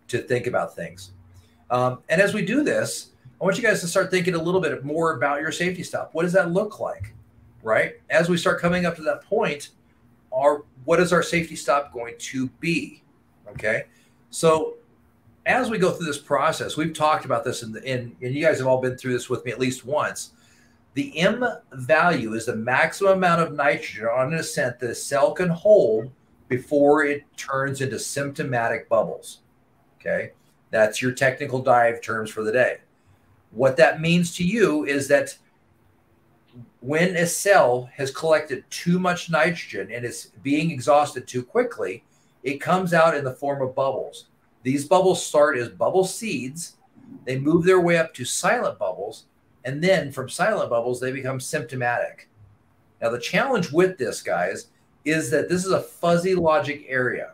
to think about things. Um, and as we do this, I want you guys to start thinking a little bit more about your safety stop. What does that look like, right? As we start coming up to that point, our what is our safety stop going to be? Okay, so as we go through this process, we've talked about this, in, and you guys have all been through this with me at least once. The M value is the maximum amount of nitrogen on an ascent that a cell can hold before it turns into symptomatic bubbles. Okay. That's your technical dive terms for the day. What that means to you is that when a cell has collected too much nitrogen and is being exhausted too quickly, it comes out in the form of bubbles. These bubbles start as bubble seeds, they move their way up to silent bubbles, and then from silent bubbles, they become symptomatic. Now, the challenge with this, guys, is that this is a fuzzy logic area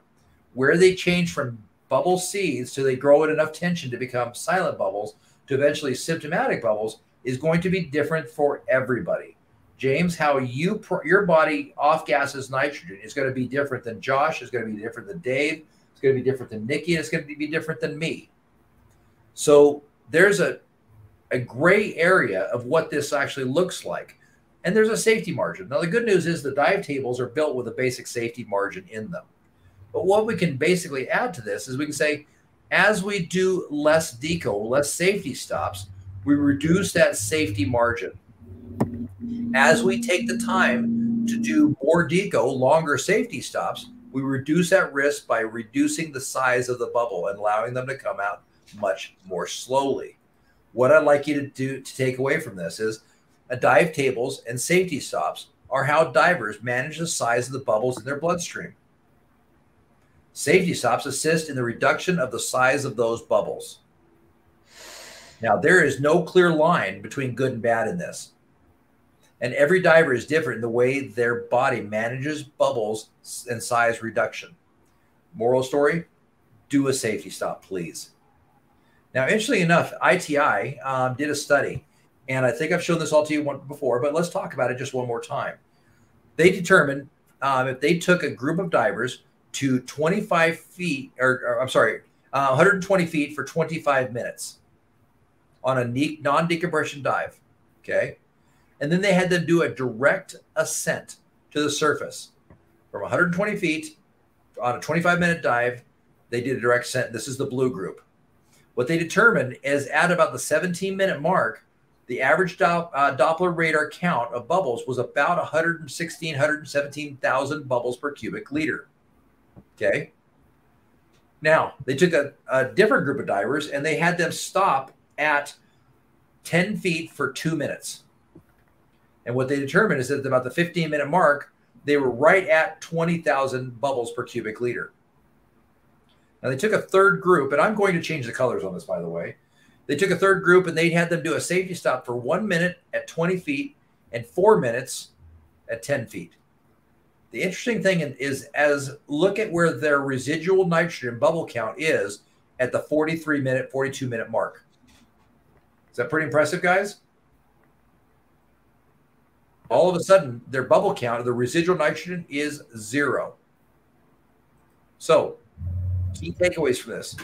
where they change from bubble seeds to they grow at enough tension to become silent bubbles to eventually symptomatic bubbles is going to be different for everybody. James, how you your body off gases nitrogen is going to be different than Josh. Is going to be different than Dave. It's going to be different than Nikki. And it's going to be different than me. So there's a a gray area of what this actually looks like, and there's a safety margin. Now the good news is the dive tables are built with a basic safety margin in them. But what we can basically add to this is we can say, as we do less deco, less safety stops, we reduce that safety margin as we take the time to do more deco, longer safety stops, we reduce that risk by reducing the size of the bubble and allowing them to come out much more slowly. What I'd like you to do to take away from this is a dive tables and safety stops are how divers manage the size of the bubbles in their bloodstream. Safety stops assist in the reduction of the size of those bubbles. Now, there is no clear line between good and bad in this. And every diver is different in the way their body manages bubbles and size reduction. Moral story do a safety stop, please. Now, interestingly enough, ITI um, did a study, and I think I've shown this all to you one, before, but let's talk about it just one more time. They determined um, if they took a group of divers to 25 feet, or, or I'm sorry, uh, 120 feet for 25 minutes on a non decompression dive, okay, and then they had them do a direct ascent to the surface from 120 feet on a 25 minute dive. They did a direct ascent. This is the blue group. What they determined is at about the 17 minute mark, the average uh, Doppler radar count of bubbles was about 116, 117,000 bubbles per cubic liter. Okay. Now, they took a, a different group of divers and they had them stop at 10 feet for two minutes. And what they determined is that at about the 15 minute mark, they were right at 20,000 bubbles per cubic liter. Now they took a third group, and I'm going to change the colors on this, by the way. They took a third group and they had them do a safety stop for one minute at 20 feet and four minutes at 10 feet. The interesting thing is, as look at where their residual nitrogen bubble count is at the 43 minute, 42 minute mark. Is that pretty impressive, guys? All of a sudden their bubble count, the residual nitrogen is zero. So, key takeaways from this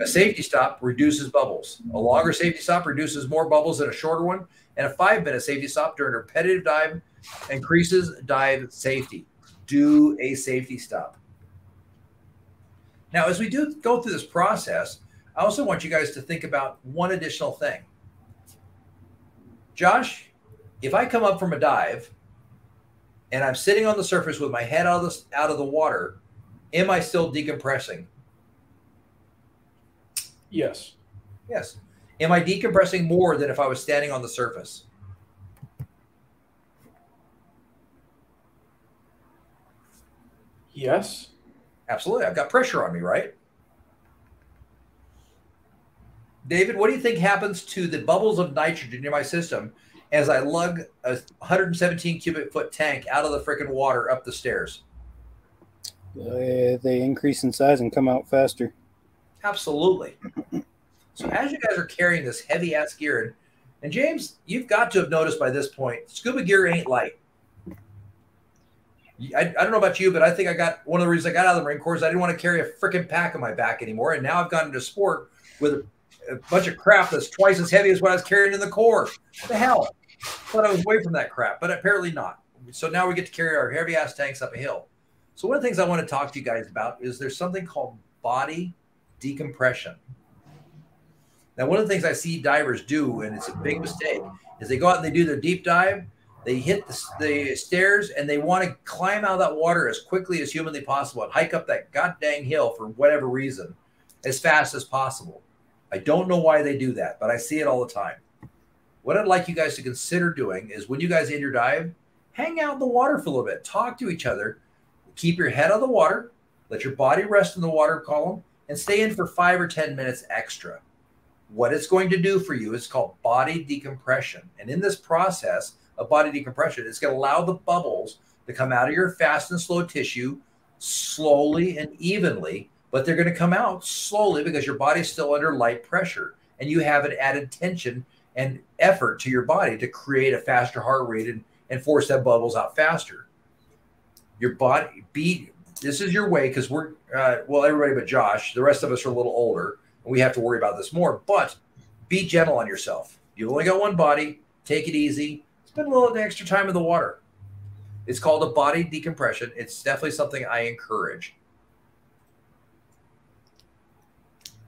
a safety stop reduces bubbles, a longer safety stop reduces more bubbles than a shorter one, and a five minute safety stop during a repetitive dive increases dive safety. Do a safety stop. Now, as we do go through this process, I also want you guys to think about one additional thing. Josh, if I come up from a dive and I'm sitting on the surface with my head out of the, out of the water, am I still decompressing? Yes. Yes. Am I decompressing more than if I was standing on the surface? Yes. Absolutely. I've got pressure on me, right? David, what do you think happens to the bubbles of nitrogen in my system as I lug a 117 cubic foot tank out of the freaking water up the stairs. Uh, they increase in size and come out faster. Absolutely. [CLEARS THROAT] so as you guys are carrying this heavy ass gear, and James, you've got to have noticed by this point, scuba gear ain't light. I, I don't know about you, but I think I got one of the reasons I got out of the Marine Corps is I didn't want to carry a freaking pack on my back anymore. And now I've gotten into sport with a bunch of crap that's twice as heavy as what I was carrying in the Corps. What the hell? thought I was away from that crap, but apparently not. So now we get to carry our heavy ass tanks up a hill. So one of the things I want to talk to you guys about is there's something called body decompression. Now, one of the things I see divers do, and it's a big mistake, is they go out and they do their deep dive, they hit the, the stairs, and they want to climb out of that water as quickly as humanly possible and hike up that god dang hill for whatever reason as fast as possible. I don't know why they do that, but I see it all the time. What I'd like you guys to consider doing is when you guys end your dive, hang out in the water for a little bit, talk to each other, keep your head on the water, let your body rest in the water column, and stay in for five or 10 minutes extra. What it's going to do for you is called body decompression. And in this process of body decompression, it's going to allow the bubbles to come out of your fast and slow tissue slowly and evenly, but they're going to come out slowly because your body's still under light pressure and you have an added tension and effort to your body to create a faster heart rate and, and force that bubbles out faster. Your body be this is your way because we're uh, well everybody but Josh. The rest of us are a little older and we have to worry about this more. But be gentle on yourself. You only got one body. Take it easy. Spend a little extra time in the water. It's called a body decompression. It's definitely something I encourage.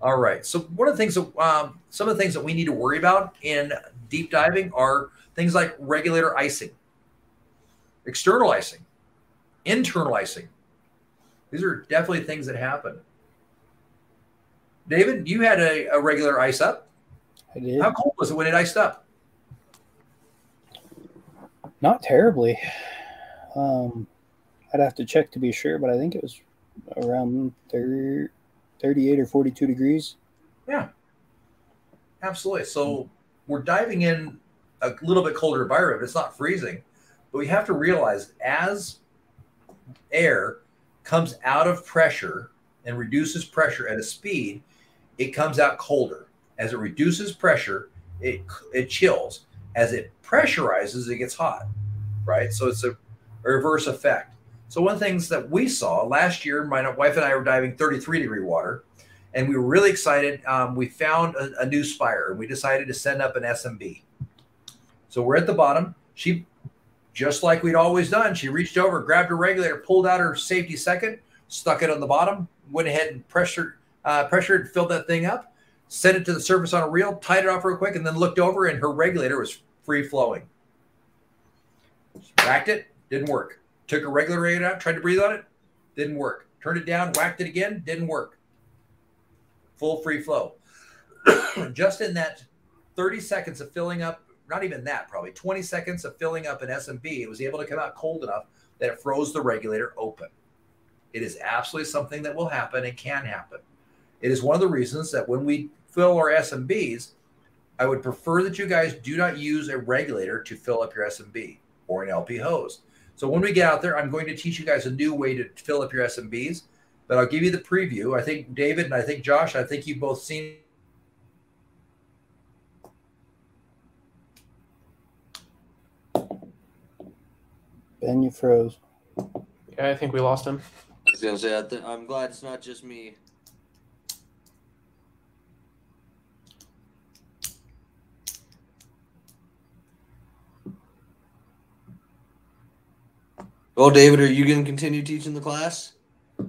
All right. So one of the things that um, some of the things that we need to worry about in deep diving are things like regulator icing, external icing, internal icing. These are definitely things that happen. David, you had a, a regular ice up. I did. How cold was it when it iced up? Not terribly. Um, I'd have to check to be sure, but I think it was around 30, 38 or 42 degrees. Yeah, absolutely. So we're diving in a little bit colder environment. It's not freezing, but we have to realize as air comes out of pressure and reduces pressure at a speed, it comes out colder. As it reduces pressure, it it chills. As it pressurizes, it gets hot. Right. So it's a, a reverse effect. So one of the things that we saw last year, my wife and I were diving 33 degree water, and we were really excited. Um, we found a, a, new spire, and we decided to send up an SMB. So we're at the bottom. She, just like we'd always done, she reached over, grabbed her regulator, pulled out her safety second, stuck it on the bottom, went ahead and pressured, uh, pressured, filled that thing up, sent it to the surface on a reel, tied it off real quick, and then looked over, and her regulator was free flowing. Racked it, didn't work Took a regular rate out, tried to breathe on it, didn't work. Turned it down, whacked it again, didn't work. Full free flow. [CLEARS THROAT] Just in that 30 seconds of filling up, not even that, probably 20 seconds of filling up an SMB, it was able to come out cold enough that it froze the regulator open. It is absolutely something that will happen and can happen. It is one of the reasons that when we fill our SMBs, I would prefer that you guys do not use a regulator to fill up your SMB or an LP hose. So when we get out there, I'm going to teach you guys a new way to fill up your SMBs, but I'll give you the preview. I think David and I think Josh, I think you've both seen. Ben, you froze. Yeah, I think we lost him. I was gonna say, I am glad it's not just me. Well, David, are you going to continue teaching the class? [LAUGHS]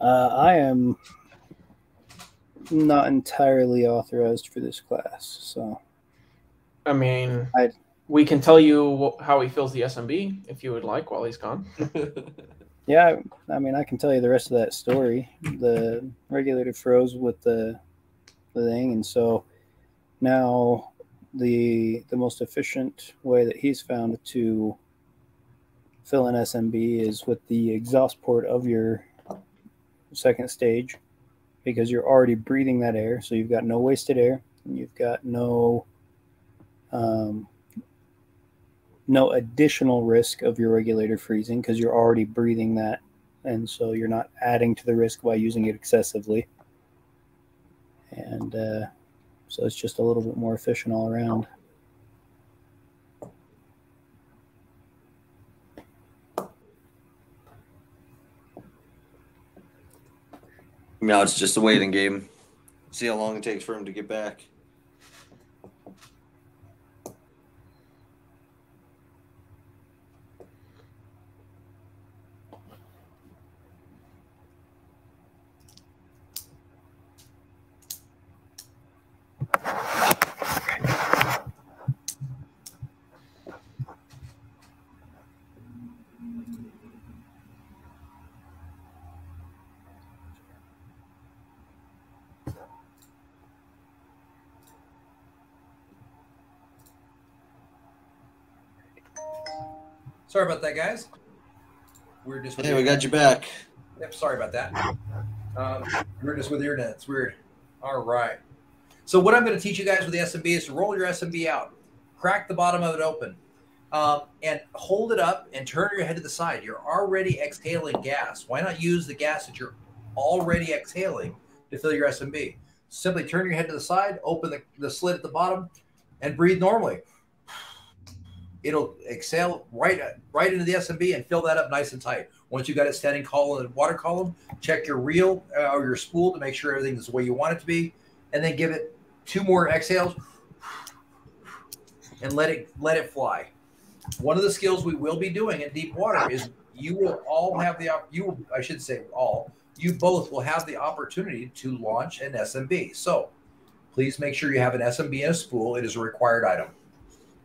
uh, I am not entirely authorized for this class, so. I mean, I, we can tell you how he fills the SMB if you would like while he's gone. [LAUGHS] yeah, I mean, I can tell you the rest of that story. The regulator froze with the the thing, and so now the the most efficient way that he's found to fill an SMB is with the exhaust port of your second stage because you're already breathing that air. So you've got no wasted air and you've got no um, no additional risk of your regulator freezing because you're already breathing that. And so you're not adding to the risk by using it excessively. And uh, so it's just a little bit more efficient all around. Now it's just a waiting game. See how long it takes for him to get back. Sorry about that, guys. We're just Hey, we got you back. Yep, sorry about that. Um, we're just with internet. It's weird. All right. So what I'm going to teach you guys with the SMB is to roll your SMB out, crack the bottom of it open, um, and hold it up and turn your head to the side. You're already exhaling gas. Why not use the gas that you're already exhaling to fill your SMB? Simply turn your head to the side, open the, the slit at the bottom, and breathe normally. It'll exhale right right into the SMB and fill that up nice and tight. Once you've got it standing column and water column, check your reel uh, or your spool to make sure everything is the way you want it to be, and then give it two more exhales and let it let it fly. One of the skills we will be doing in deep water is you will all have the you will I should say all you both will have the opportunity to launch an SMB. So please make sure you have an SMB and a spool. It is a required item.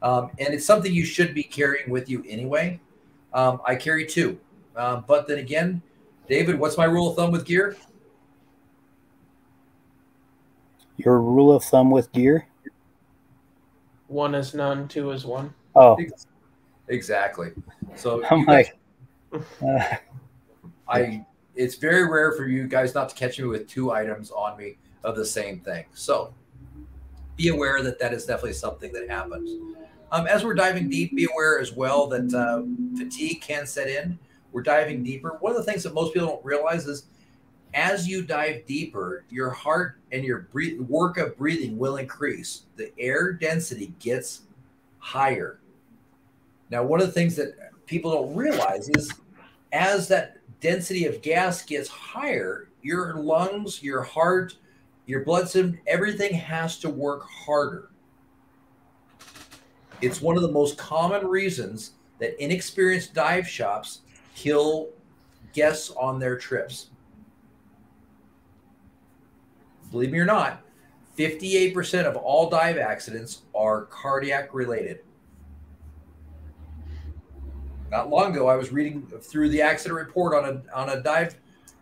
Um, and it's something you should be carrying with you anyway. Um, I carry two. Um, but then again, David, what's my rule of thumb with gear? Your rule of thumb with gear? One is none, two is one. Oh, Exactly. So [LAUGHS] I'm like, uh, [LAUGHS] I it's very rare for you guys not to catch me with two items on me of the same thing. So be aware that that is definitely something that happens. Um, as we're diving deep, be aware as well that uh, fatigue can set in. We're diving deeper. One of the things that most people don't realize is as you dive deeper, your heart and your breathe, work of breathing will increase. The air density gets higher. Now, one of the things that people don't realize is as that density of gas gets higher, your lungs, your heart, your blood system, everything has to work harder. It's one of the most common reasons that inexperienced dive shops kill guests on their trips. Believe me or not, 58% of all dive accidents are cardiac related. Not long ago, I was reading through the accident report on a on a dive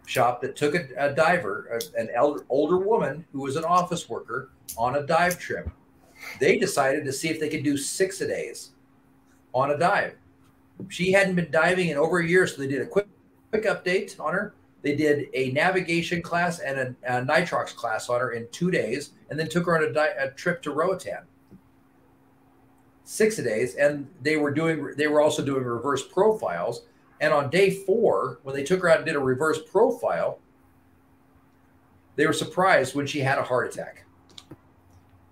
shop that took a, a diver, a- an elder, older woman who was an office worker, on a dive trip. They decided to see if they could do six a days on a dive. She hadn't been diving in over a year, so they did a quick quick update on her. They did a navigation class and a, a nitrox class on her in two days, and then took her on a, di- a trip to Roatan six a days and they were doing they were also doing reverse profiles and on day four when they took her out and did a reverse profile they were surprised when she had a heart attack.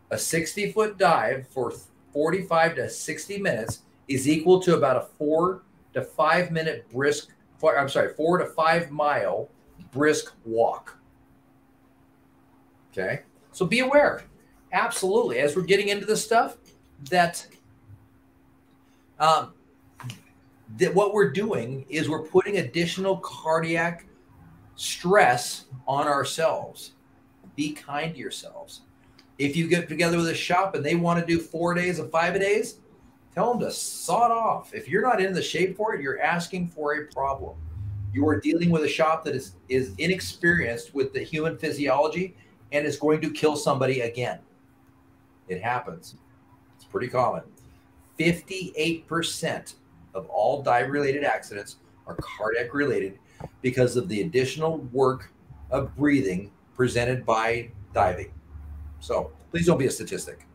A 60 foot dive for 45 to 60 minutes is equal to about a four to five minute brisk i'm sorry four to five mile brisk walk. Okay? So be aware. Absolutely. As we're getting into this stuff that um, that what we're doing is we're putting additional cardiac stress on ourselves. Be kind to yourselves. If you get together with a shop and they want to do four days and five days, tell them to saw it off. If you're not in the shape for it, you're asking for a problem. You are dealing with a shop that is is inexperienced with the human physiology and is going to kill somebody again. It happens. It's pretty common. 58% of all dive related accidents are cardiac related because of the additional work of breathing presented by diving. So please don't be a statistic.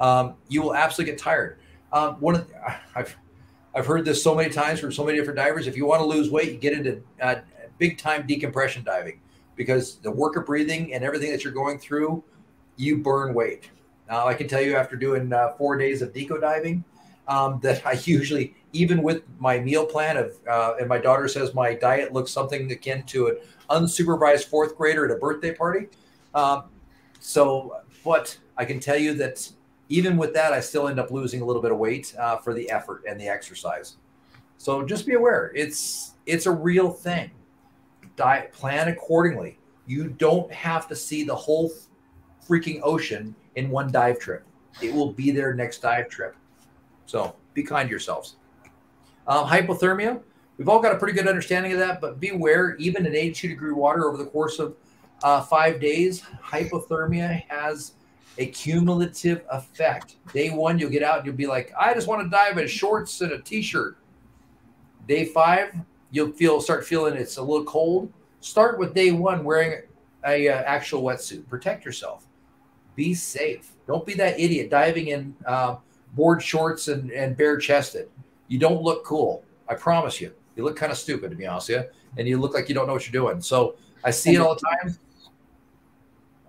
Um, you will absolutely get tired. Um, one of the, [LAUGHS] I've I've heard this so many times from so many different divers. If you want to lose weight, you get into uh, big time decompression diving because the work of breathing and everything that you're going through, you burn weight. Now I can tell you after doing uh, four days of deco diving, um, that I usually, even with my meal plan of, uh, and my daughter says my diet looks something akin to an unsupervised fourth grader at a birthday party. Um, so, but I can tell you that even with that, I still end up losing a little bit of weight uh, for the effort and the exercise. So just be aware, it's it's a real thing. Diet plan accordingly. You don't have to see the whole freaking ocean in one dive trip. It will be there next dive trip. So be kind to yourselves. Um, hypothermia, we've all got a pretty good understanding of that, but beware, even in 82 degree water over the course of uh, five days, hypothermia has a cumulative effect. Day one, you'll get out and you'll be like, I just want to dive in shorts and a t shirt. Day five, you'll feel start feeling it's a little cold. Start with day one wearing a uh, actual wetsuit. Protect yourself. Be safe. Don't be that idiot diving in uh, board shorts and, and bare chested. You don't look cool. I promise you. You look kind of stupid, to be honest with you, and you look like you don't know what you're doing. So I see it all the time.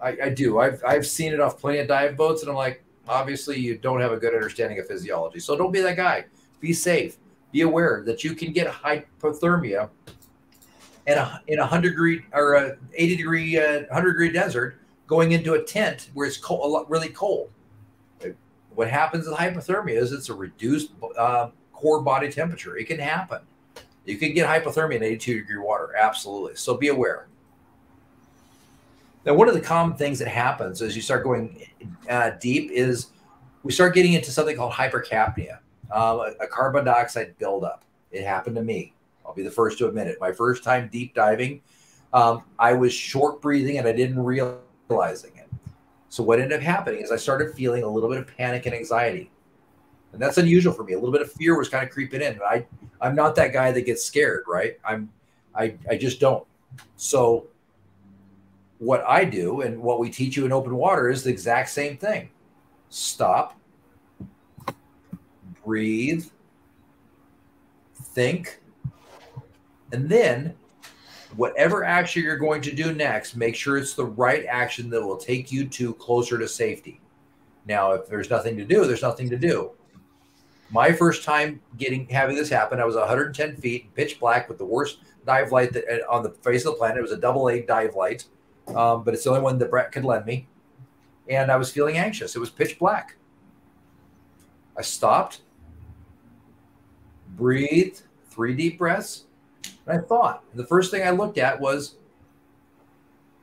I, I do. I've I've seen it off plenty of dive boats, and I'm like, obviously you don't have a good understanding of physiology. So don't be that guy. Be safe. Be aware that you can get hypothermia in a in a hundred degree or a eighty degree uh, hundred degree desert going into a tent where it's cold, really cold. What happens with hypothermia is it's a reduced uh, core body temperature. It can happen. You can get hypothermia in 82 degree water, absolutely. So be aware. Now, one of the common things that happens as you start going uh, deep is we start getting into something called hypercapnia, uh, a carbon dioxide buildup. It happened to me. I'll be the first to admit it. My first time deep diving, um, I was short breathing and I didn't realizing it. So what ended up happening is I started feeling a little bit of panic and anxiety, and that's unusual for me. A little bit of fear was kind of creeping in. I I'm not that guy that gets scared, right? I'm I I just don't. So what I do and what we teach you in open water is the exact same thing. Stop, breathe, think, and then whatever action you're going to do next, make sure it's the right action that will take you to closer to safety. Now, if there's nothing to do, there's nothing to do. My first time getting having this happen, I was 110 feet, pitch black, with the worst dive light that, uh, on the face of the planet. It was a double A dive light um, but it's the only one that Brett could lend me. And I was feeling anxious. It was pitch black. I stopped, breathed, three deep breaths, and I thought. The first thing I looked at was,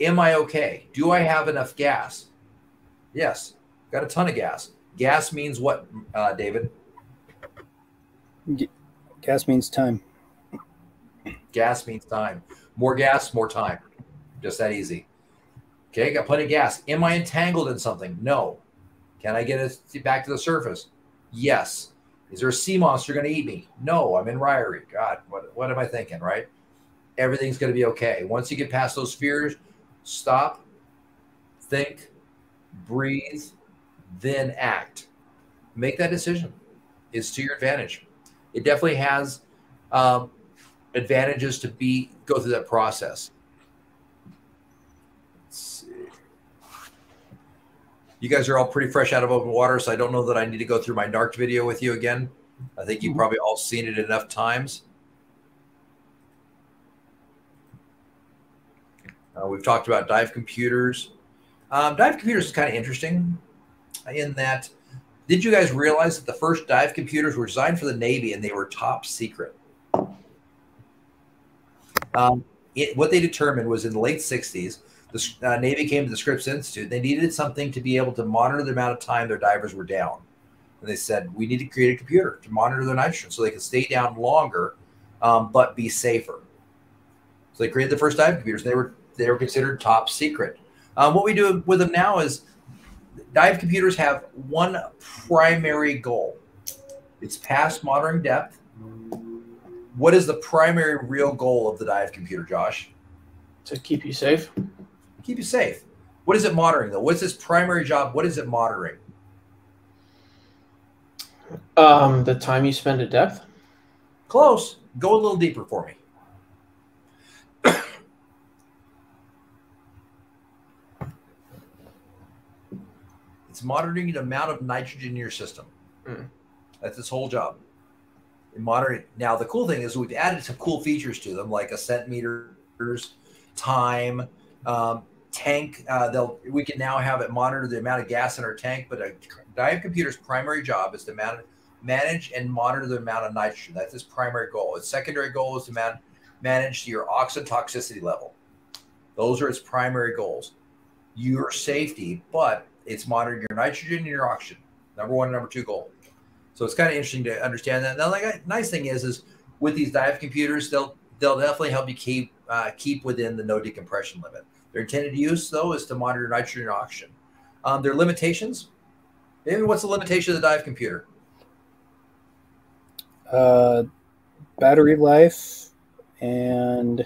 Am I okay? Do I have enough gas? Yes, got a ton of gas. Gas means what, uh, David? Gas means time. Gas means time. More gas, more time. Just that easy. Okay, got plenty of gas. Am I entangled in something? No. Can I get it back to the surface? Yes. Is there a sea monster going to eat me? No, I'm in Ririe. God, what, what am I thinking, right? Everything's going to be okay. Once you get past those fears, stop, think, breathe, then act. Make that decision. It's to your advantage. It definitely has um, advantages to be go through that process. You guys are all pretty fresh out of open water, so I don't know that I need to go through my NARC video with you again. I think you've mm-hmm. probably all seen it enough times. Uh, we've talked about dive computers. Um, dive computers is kind of interesting in that. Did you guys realize that the first dive computers were designed for the Navy and they were top secret? Um, it, what they determined was in the late 60s, the uh, Navy came to the Scripps Institute. They needed something to be able to monitor the amount of time their divers were down. And they said, we need to create a computer to monitor their nitrogen so they can stay down longer, um, but be safer. So they created the first dive computers. They were they were considered top secret. Um, what we do with them now is dive computers have one primary goal. It's past monitoring depth. What is the primary real goal of the dive computer, Josh? To keep you safe keep you safe. What is it monitoring though? What's its primary job? What is it monitoring? Um, the time you spend at depth. Close. Go a little deeper for me. [COUGHS] it's monitoring the amount of nitrogen in your system. Mm. That's its whole job. In monitoring. Now, the cool thing is we've added some cool features to them, like a centimeters, time, um, tank. Uh, they'll we can now have it monitor the amount of gas in our tank. But a dive computer's primary job is to man, manage and monitor the amount of nitrogen. That's its primary goal. Its secondary goal is to man, manage your oxygen toxicity level. Those are its primary goals. Your safety, but it's monitoring your nitrogen and your oxygen. Number one, number two goal. So it's kind of interesting to understand that. Now, like nice thing is, is with these dive computers, they'll they'll definitely help you keep uh, keep within the no decompression limit. Their intended use, though, is to monitor nitrogen and oxygen. Um, their limitations. Maybe what's the limitation of the dive computer? Uh, battery life and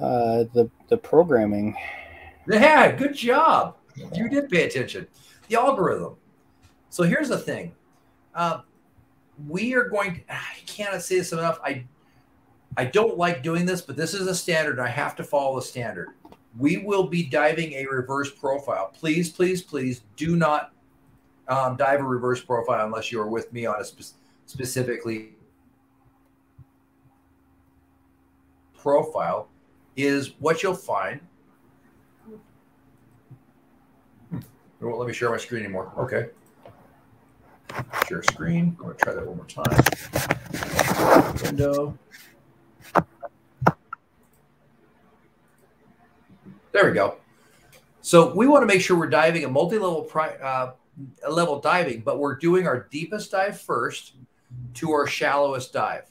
uh, the the programming. Yeah, good job. You did pay attention. The algorithm. So here's the thing. Uh, we are going to, I cannot say this enough. I I don't like doing this, but this is a standard. I have to follow the standard. We will be diving a reverse profile. Please, please, please do not um, dive a reverse profile unless you are with me on a spe- specifically profile is what you'll find. Hmm. It won't let me share my screen anymore. Okay. Share screen. I'm going to try that one more time. Window. There we go. So we want to make sure we're diving a multi-level uh, level diving, but we're doing our deepest dive first to our shallowest dive.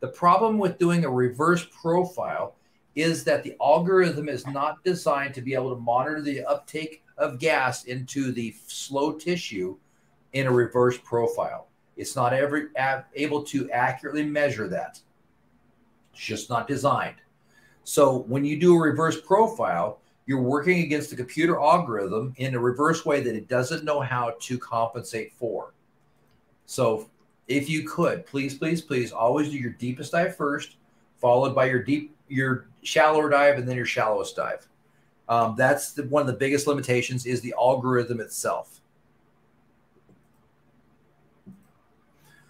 The problem with doing a reverse profile is that the algorithm is not designed to be able to monitor the uptake of gas into the slow tissue in a reverse profile. It's not ever able to accurately measure that. It's just not designed. So when you do a reverse profile, you're working against the computer algorithm in a reverse way that it doesn't know how to compensate for. So if you could, please, please, please always do your deepest dive first, followed by your deep, your shallower dive, and then your shallowest dive. Um, that's the, one of the biggest limitations is the algorithm itself.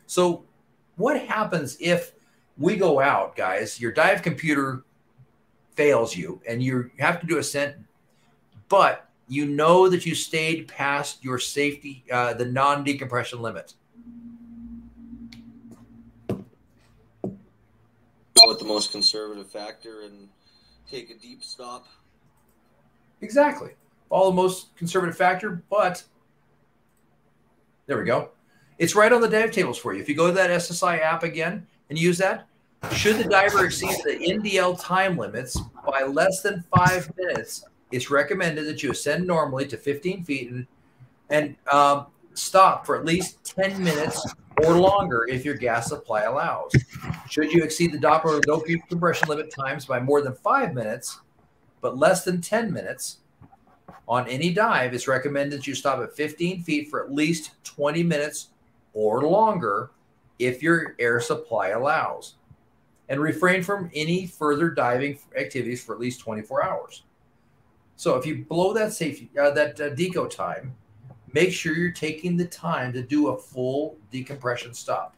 So what happens if we go out, guys? Your dive computer fails you and you have to do a ascent, but you know that you stayed past your safety, uh, the non decompression limit. With the most conservative factor and take a deep stop. Exactly. Follow the most conservative factor, but there we go. It's right on the dive tables for you. If you go to that SSI app again and use that, should the diver exceed the NDL time limits by less than five minutes, it's recommended that you ascend normally to 15 feet and, and um, stop for at least 10 minutes or longer if your gas supply allows. Should you exceed the Doppler low compression limit times by more than five minutes, but less than 10 minutes on any dive, it's recommended that you stop at 15 feet for at least 20 minutes or longer if your air supply allows and refrain from any further diving activities for at least 24 hours. So if you blow that safety uh, that uh, deco time, make sure you're taking the time to do a full decompression stop,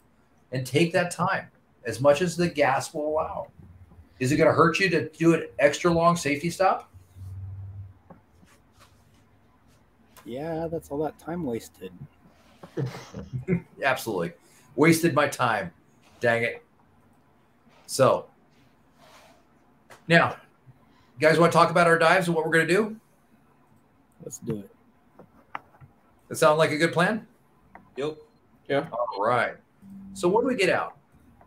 and take that time as much as the gas will allow. Is it going to hurt you to do an extra long safety stop? Yeah, that's all that time wasted. [LAUGHS] Absolutely, wasted my time. Dang it. So now, you guys want to talk about our dives and what we're going to do? Let's do it. That sound like a good plan? Yep. Yeah. All right. So when do we get out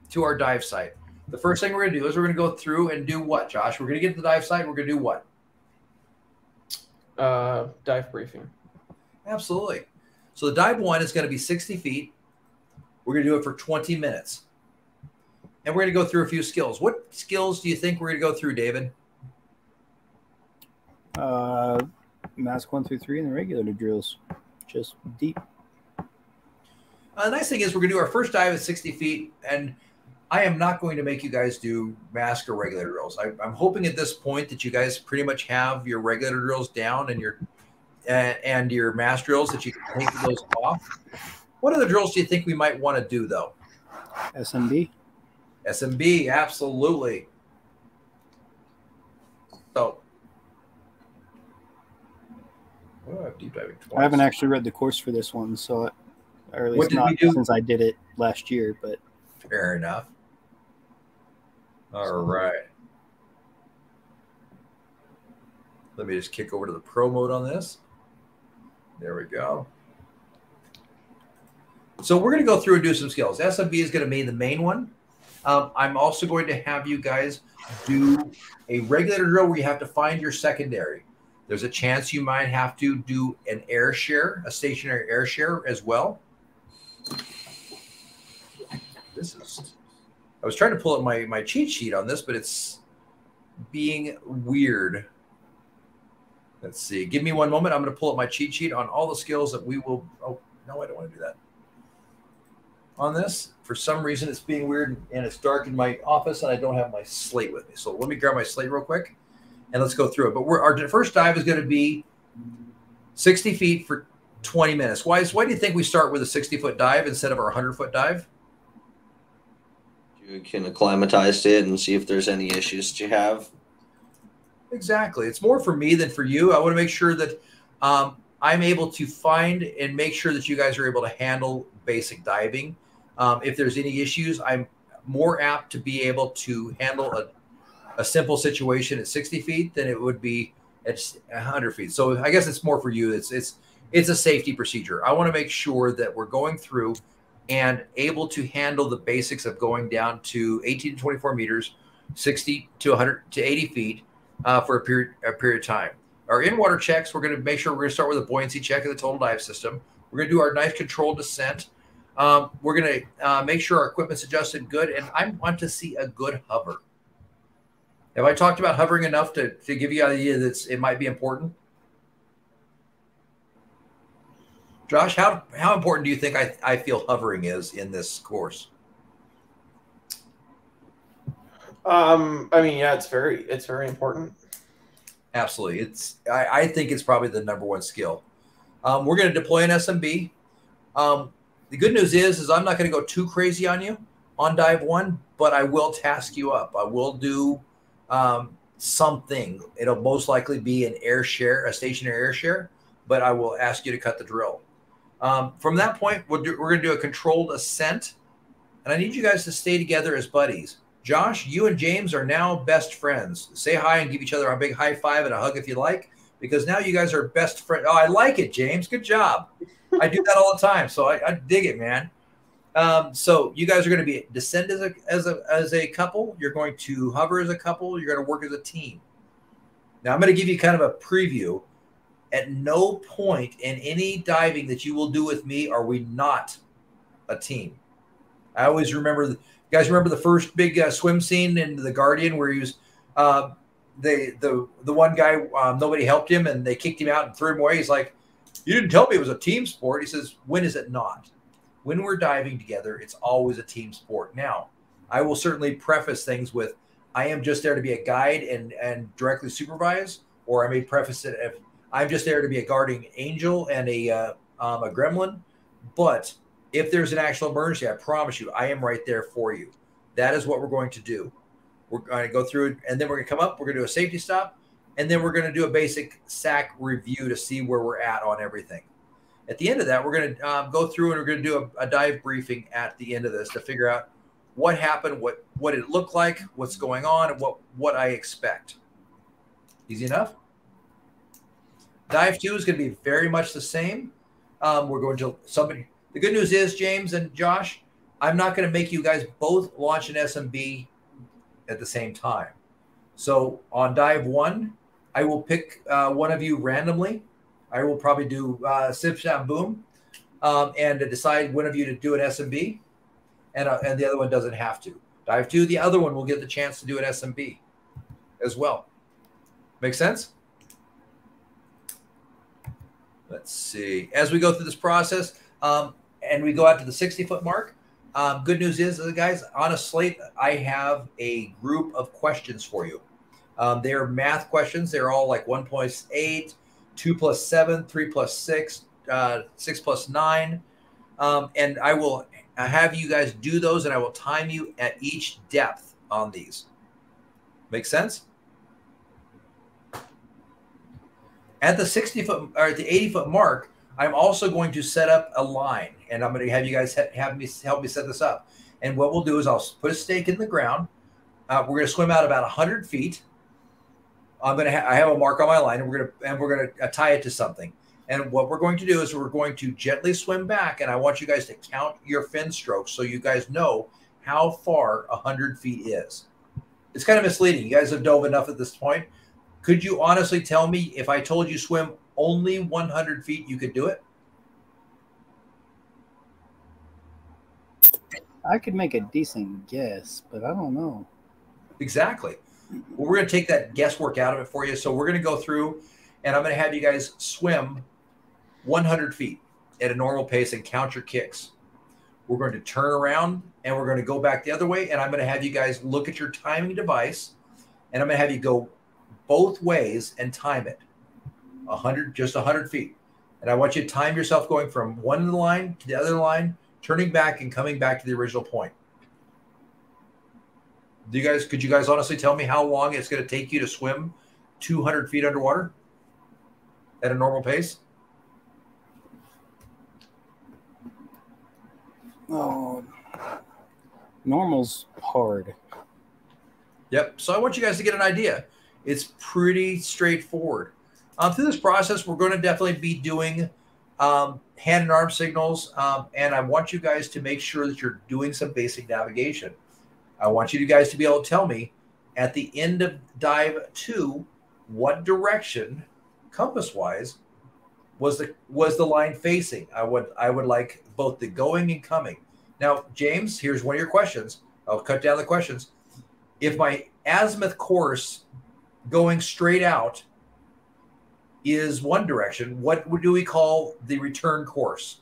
to our dive site, the first thing we're going to do is we're going to go through and do what, Josh? We're going to get to the dive site. We're going to do what? Uh, dive briefing. Absolutely. So the dive one is going to be 60 feet. We're going to do it for 20 minutes and we're going to go through a few skills. What skills do you think we're going to go through, David? Uh, mask one through three and the regulator drills, just deep. Uh, the nice thing is we're going to do our first dive at 60 feet, and I am not going to make you guys do mask or regulator drills. I, am hoping at this point that you guys pretty much have your regulator drills down and your uh, and your mask drills that you can take those off. What other drills do you think we might want to do though? SMB. SMB, absolutely. So, oh, deep diving twice. I haven't actually read the course for this one, so or at least not since I did it last year. But fair enough. All right. Let me just kick over to the pro mode on this. There we go. So we're going to go through and do some skills. SMB is going to be the main one. Um, I'm also going to have you guys do a regulator drill where you have to find your secondary. There's a chance you might have to do an air share, a stationary air share as well. This is. I was trying to pull up my my cheat sheet on this, but it's being weird. Let's see. Give me one moment. I'm going to pull up my cheat sheet on all the skills that we will. Oh no, I don't want to do that. On this, for some reason, it's being weird and it's dark in my office, and I don't have my slate with me. So let me grab my slate real quick, and let's go through it. But we're, our first dive is going to be 60 feet for 20 minutes. Why is why do you think we start with a 60 foot dive instead of our 100 foot dive? You can acclimatize to it and see if there's any issues that you have. Exactly. It's more for me than for you. I want to make sure that um, I'm able to find and make sure that you guys are able to handle basic diving. Um, if there's any issues, I'm more apt to be able to handle a, a simple situation at 60 feet than it would be at 100 feet. So I guess it's more for you. It's it's it's a safety procedure. I want to make sure that we're going through and able to handle the basics of going down to 18 to 24 meters, 60 to 100 to 80 feet uh, for a period a period of time. Our in water checks, we're going to make sure we're going to start with a buoyancy check of the total dive system. We're going to do our nice controlled descent. Um, we're going to uh, make sure our equipment's adjusted good, and I want to see a good hover. Have I talked about hovering enough to, to give you an idea that it might be important? Josh, how, how important do you think I, I feel hovering is in this course? Um, I mean, yeah, it's very it's very important. Absolutely, it's I, I think it's probably the number one skill. Um, we're going to deploy an SMB. Um, the good news is, is I'm not going to go too crazy on you on dive one, but I will task you up. I will do um, something. It'll most likely be an air share, a stationary air share, but I will ask you to cut the drill. Um, from that point, we'll do, we're going to do a controlled ascent, and I need you guys to stay together as buddies. Josh, you and James are now best friends. Say hi and give each other a big high five and a hug if you like, because now you guys are best friends. Oh, I like it, James. Good job. I do that all the time, so I, I dig it, man. Um, so you guys are going to be descend as a as a as a couple. You're going to hover as a couple. You're going to work as a team. Now I'm going to give you kind of a preview. At no point in any diving that you will do with me are we not a team. I always remember. You guys remember the first big uh, swim scene in The Guardian where he was. Uh, the the the one guy um, nobody helped him and they kicked him out and threw him away. He's like, "You didn't tell me it was a team sport." He says, "When is it not?" when we're diving together, it's always a team sport. Now, I will certainly preface things with I am just there to be a guide and and directly supervise, or I may preface it if I'm just there to be a guarding angel and a uh, um, a gremlin. But if there's an actual emergency, I promise you, I am right there for you. That is what we're going to do. We're going to go through, it, and then we're going to come up. We're going to do a safety stop, and then we're going to do a basic SAC review to see where we're at on everything. At the end of that, we're going to um, go through and we're going to do a, a dive briefing at the end of this to figure out what happened, what what it looked like, what's going on, and what what I expect. Easy enough. Dive two is going to be very much the same. Um, we're going to somebody. The good news is, James and Josh, I'm not going to make you guys both launch an SMB at the same time. So on dive one, I will pick uh, one of you randomly I will probably do uh, Sip Boom um, and decide one of you to do an SMB, and, uh, and the other one doesn't have to. Dive two, the other one will get the chance to do an SMB as well. Make sense? Let's see. As we go through this process um, and we go out to the 60 foot mark, um, good news is, guys, on a slate, I have a group of questions for you. Um, they're math questions. They're all like 1.8, two plus seven, three plus six, uh, six plus nine. Um, and I will have you guys do those and I will time you at each depth on these. Make sense? At the 60 foot or at the 80 foot mark, I'm also going to set up a line and I'm going to have you guys have me help me set this up. And what we'll do is I'll put a stake in the ground. Uh, we're going to swim out about 100 feet I'm gonna ha- I have a mark on my line, and we're gonna and we're gonna uh, tie it to something. And what we're going to do is we're going to gently swim back, and I want you guys to count your fin strokes so you guys know how far hundred feet is. It's kind of misleading. You guys have dove enough at this point. Could you honestly tell me if I told you swim only 100 feet, you could do it? I could make a decent guess, but I don't know. Exactly. Well, we're going to take that guesswork out of it for you. So we're going to go through, and I'm going to have you guys swim 100 feet at a normal pace and count your kicks. We're going to turn around and we're going to go back the other way. And I'm going to have you guys look at your timing device, and I'm going to have you go both ways and time it. 100, just 100 feet. And I want you to time yourself going from one line to the other line, turning back and coming back to the original point. Do you guys, could you guys honestly tell me how long it's going to take you to swim 200 feet underwater at a normal pace? Oh, normal's hard. Yep. So I want you guys to get an idea. It's pretty straightforward. Um, through this process, we're going to definitely be doing um, hand and arm signals, um, and I want you guys to make sure that you're doing some basic navigation. I want you guys to be able to tell me at the end of dive two what direction, compass wise, was the was the line facing. I would I would like both the going and coming. Now, James, here's one of your questions. I'll cut down the questions. If my azimuth course going straight out is one direction, what do we call the return course?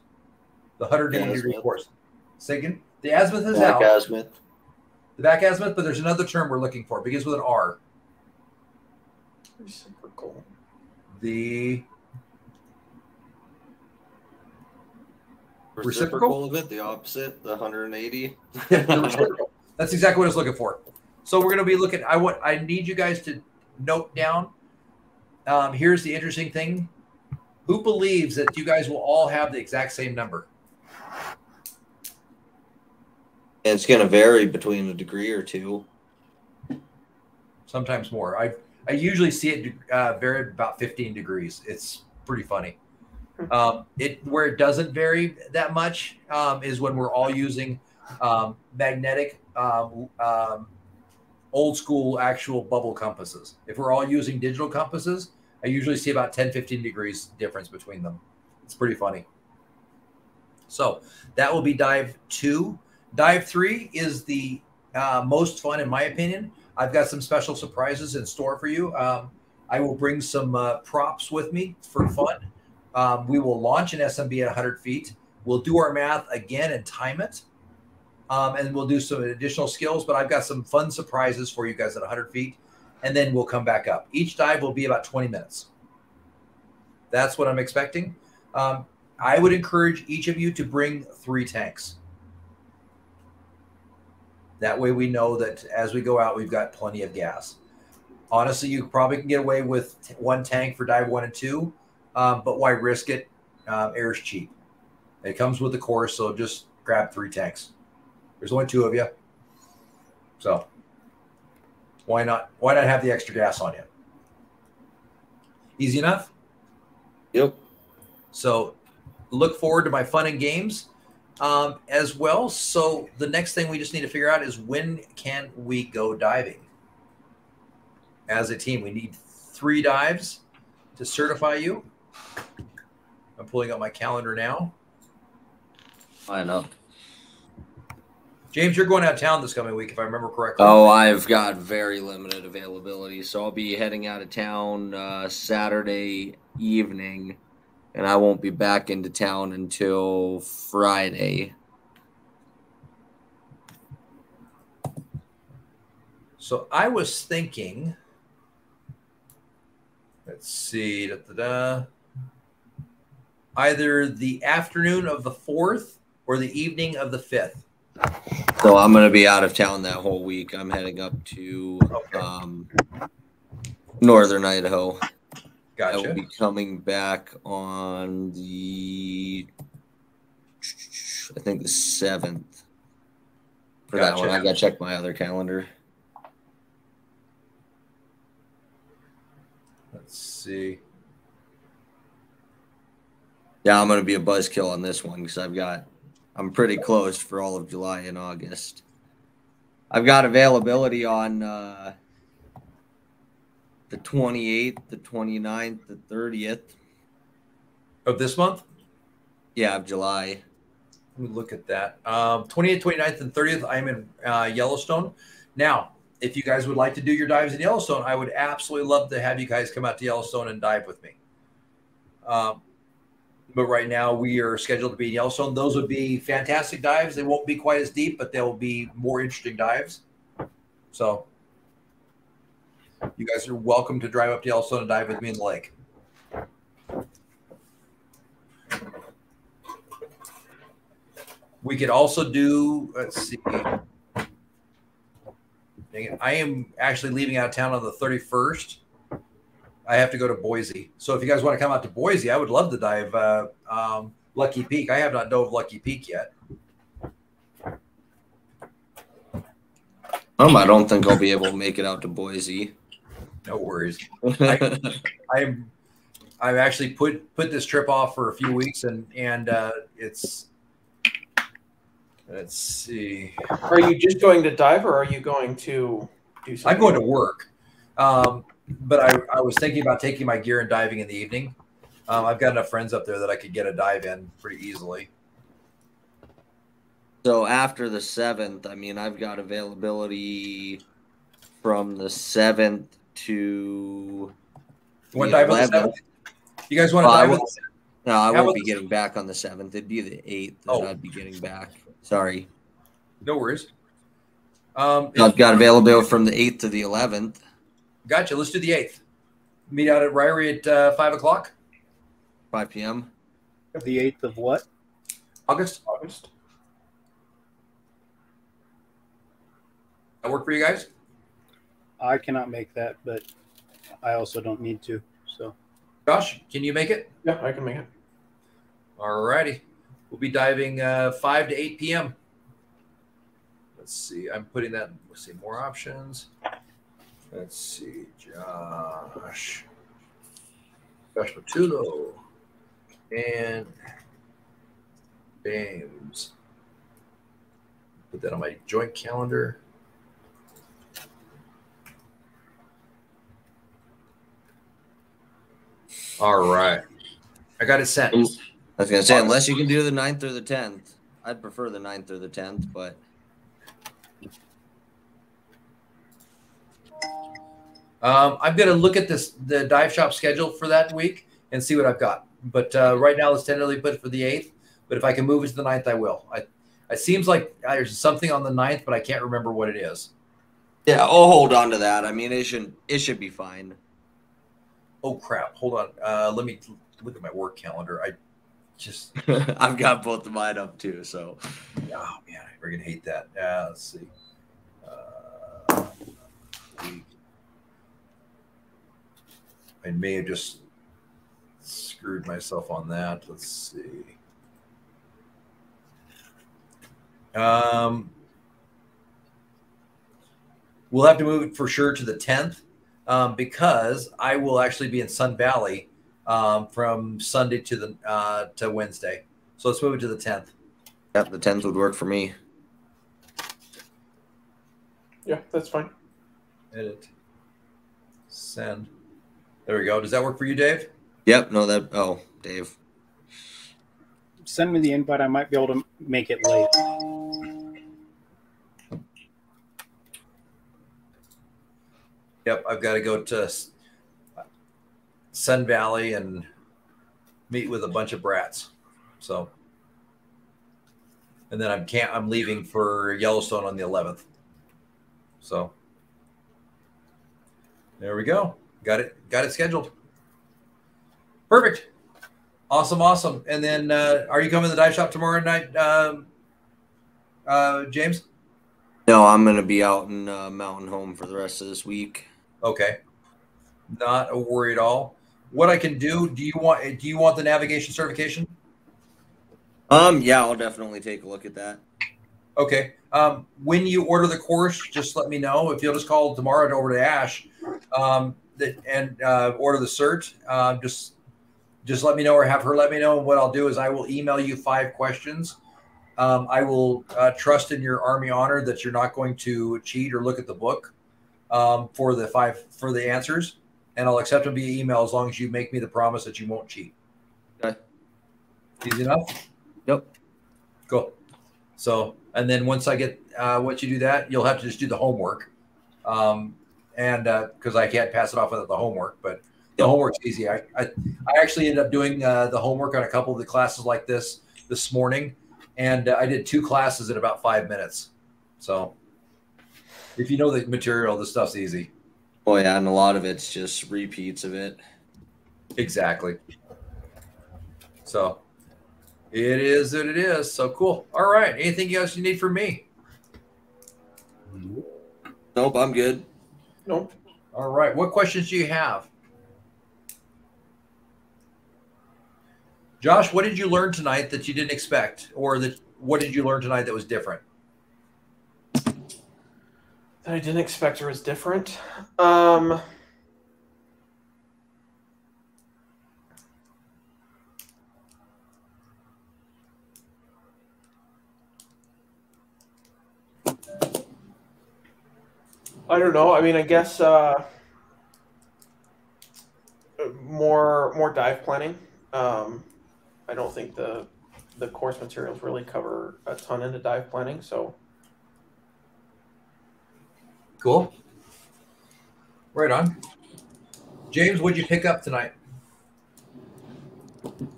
The 180 degree course. Second. The azimuth is Back out. azimuth. The back azimuth, but there's another term we're looking for. It begins with an R. Reciprocal. The Reciprocal, Reciprocal? of it, the opposite, the 180. [LAUGHS] the reciprocal. That's exactly what I was looking for. So we're going to be looking. I want. I need you guys to note down. Um, here's the interesting thing. Who believes that you guys will all have the exact same number? And it's going to vary between a degree or two. Sometimes more. I I usually see it uh, vary about 15 degrees. It's pretty funny. Um, it where it doesn't vary that much um, is when we're all using um, magnetic, um, um, old school actual bubble compasses. If we're all using digital compasses, I usually see about 10, 15 degrees difference between them. It's pretty funny. So that will be dive two. Dive three is the uh, most fun, in my opinion. I've got some special surprises in store for you. Um, I will bring some uh, props with me for fun. Um, we will launch an SMB at 100 feet. We'll do our math again and time it. Um, and we'll do some additional skills, but I've got some fun surprises for you guys at 100 feet. And then we'll come back up. Each dive will be about 20 minutes. That's what I'm expecting. Um, I would encourage each of you to bring three tanks. That way we know that as we go out, we've got plenty of gas. Honestly, you probably can get away with one tank for dive one and two, um, but why risk it? Um, air's cheap. It comes with the course, so just grab three tanks. There's only two of you, so why not? Why not have the extra gas on you? Easy enough. Yep. So look forward to my fun and games um, as well. So the next thing we just need to figure out is when can we go diving? As a team, we need three dives to certify you. I'm pulling up my calendar now. I know. James, you're going out of town this coming week, if I remember correctly. Oh, I've got very limited availability, so I'll be heading out of town uh, Saturday evening, and I won't be back into town until Friday. So I was thinking, let's see, da, da, da, either the afternoon of the 4th or the evening of the 5th. So I'm going to be out of town that whole week. I'm heading up to Okay. um, northern Idaho. I Gotcha. will be coming back on the, I think the seventh. For that one, I got to check my other calendar. Let's see. Yeah, I'm going to be a buzzkill on this one because I've got, I'm pretty close for all of July and August. I've got availability on uh, the 28th, the 29th, the 30th. Of this month? Yeah, of July. Let me look at that. Um, 28th, 29th, and 30th, I'm in uh, Yellowstone. Now, if you guys would like to do your dives in Yellowstone, I would absolutely love to have you guys come out to Yellowstone and dive with me. Um, but right now, we are scheduled to be in Yellowstone. Those would be fantastic dives. They won't be quite as deep, but they'll be more interesting dives. So, you guys are welcome to drive up to Yellowstone and dive with me in the lake. We could also do, let's see. It. I am actually leaving out of town on the 31st. I have to go to Boise. So if you guys want to come out to Boise, I would love to dive uh, um, Lucky Peak. I have not dove Lucky Peak yet. Um, I don't think I'll be able to make it out to Boise. No worries. I, [LAUGHS] I'm I've actually put put this trip off for a few weeks, and and uh, it's let's see. Are you just going to dive, or are you going to do something? I'm going to work, um, but I, I was thinking about taking my gear and diving in the evening. Um, I've got enough friends up there that I could get a dive in pretty easily. So after the seventh, I mean, I've got availability from the seventh to You want the to dive on the 11th. seventh? You guys want to Well, I dive? on won't- No, I How won't be getting back on the seventh. It'd be the eighth that Oh. I'd be getting back. Sorry, No worries. Um, I've got availability from the eighth to the eleventh. gotcha. Let's do the eighth. Meet out at Ririe at uh, five o'clock, 5 p.m. The eighth of what? August. August. That work for you guys? I cannot make that, but I also don't need to. So Josh, can you make it? Yeah, I can make it. All righty. We'll be diving uh, 5 to 8 p.m. Let's see. I'm putting that. Let's see. More options. Let's see. Josh. Josh Matulo. And James. Put that on my joint calendar. All right. I got it set. I was gonna say, unless you can do the 9th or the tenth, I'd prefer the 9th or the tenth, but Um, I'm going to look at this the dive shop schedule for that week and see what I've got. But uh, right now, let's tentatively put it for the eighth. But if I can move it to the 9th, I will. I, it seems like there's something on the 9th, but I can't remember what it is. yeah, I'll hold on to that. I mean, it should it should be fine. Oh crap! Hold on. Uh, let me look at my work calendar. I just [LAUGHS] I've got both of mine up too, so oh man, I freaking hate that. Uh, let's see. Uh. I may have just screwed myself on that. Let's see. Um, we'll have to move it for sure to the 10th um, because I will actually be in Sun Valley um, from Sunday to the uh, to Wednesday. So let's move it to the 10th. yeah, the tenth would work for me. Yeah, that's fine. Edit. Send. There we go. Does that work for you, Dave? Yep, no that oh, Dave. send me the invite. I might be able to make it late. Yep. I've got to go to Sun Valley and meet with a bunch of brats. So, and then I'm can't. I'm leaving for Yellowstone on the 11th. So, there we go. Got it. Got it scheduled. Perfect. Awesome. Awesome. And then, uh, are you coming to the dive shop tomorrow night, um, uh, James? No, I'm gonna be out in uh, Mountain Home for the rest of this week. Okay. Not a worry at all. What I can do, do you want do you want the navigation certification? Um, yeah, I'll definitely take a look at that. Okay. Um, when you order the course, just let me know. If you'll just call tomorrow over to Ash, um, that and uh, order the cert, uh, just just let me know or have her let me know. And what I'll do is I will email you five questions. Um, I will uh, trust in your Army honor that you're not going to cheat or look at the book um, for the five for the answers, and I'll accept them via email as long as you make me the promise that you won't cheat. Okay. Easy enough. Yep. Cool. So, and then once I get uh, once you do that, you'll have to just do the homework, um, and because I can't pass it off without the homework, but the homework's easy. I I, I actually ended up doing uh, the homework on a couple of the classes like this this morning, and uh, I did two classes in about five minutes. So, if you know the material, the stuff's easy. Oh yeah, and a lot of it's just repeats of it. Exactly. So it is what it is. So cool. All right. Anything else you need from me? Nope, I'm good. Nope. All right. What questions do you have? Josh, what did you learn tonight that you didn't expect? Or that what did you learn tonight that was different? That I didn't expect or was different. Um, I don't know. I mean, I guess uh, more more dive planning. Um, I don't think the the course materials really cover a ton into dive planning, so Cool. Right on. James, what'd you pick up tonight?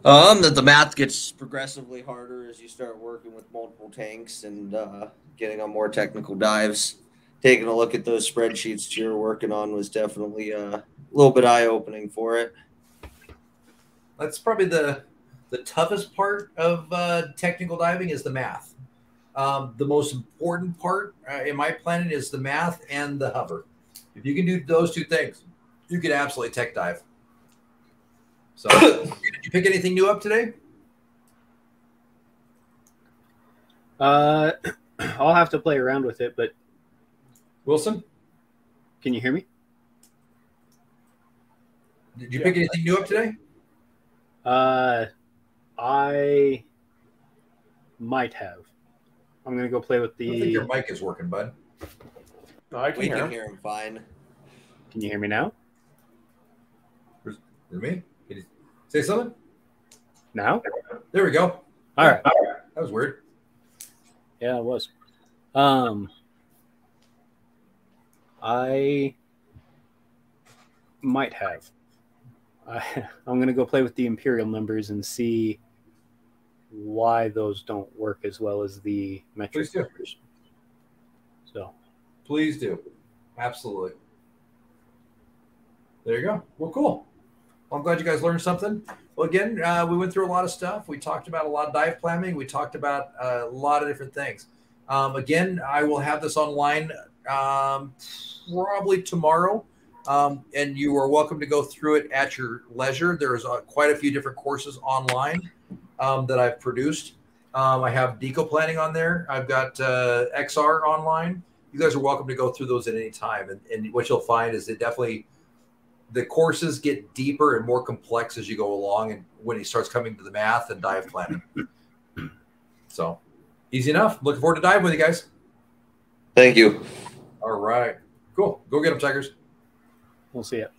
Um, that the math gets progressively harder as you start working with multiple tanks and uh, getting on more technical dives. Taking a look at those spreadsheets that you're working on was definitely uh, a little bit eye opening for it. That's probably the the toughest part of uh, technical diving is the math. Um, the most important part uh, in my planning is the math and the hover. If you can do those two things, you can absolutely tech dive. So, [COUGHS] did you pick anything new up today? Uh, [COUGHS] I'll have to play around with it, but Wilson, can you hear me? did you pick anything new up today? Uh, I might have. I'm gonna go play with the. I think your mic is working, bud. no, I can We hear. can him. hear him fine. Can you hear me now? Is it me? Did you say something? Now? There we go. All right. That was weird. Yeah, it was. Um, I might have. I, [LAUGHS] I'm gonna go play with the imperial numbers and see why those don't work as well as the metric Please do. So Please do. Absolutely. There you go. Well, cool. Well, I'm glad you guys learned something. Well, again, uh, we went through a lot of stuff. We talked about a lot of dive planning. We talked about a lot of different things. Um, again, I will have this online um, probably tomorrow. Um, and you are welcome to go through it at your leisure. There's uh, quite a few different courses online um, that I've produced. Um, I have deco planning on there. I've got uh, XR online you guys are welcome to go through those at any time. And, and what you'll find is that definitely the courses get deeper and more complex as you go along. And when he starts coming to the math and dive planning. [LAUGHS] so easy enough. Looking forward to diving with you guys. Thank you. All right. Cool. Go get them, Tigers. we'll see it.